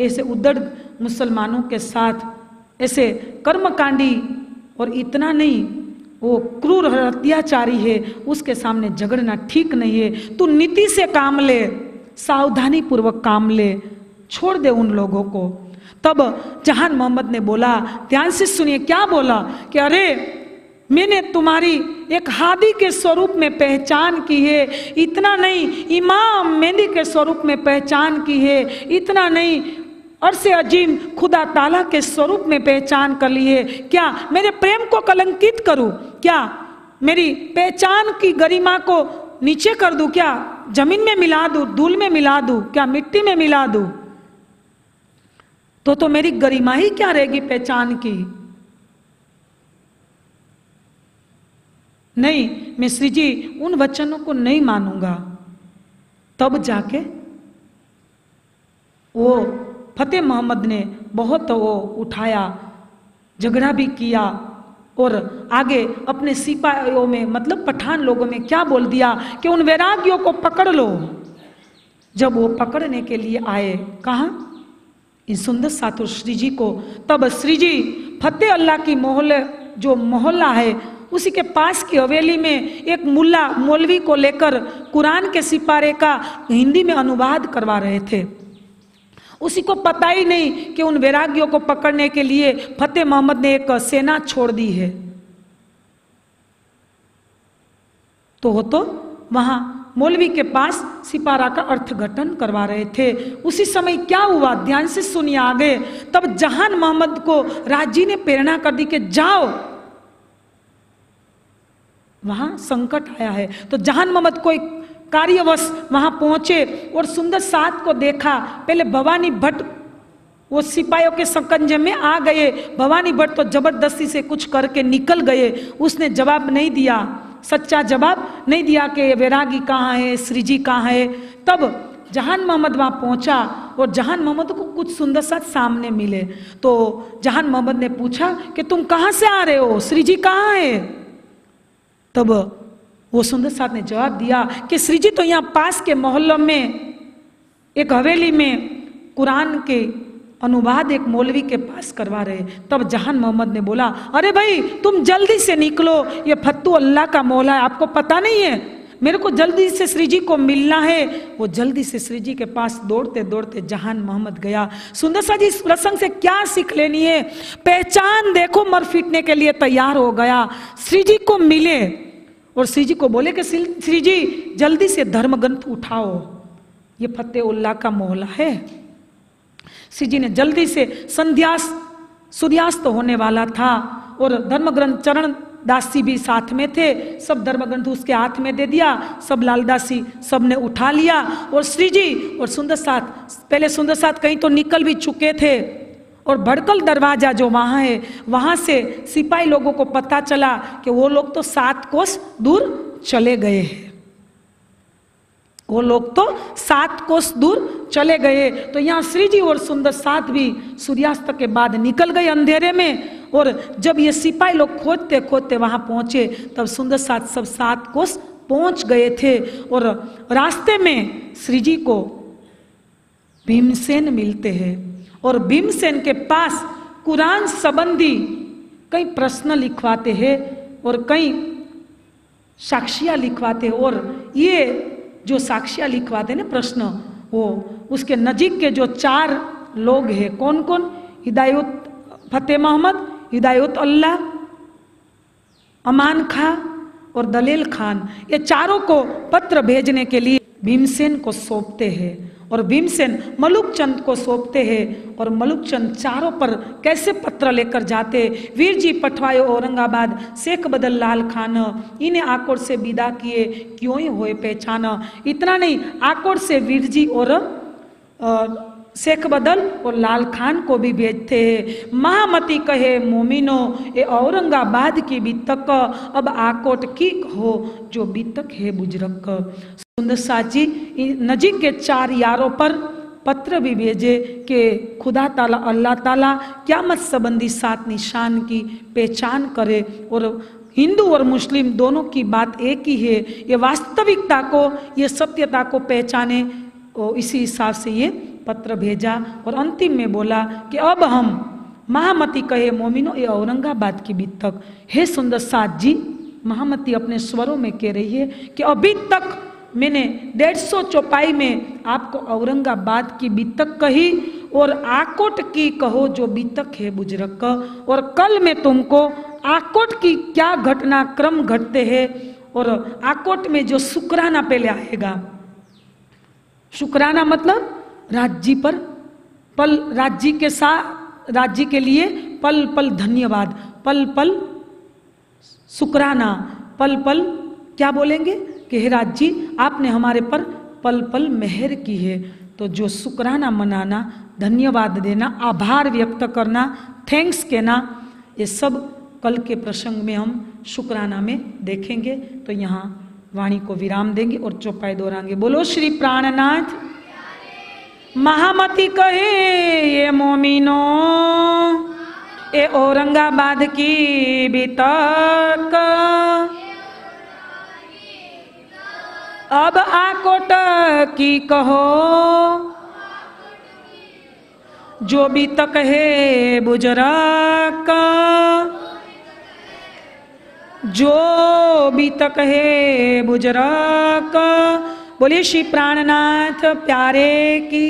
ऐसे उदड़ मुसलमानों के साथ, ऐसे कर्मकांडी और इतना नहीं, वो क्रूर अत्याचारी है, उसके सामने झगड़ना ठीक नहीं है। तू नीति से काम ले सावधानी पूर्वक काम ले, छोड़ दे उन लोगों को। तब जहान मोहम्मद ने बोला, ध्यान से सुनिए, क्या बोला कि अरे, मैंने तुम्हारी एक हादी के स्वरूप में पहचान की है। इतना नहीं, इमाम मेहंदी के स्वरूप में पहचान की है। इतना नहीं और से अजीम खुदा ताला के स्वरूप में पहचान कर लिए। क्या मेरे प्रेम को कलंकित करूँ? क्या मेरी पहचान की गरिमा को नीचे कर दूँ? क्या ज़मीन में मिला दूँ? धूल में मिला दूँ? क्या मिट्टी में मिला दूँ? तो तो मेरी गरिमा ही क्या रहेगी पहचान की? नहीं मैं श्री जी, उन वचनों को नहीं मानूँगा। तब जाके वो फतेह मोहम्मद ने बहुत वो उठाया, झगड़ा भी किया और आगे अपने सिपाहियों में मतलब पठान लोगों में क्या बोल दिया कि उन वैरागियों को पकड़ लो। जब वो पकड़ने के लिए आए, कहा इन सुंदर सातुर श्री जी को, तब श्री जी, फतेह अल्लाह की मोहल्ले जो मोहल्ला है, उसी के पास की हवेली में एक मुल्ला मौलवी को लेकर कुरान के सिपारे का हिंदी में अनुवाद करवा रहे थे। उसी को पता ही नहीं कि उन वैरागियों को पकड़ने के लिए फतेह मोहम्मद ने एक सेना छोड़ दी है। तो वो तो वहाँ मौलवी के पास सिपारा का अर्थघटन करवा रहे थे। उसी समय क्या हुआ? ध्यान से सुनिए आगे। तब जहान मोहम्मद को राज़ी ने प्रेरणा कर दी कि जाओ। वहाँ संकट आया है। तो जहान मोहम्मद कोई कार्यवश वहाँ पहुँचे और सुंदर साथ को देखा। पहले भवानी भट्ट वो सिपाहियों के सकंजे में आ गए। भवानी भट्ट तो ज़बरदस्ती से कुछ करके निकल गए। उसने जवाब नहीं दिया। सच्चा जवाब नहीं दिया कि वैरागी कहाँ है श्री जी कहाँ है। तब जहान मोहम्मद वहाँ पहुँचा और जहान मोहम्मद को कुछ सुंदर साथ सामने मिले। तो जहान मोहम्मद ने पूछा कि तुम कहाँ से आ रहे हो? श्री जी कहाँ है? तब वो सुंदर साथ ने जवाब दिया कि श्री जी तो यहाँ पास के मोहल्लों में, एक हवेली में कुरान के अनुवाद एक मौलवी के पास करवा रहे। तब जहान मोहम्मद ने बोला, अरे भाई, तुम जल्दी से निकलो। ये फत्तू अल्लाह का मौला है, आपको पता नहीं है। मेरे को जल्दी से श्री जी को मिलना है। वो जल्दी से श्री जी के पास दौड़ते दौड़ते जहान मोहम्मद गया। सुंदर सा जी इस प्रसंग से क्या सीख लेनी है? पहचान देखो मर फिटने के लिए तैयार हो गया। श्री जी को मिले। और श्री जी को बोले कि श्री जी जल्दी से धर्म ग्रंथ उठाओ। ये फतेह उल्लाह का मोहला है। श्री जी ने जल्दी से संध्यास, सूर्यास्त होने वाला था और धर्म ग्रंथ चरण दासी भी साथ में थे। सब धर्म ग्रंथ उसके हाथ में दे दिया, सब लालदासी सबने उठा लिया। और श्री जी और सुंदर साथ, पहले सुंदर साथ कहीं तो निकल भी चुके थे। और भड़कल दरवाज़ा जो वहाँ है, वहाँ से सिपाही लोगों को पता चला कि वो लोग तो सात कोस दूर चले गए हैं। वो लोग तो सात कोस दूर चले गए तो यहाँ श्री जी और सुंदर साथ भी सूर्यास्त के बाद निकल गए अंधेरे में और जब ये सिपाही लोग खोदते खोदते वहाँ पहुँचे, तब सुंदर साथ सब सात कोस पहुँच गए थे और रास्ते में श्री जी को भीमसेन मिलते हैं। और भीमसेन के पास कुरान संबंधी कई प्रश्न लिखवाते हैं और कई साक्षियाँ लिखवाते हैं। और ये जो साक्षियाँ लिखवाते ना प्रश्न, वो उसके नजीक के जो चार लोग हैं कौन कौन हिदायत, फतेह मोहम्मद, हिदायत अल्लाह, अमान खां और दलील खान। ये चारों को पत्र भेजने के लिए भीमसेन को सौंपते हैं। और भीमसेन मलुक चंद को सौंपते हैं और मलुक चंद चारों पर कैसे पत्र लेकर जाते? वीर जी पठवायो औरंगाबाद, शेख बदल लाल खान, इन्हें आकोड़ से विदा किए, क्यों ही होए पहचान? इतना नहीं आकोड़ से वीर जी और शेख बदल और लाल खान को भी भेजते हैं। महामती कहे, मोमिनो, ये औरंगाबाद की बीतक, अब आकोट की कहो, जो बीतक है बुजरक। सुंदर साची नजीक के चार यारों पर पत्र भी भेजे कि खुदा ताला, अल्लाह ताला क्या मत संबंधी सात निशान की पहचान करे और हिंदू और मुस्लिम दोनों की बात एक ही है। ये वास्तविकता को, ये सत्यता को पहचाने और इसी हिसाब से ये पत्र भेजा और अंतिम में बोला कि अब हम महामती कहे, मोमिनो ये औरंगाबाद की बीत तक हे सुंदर साथ जी महामती अपने स्वरों में कह रही है कि अभी तक मैंने डेढ़ सौ चौपाई में आपको औरंगाबाद की बीतक कही और आकोट की कहो जो बीतक है बुजरक। और कल मैं तुमको आकोट की क्या घटना क्रम घटते हैं और आकोट में जो शुक्राना पहले आएगा। शुक्राना मतलब राज्य पर, पल राज्य के साथ राज्य के लिए पल पल धन्यवाद, पल पल शुक्राना, पल पल क्या बोलेंगे? कि हे राज्य, आपने हमारे पर पल पल मेहर की है। तो जो शुक्राना मनाना, धन्यवाद देना, आभार व्यक्त करना थैंक्स कहना, ये सब कल के प्रसंग में हम शुक्राना में देखेंगे। तो यहाँ वाणी को विराम देंगे और चौपाई दोहराएँगे। बोलो, श्री प्राणनाथ। महामती कहे, ये मोमिनो ए औरंगाबाद की बितक। अब आकोट की कहो, जो भी तक है बुजरक। जो भी तक है बुजरक बोलिए श्री प्राणनाथ प्यारे की।